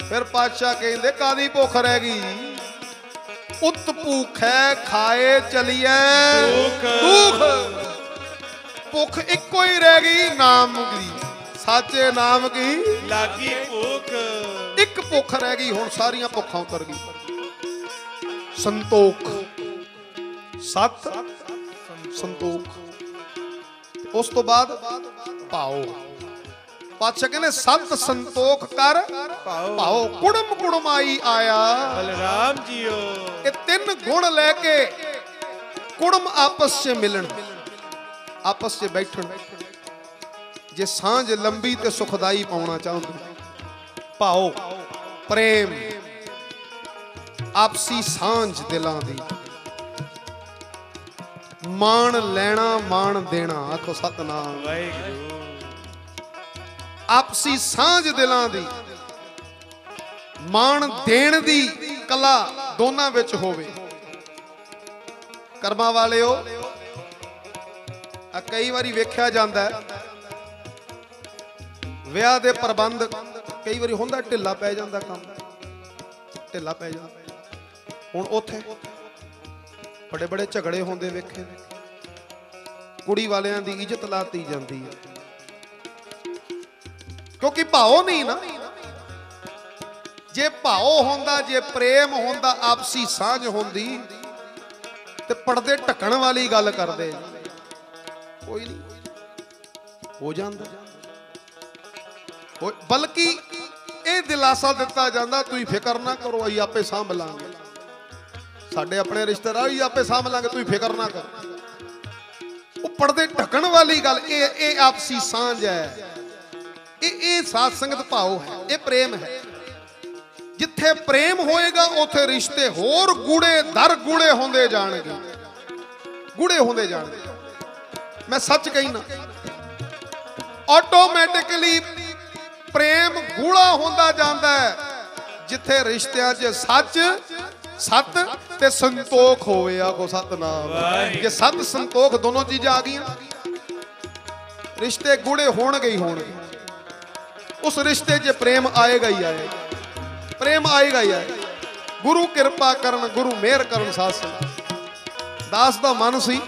ਫਿਰ ਪਾਤਸ਼ਾਹ ਕਹਿੰਦੇ ਕਾਦੀ ਭੁੱਖ ਰਹਿ ਗਈ? ਉਤ ਭੂਖੈ ਖਾਏ ਚਲੀਐ। ਭੁੱਖ। ਭੁੱਖ। ਇੱਕੋ ਹੀ ਰਹਿ ਗਈ ਨਾਮ ਦੀ ਸਾਚੇ ਨਾਮ ਕੀ? ਲਾਗੀ ਭੁੱਖ। ਇੱਕ ਭੁੱਖ ਰਹਿ ਗਈ ਹੁਣ ਸਾਰੀਆਂ ਭੁੱਖਾਂ ਉਤਰ ਗਈ। ਸੰਤੋਖ। ਸਤ ਸੰਤੋਖ। ਉਸ ਤੋਂ ਬਾਅਦ ਭਾਉ ਪਾਤਸ਼ਾਹ ਕਹਿੰਦੇ ਸਤ ਸੰਤੋਖ ਕਰ ਭਾਉ ਕੁੜਮ ਕੁੜਮਾਈ ਆਇਆ। ਬਲਰਾਮ ਜੀਓ। ਇਹ ਤਿੰਨ ਗੁਣ ਲੈ ਕੇ ਕੁੜਮ ਆਪਸ 'ਚ ਮਿਲਣ। ਆਪਸ 'ਚ ਬੈਠਣ। ਜੇ ਸਾਂਝ ਲੰਬੀ ਤੇ ਸੁਖਦਾਈ ਪਾਉਣਾ ਚਾਹੁੰਦੇ। ਭਾਉ ਪ੍ਰੇਮ। ਆਪਸੀ ਸਾਂਝ ਦਿਲਾਂ ਦੀ। ਮਾਣ ਲੈਣਾ, ਮਾਣ ਦੇਣਾ, ਆਖੋ ਸਤਨਾਮ। ਵਾਹਿਗੁਰੂ ਆਪਸੀ ਸਾਂਝ ਦਿਲਾਂ ਦੀ, ਮਾਣ ਦੇਣ ਦੀ ਕਲਾ ਦੋਨਾਂ ਵਿੱਚ ਹੋਵੇ। ਕਰਮਾਂ ਵਾਲਿਓ ਆ ਕਈ ਵਾਰੀ ਵੇਖਿਆ ਜਾਂਦਾ ਹੈ। ਵਿਆਹ ਦੇ ਪ੍ਰਬੰਧ ਕਈ ਵਾਰੀ ਹੁੰਦਾ, ਢਿੱਲਾ ਪੈ ਜਾਂਦਾ ਕੰਮ। ਢਿੱਲਾ ਪੈ ਜਾਂਦਾ। ਹੁਣ ਉੱਥੇ ਬੜੇ ਬੜੇ ਝਗੜੇ ਹੁੰਦੇ ਵੇਖੇ। ਕੁੜੀ ਵਾਲਿਆਂ ਦੀ ਇੱਜ਼ਤ ਲਾਤੀ ਜਾਂਦੀ ਹੈ ਕਿਉਂਕਿ ਭਾਉ ਨਹੀਂ ਨਾ। ਜੇ ਭਾਉ ਹੁੰਦਾ, ਜੇ ਪ੍ਰੇਮ ਹੁੰਦਾ, ਆਪਸੀ ਸਾਂਝ ਹੁੰਦੀ, ਤੇ ਪਰਦੇ ਢੱਕਣ ਵਾਲੀ ਗੱਲ ਕਰਦੇ ਕੋਈ ਨਹੀਂ। ਹੋ ਜਾਂਦਾ। ਬਲਕਿ ਇਹ ਦਿਲਾਸਾ ਦਿੱਤਾ ਜਾਂਦਾ, ਤੁਸੀਂ ਫਿਕਰ ਨਾ ਕਰੋ, ਅਸੀਂ ਆਪੇ ਸਾਂਭ ਲਾਂਗੇ। ਸਾਡੇ ਆਪਣੇ ਰਿਸ਼ਤੇਦਾਰ ਹੀ ਆਪੇ ਸਾਂਭ ਲਾਂਗੇ ਤੁਸੀਂ ਫਿਕਰ ਨਾ ਕਰੋ। ਉਹ ਪਰਦੇ ਢੱਕਣ ਵਾਲੀ ਗੱਲ ਇਹ ਇਹ ਆਪਸੀ ਸਾਂਝ ਹੈ। ਇਹ ਇਹ ਸਾਧ ਸੰਗਤ ਭਾਵ ਹੈ, ਇਹ ਪ੍ਰੇਮ ਹੈ। ਜਿੱਥੇ ਪ੍ਰੇਮ ਹੋਏਗਾ, ਉੱਥੇ ਰਿਸ਼ਤੇ ਹੋਰ ਗੂੜੇ, ਦਰ ਗੂੜੇ ਹੁੰਦੇ ਜਾਣਗੇ। ਗੂੜੇ ਹੁੰਦੇ ਜਾਣਗੇ। ਮੈਂ ਸੱਚ ਕਹਿਣਾ ਆਟੋਮੈਟਿਕਲੀ ਪ੍ਰੇਮ ਗੂੜਾ ਹੁੰਦਾ ਜਾਂਦਾ ਹੈ, ਜਿੱਥੇ ਰਿਸ਼ਤਿਆਂ 'ਚ ਸੱਚ ਸਤ ਤੇ ਸੰਤੋਖ ਹੋਵੇ ਆਖੋ ਸਤਨਾਮ। ਜੇ ਸਤ ਸੰਤੋਖ ਦੋਨੋਂ ਚੀਜ਼ਾਂ ਆ ਗਈਆਂ ਰਿਸ਼ਤੇ ਗੂੜੇ ਹੋਣਗੇ ਹੀ ਹੋਣਗੇ। ਉਸ ਰਿਸ਼ਤੇ 'ਚ ਪ੍ਰੇਮ ਆਏਗਾ ਹੀ ਆਏਗਾ। ਪ੍ਰੇਮ ਆਏਗਾ ਹੀ ਆਏਗਾ। ਗੁਰੂ ਕਿਰਪਾ ਕਰਨ ਗੁਰੂ ਮਿਹਰ ਕਰਨ ਸਾਧ ਸੰਗਤ ਦਾਸ ਦਾ ਮਨ ਸੀ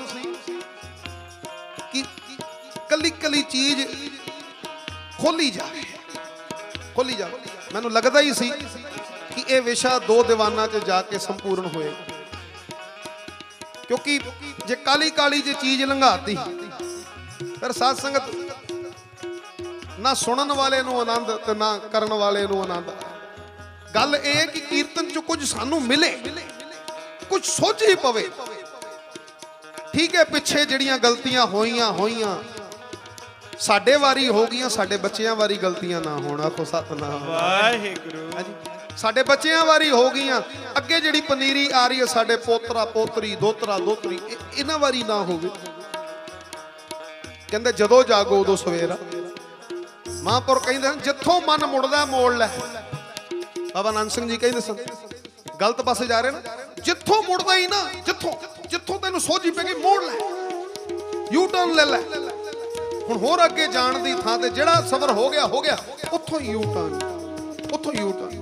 ਕਿ ਕੱਲੀ ਕੱਲੀ ਚੀਜ਼ ਖੋਲੀ ਜਾਵੇ। ਖੋਲੀ ਜਾਵੇ। ਮੈਨੂੰ ਲੱਗਦਾ ਹੀ ਸੀ ਕਿ ਇਹ ਵਿਸ਼ਾ ਦੋ ਦੀਵਾਨਾਂ 'ਚ ਜਾ ਕੇ ਸੰਪੂਰਨ ਹੋਏਗਾ ਕਿਉਂਕਿ ਜੇ ਕਾਲੀ ਕਾਲੀ ਜੇ ਚੀਜ਼ ਲੰਘਾਤੀ ਫਿਰ ਸਾਧ ਸੰਗਤ ਨਾ ਸੁਣਨ ਵਾਲੇ ਨੂੰ ਆਨੰਦ ਤੇ ਨਾ ਕਰਨ ਵਾਲੇ ਨੂੰ ਆਨੰਦ। ਗੱਲ ਇਹ ਹੈ ਕਿ ਕੀਰਤਨ 'ਚ ਕੁਝ ਸਾਨੂੰ ਮਿਲੇ ਕੁਝ ਸੋਝ ਹੀ ਪਵੇ। ਠੀਕ ਹੈ ਪਿੱਛੇ ਜਿਹੜੀਆਂ ਗਲਤੀਆਂ ਹੋਈਆਂ ਹੋਈਆਂ। ਸਾਡੇ ਵਾਰੀ ਹੋ ਗਈਆਂ ਸਾਡੇ ਬੱਚਿਆਂ ਵਾਰੀ ਗਲਤੀਆਂ ਨਾ ਹੋਣ ਆਖੋ ਸਤਨਾਮ। ਵਾਹਿਗੁਰੂ। ਹਾਂਜੀ। ਸਾਡੇ ਬੱਚਿਆਂ ਵਾਰੀ ਹੋ ਗਈਆਂ। ਅੱਗੇ ਜਿਹੜੀ ਪਨੀਰੀ ਆ ਰਹੀ ਹੈ, ਸਾਡੇ ਪੋਤਰਾ, ਪੋਤਰੀ, ਦੋਤਰਾ, ਦੋਤਰੀ ਇਹਨਾਂ ਵਾਰੀ ਨਾ ਹੋਵੇ। ਕਹਿੰਦੇ, ਜਦੋਂ ਜਾਗੋ, ਉਦੋਂ ਸਵੇਰ ਮਹਾਂਪੁਰ ਕਹਿੰਦੇ ਹਨ, ਜਿੱਥੋਂ ਮਨ ਮੁੜਦਾ, ਮੋੜ ਲੈ। ਬਾਬਾ ਆਨੰਦ ਸਿੰਘ ਜੀ ਕਹਿੰਦੇ ਸਨ, ਗਲਤ ਪਾਸੇ ਜਾ ਰਹੇ ਨਾ? ਜਿੱਥੋਂ ਮੁੜਦਾ ਹੀ ਨਾ, ਜਿੱਥੋਂ ਜਿੱਥੋਂ ਤੈਨੂੰ ਸੋਝੀ ਪੈ ਗਈ, ਮੋੜ ਲੈ। ਯੂ ਟਰਨ ਲੈ ਲੈ। ਹੁਣ ਹੋਰ ਅੱਗੇ ਜਾਣ ਦੀ ਥਾਂ ਤੇ ਜਿਹੜਾ ਸਫ਼ਰ ਹੋ ਗਿਆ ਹੋ ਗਿਆ, ਉੱਥੋਂ ਯੂ ਟਰਨ, ਉੱਥੋਂ ਯੂ ਟਰਨ।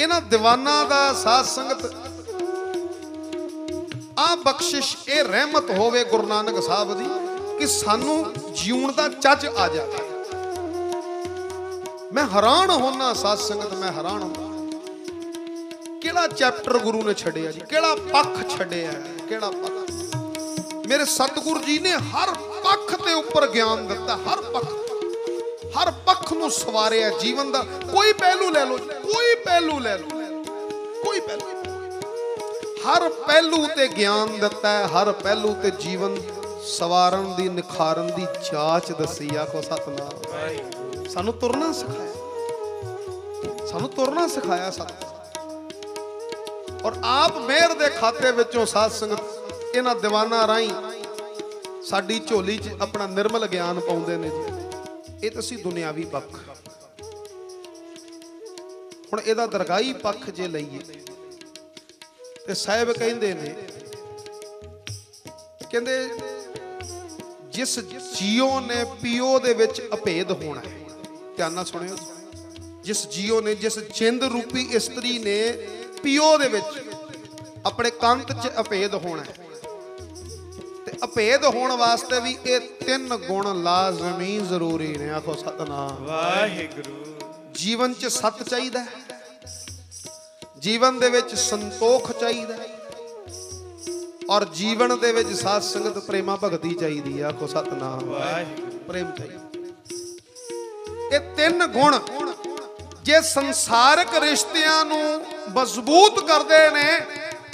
ਇਹਨਾਂ ਦੀਵਾਨਾਂ ਦਾ ਸਾਧ ਸੰਗਤ, ਆ ਬਖਸ਼ਿਸ਼, ਇਹ ਰਹਿਮਤ ਹੋਵੇ ਗੁਰੂ ਨਾਨਕ ਸਾਹਿਬ ਦੀ ਕਿ ਸਾਨੂੰ ਜਿਉਣ ਦਾ ਚੱਜ ਆ ਜਾਵੇ। ਮੈਂ ਹੈਰਾਨ ਹੋਣਾ ਸਾਧ ਸੰਗਤ, ਮੈਂ ਹੈਰਾਨ ਹਾਂ ਕਿਹੜਾ ਚੈਪਟਰ ਗੁਰੂ ਨੇ ਛੱਡਿਆ ਜੀ? ਕਿਹੜਾ ਪੱਖ ਛੱਡਿਆ ਕਿਹੜਾ ਪੱਖ? ਮੇਰੇ ਸਤਿਗੁਰੂ ਜੀ ਨੇ ਹਰ ਪੱਖ ਦੇ ਉੱਪਰ ਗਿਆਨ ਦਿੱਤਾ, ਹਰ ਪੱਖ ਹਰ ਪੱਖ ਨੂੰ ਸਵਾਰਿਆ ਜੀਵਨ ਦਾ। ਕੋਈ ਪਹਿਲੂ ਲੈ ਲਓ ਜੀ, ਕੋਈ ਪਹਿਲੂ ਲੈ ਲਓ। ਕੋਈ ਪਹਿਲੂ ਹਰ ਪਹਿਲੂ ਤੇ ਗਿਆਨ ਦਿੱਤਾ ਹੈ ਹਰ ਪਹਿਲੂ ਤੇ ਜੀਵਨ ਸਵਾਰਨ ਦੀ ਨਿਖਾਰਨ ਦੀ ਜਾਂਚ ਦੱਸੀ ਆਖੋ ਸਤਨਾਮ। ਸਾਨੂੰ ਤੁਰਨਾ ਸਿਖਾਇਆ। ਸਾਨੂੰ ਤੁਰਨਾ ਸਿਖਾਇਆ ਸਤਿਗੁਰੂ। ਔਰ ਆਪ ਮਿਹਰ ਦੇ ਖਾਤੇ ਵਿੱਚੋਂ ਸਾਧ ਸੰਗਤ ਇਹਨਾਂ ਦੀਵਾਨਾਂ ਰਾਹੀਂ ਸਾਡੀ ਝੋਲੀ 'ਚ ਆਪਣਾ ਨਿਰਮਲ ਗਿਆਨ ਪਾਉਂਦੇ ਨੇ ਜੀ। ਇਹ ਤਾਂ ਸੀ ਦੁਨਿਆਵੀ ਪੱਖ। ਹੁਣ ਇਹਦਾ ਦਰਗਾਹੀ ਪੱਖ ਜੇ ਲਈਏ, ਤੇ ਸਾਹਿਬ ਕਹਿੰਦੇ ਨੇ, ਕਹਿੰਦੇ, ਜਿਸ ਜੀਓ ਨੇ ਪੀਓ ਦੇ ਵਿੱਚ ਅਭੇਦ ਹੋਣਾ ਹੈ। ਧਿਆਨ ਨਾਲ ਸੁਣਿਓ। ਜਿਸ ਜੀਓ ਨੇ, ਜਿਸ ਚਿੰਦ ਰੂਪੀ ਇਸਤਰੀ ਨੇ ਪੀਓ ਦੇ ਵਿੱਚ ਆਪਣੇ ਕੰਤ 'ਚ ਅਭੇਦ ਹੋਣਾ ਹੈ। ਅਭੇਦ ਹੋਣ ਵਾਸਤੇ ਵੀ ਇਹ ਤਿੰਨ ਗੁਣ ਲਾਜ਼ਮੀ ਜ਼ਰੂਰੀ ਨੇ। ਆਖੋ ਸਤਨਾਮ। ਵਾਹਿਗੁਰੂ। ਜੀਵਨ 'ਚ ਸੱਤ ਚਾਹੀਦਾ ਜੀਵਨ ਦੇ ਵਿੱਚ ਸੰਤੋਖ ਚਾਹੀਦਾ ਔਰ ਜੀਵਨ ਦੇ ਵਿੱਚ ਸਾਧ ਸੰਗਤ ਪ੍ਰੇਮਾ ਭਗਤੀ ਚਾਹੀਦੀ ਆ ਆਖੋ ਸਤਨਾਮ। ਵਾਹਿਗੁਰੂ। ਪ੍ਰੇਮ ਚਾਹੀਦਾ। ਇਹ ਤਿੰਨ ਗੁਣ ਜੇ ਸੰਸਾਰਿਕ ਰਿਸ਼ਤਿਆਂ ਨੂੰ ਮਜ਼ਬੂਤ ਕਰਦੇ ਨੇ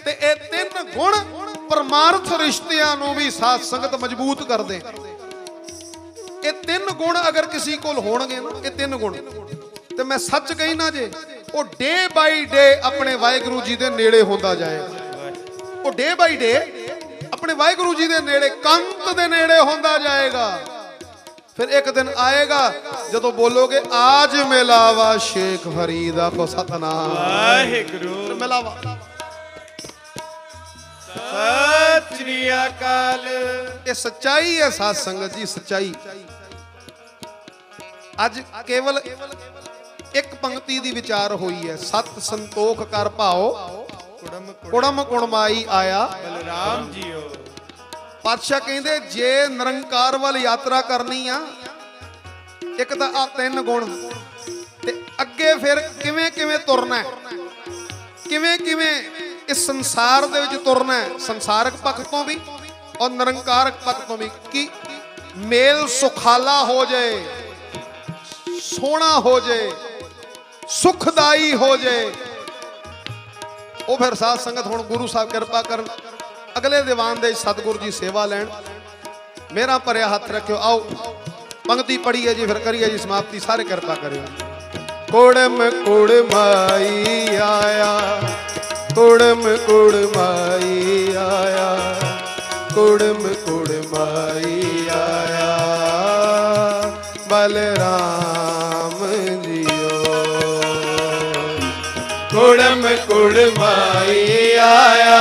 ਤੇ ਇਹ ਤਿੰਨ ਗੁਣ ਪਰਮਾਰਥ ਰਿਸ਼ਤਿਆਂ ਨੂੰ ਵੀ ਸਾਧ ਸੰਗਤ ਮਜ਼ਬੂਤ ਕਰਦੇ। ਇਹ ਤਿੰਨ ਗੁਣ ਅਗਰ ਕਿਸੇ ਕੋਲ ਹੋਣਗੇ ਨਾ ਇਹ ਤਿੰਨ ਗੁਣ। ਤੇ ਮੈਂ ਸੱਚ ਕਹਿਣਾ ਜੇ ਉਹ ਡੇ ਬਾਈ ਡੇ ਆਪਣੇ ਵਾਹਿਗੁਰੂ ਜੀ ਦੇ ਨੇੜੇ ਹੁੰਦਾ ਜਾਏਗਾ। ਉਹ ਡੇ ਬਾਈ ਡੇ ਆਪਣੇ ਵਾਹਿਗੁਰੂ ਜੀ ਦੇ ਨੇੜੇ ਕੰਤ ਦੇ ਨੇੜੇ ਹੁੰਦਾ ਜਾਏਗਾ। ਫਿਰ ਇੱਕ ਦਿਨ ਆਏਗਾ ਜਦੋਂ ਬੋਲੋਗੇ ਆਜ ਮਿਲਾਵਾ ਸ਼ੇਖ ਫਰੀਦ ਆਖੋ ਸਤਨਾਮ। ਵਾਹਿਗੁਰੂ। ਮਿਲਾਵਾ ਸਤਿ ਸ੍ਰੀ ਅਕਾਲ। ਇਹ ਸੱਚਾਈ ਹੈ ਸਾਧ ਸੰਗਤ ਜੀ ਸੱਚਾਈ। ਅੱਜ ਕੇਵਲ ਇੱਕ ਪੰਕਤੀ ਦੀ ਵਿਚਾਰ ਹੋਈ ਹੈ। ਸਤ ਸੰਤੋਖ ਕਰ ਭਾਓ ਕੁੜਮ ਕੁੜਮ ਕੁੜਮਾਈ ਆਇਆ। ਬਲਰਾਮ ਜੀਓ। ਪਾਤਸ਼ਾਹ ਕਹਿੰਦੇ ਜੇ ਨਿਰੰਕਾਰ ਵੱਲ ਯਾਤਰਾ ਕਰਨੀ ਆ ਇੱਕ ਤਾਂ ਆ ਤਿੰਨ ਗੁਣ। ਤੇ ਅੱਗੇ ਫਿਰ ਕਿਵੇਂ ਕਿਵੇਂ ਤੁਰਨਾ ਹੈ? ਕਿਵੇਂ ਕਿਵੇਂ ਇਸ ਸੰਸਾਰ ਦੇ ਵਿੱਚ ਤੁਰਨਾ ਹੈ। ਸੰਸਾਰਕ ਪੱਖ ਤੋਂ ਵੀ ਔਰ ਨਿਰੰਕਾਰਕ ਪੱਖ ਤੋਂ ਵੀ ਕਿ ਮੇਲ ਸੁਖਾਲਾ ਹੋ ਜਾਏ ਸੋਹਣਾ ਹੋ ਜਾਏ ਸੁਖਦਾਈ ਹੋ ਜਾਏ ਉਹ ਫਿਰ ਸਾਧ ਸੰਗਤ ਹੁਣ ਗੁਰੂ ਸਾਹਿਬ ਕਿਰਪਾ ਕਰਨ, ਅਗਲੇ ਦੀਵਾਨ ਦੇ ਸਤਿਗੁਰੂ ਜੀ ਸੇਵਾ ਲੈਣ। ਮੇਰਾ ਭਰਿਆ ਹੱਥ ਰੱਖਿਓ, ਆਓ। ਪੰਕਤੀ ਪੜੀਏ ਜੀ, ਫਿਰ ਕਰੀਏ ਜੀ, ਸਮਾਪਤੀ, ਸਾਰੇ ਕਿਰਪਾ ਕਰਿਓ। ਕੋੜਮ ਕੁੜਮਾਈ ਆਇਆ। ਕੁੜਮ ਕੁੜਮਾਈ ਆਇਆ ਕੁੜਮ ਕੁੜਮਾਈ ਆਇਆ ਬਲਰਾਮ ਜੀਓ ਕੁੜਮ ਕੁੜਮਾਈ ਆਇਆ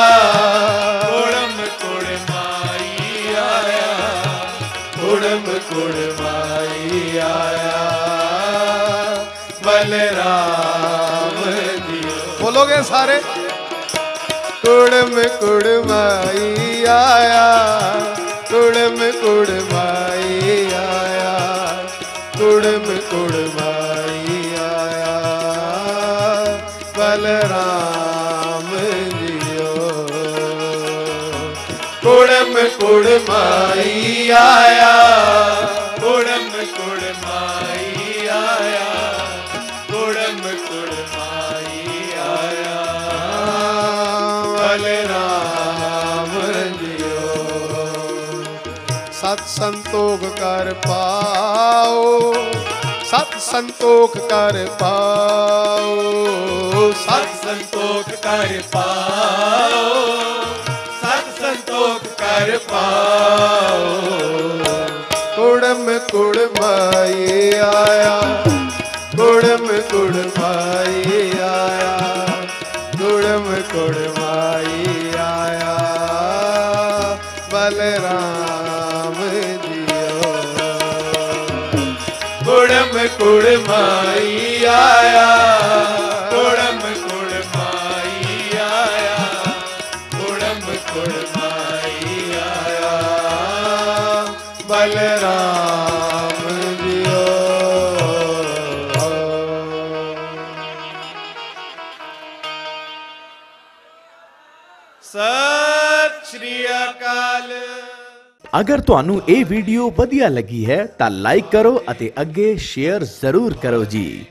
ਕੁੜਮ ਕੁੜਮਾਈ ਆਇਆ ਕੁੜਮ ਕੁੜਮਾਈ ਆਇਆ ਬਲਰਾਮ ਜੀਓ ਬੋਲੋਗੇ ਸਾਰੇ ਕੁੜਮ ਕੁੜਮਾਈ ਆਇਆ ਕੁੜਮ ਕੁੜਮਾਈ ਆਇਆ ਕੁੜਮ ਕੁੜਮਾਈ ਆਇਆ। ਬਲਰਾਮ ਜੀਓ। ਕੁੜਮ ਕੁੜਮਾਈ ਆਇਆ। ਸਤ ਸੰਤੋਖ ਕਰ ਪਾਓ ਸਤ ਸੰਤੋਖ ਕਰ ਪਾਓ ਸਤ ਸਤ ਸੰਤੋਖ ਕਰ ਪਾਓ ਸਤ ਸੰਤੋਖ ਕਰ ਪਾਓ ਕੁੜਮ ਕੁੜਮਾਈ ਆਇਆ ਕੁੜਮ ਕੁੜਮਾਈ ਆਇਆ ਕੁੜਮ ਕੁੜਮਾਈ ਆਇਆ ਕੁੜਮ ਕੁੜਮਾਈ ਆਇਆ। ਅਗਰ ਤੁਹਾਨੂੰ ਇਹ ਵੀਡੀਓ ਵਧੀਆ ਲੱਗੀ ਹੈ ਤਾਂ ਲਾਈਕ ਕਰੋ ਅਤੇ ਅੱਗੇ ਸ਼ੇਅਰ ਜ਼ਰੂਰ ਕਰੋ ਜੀ।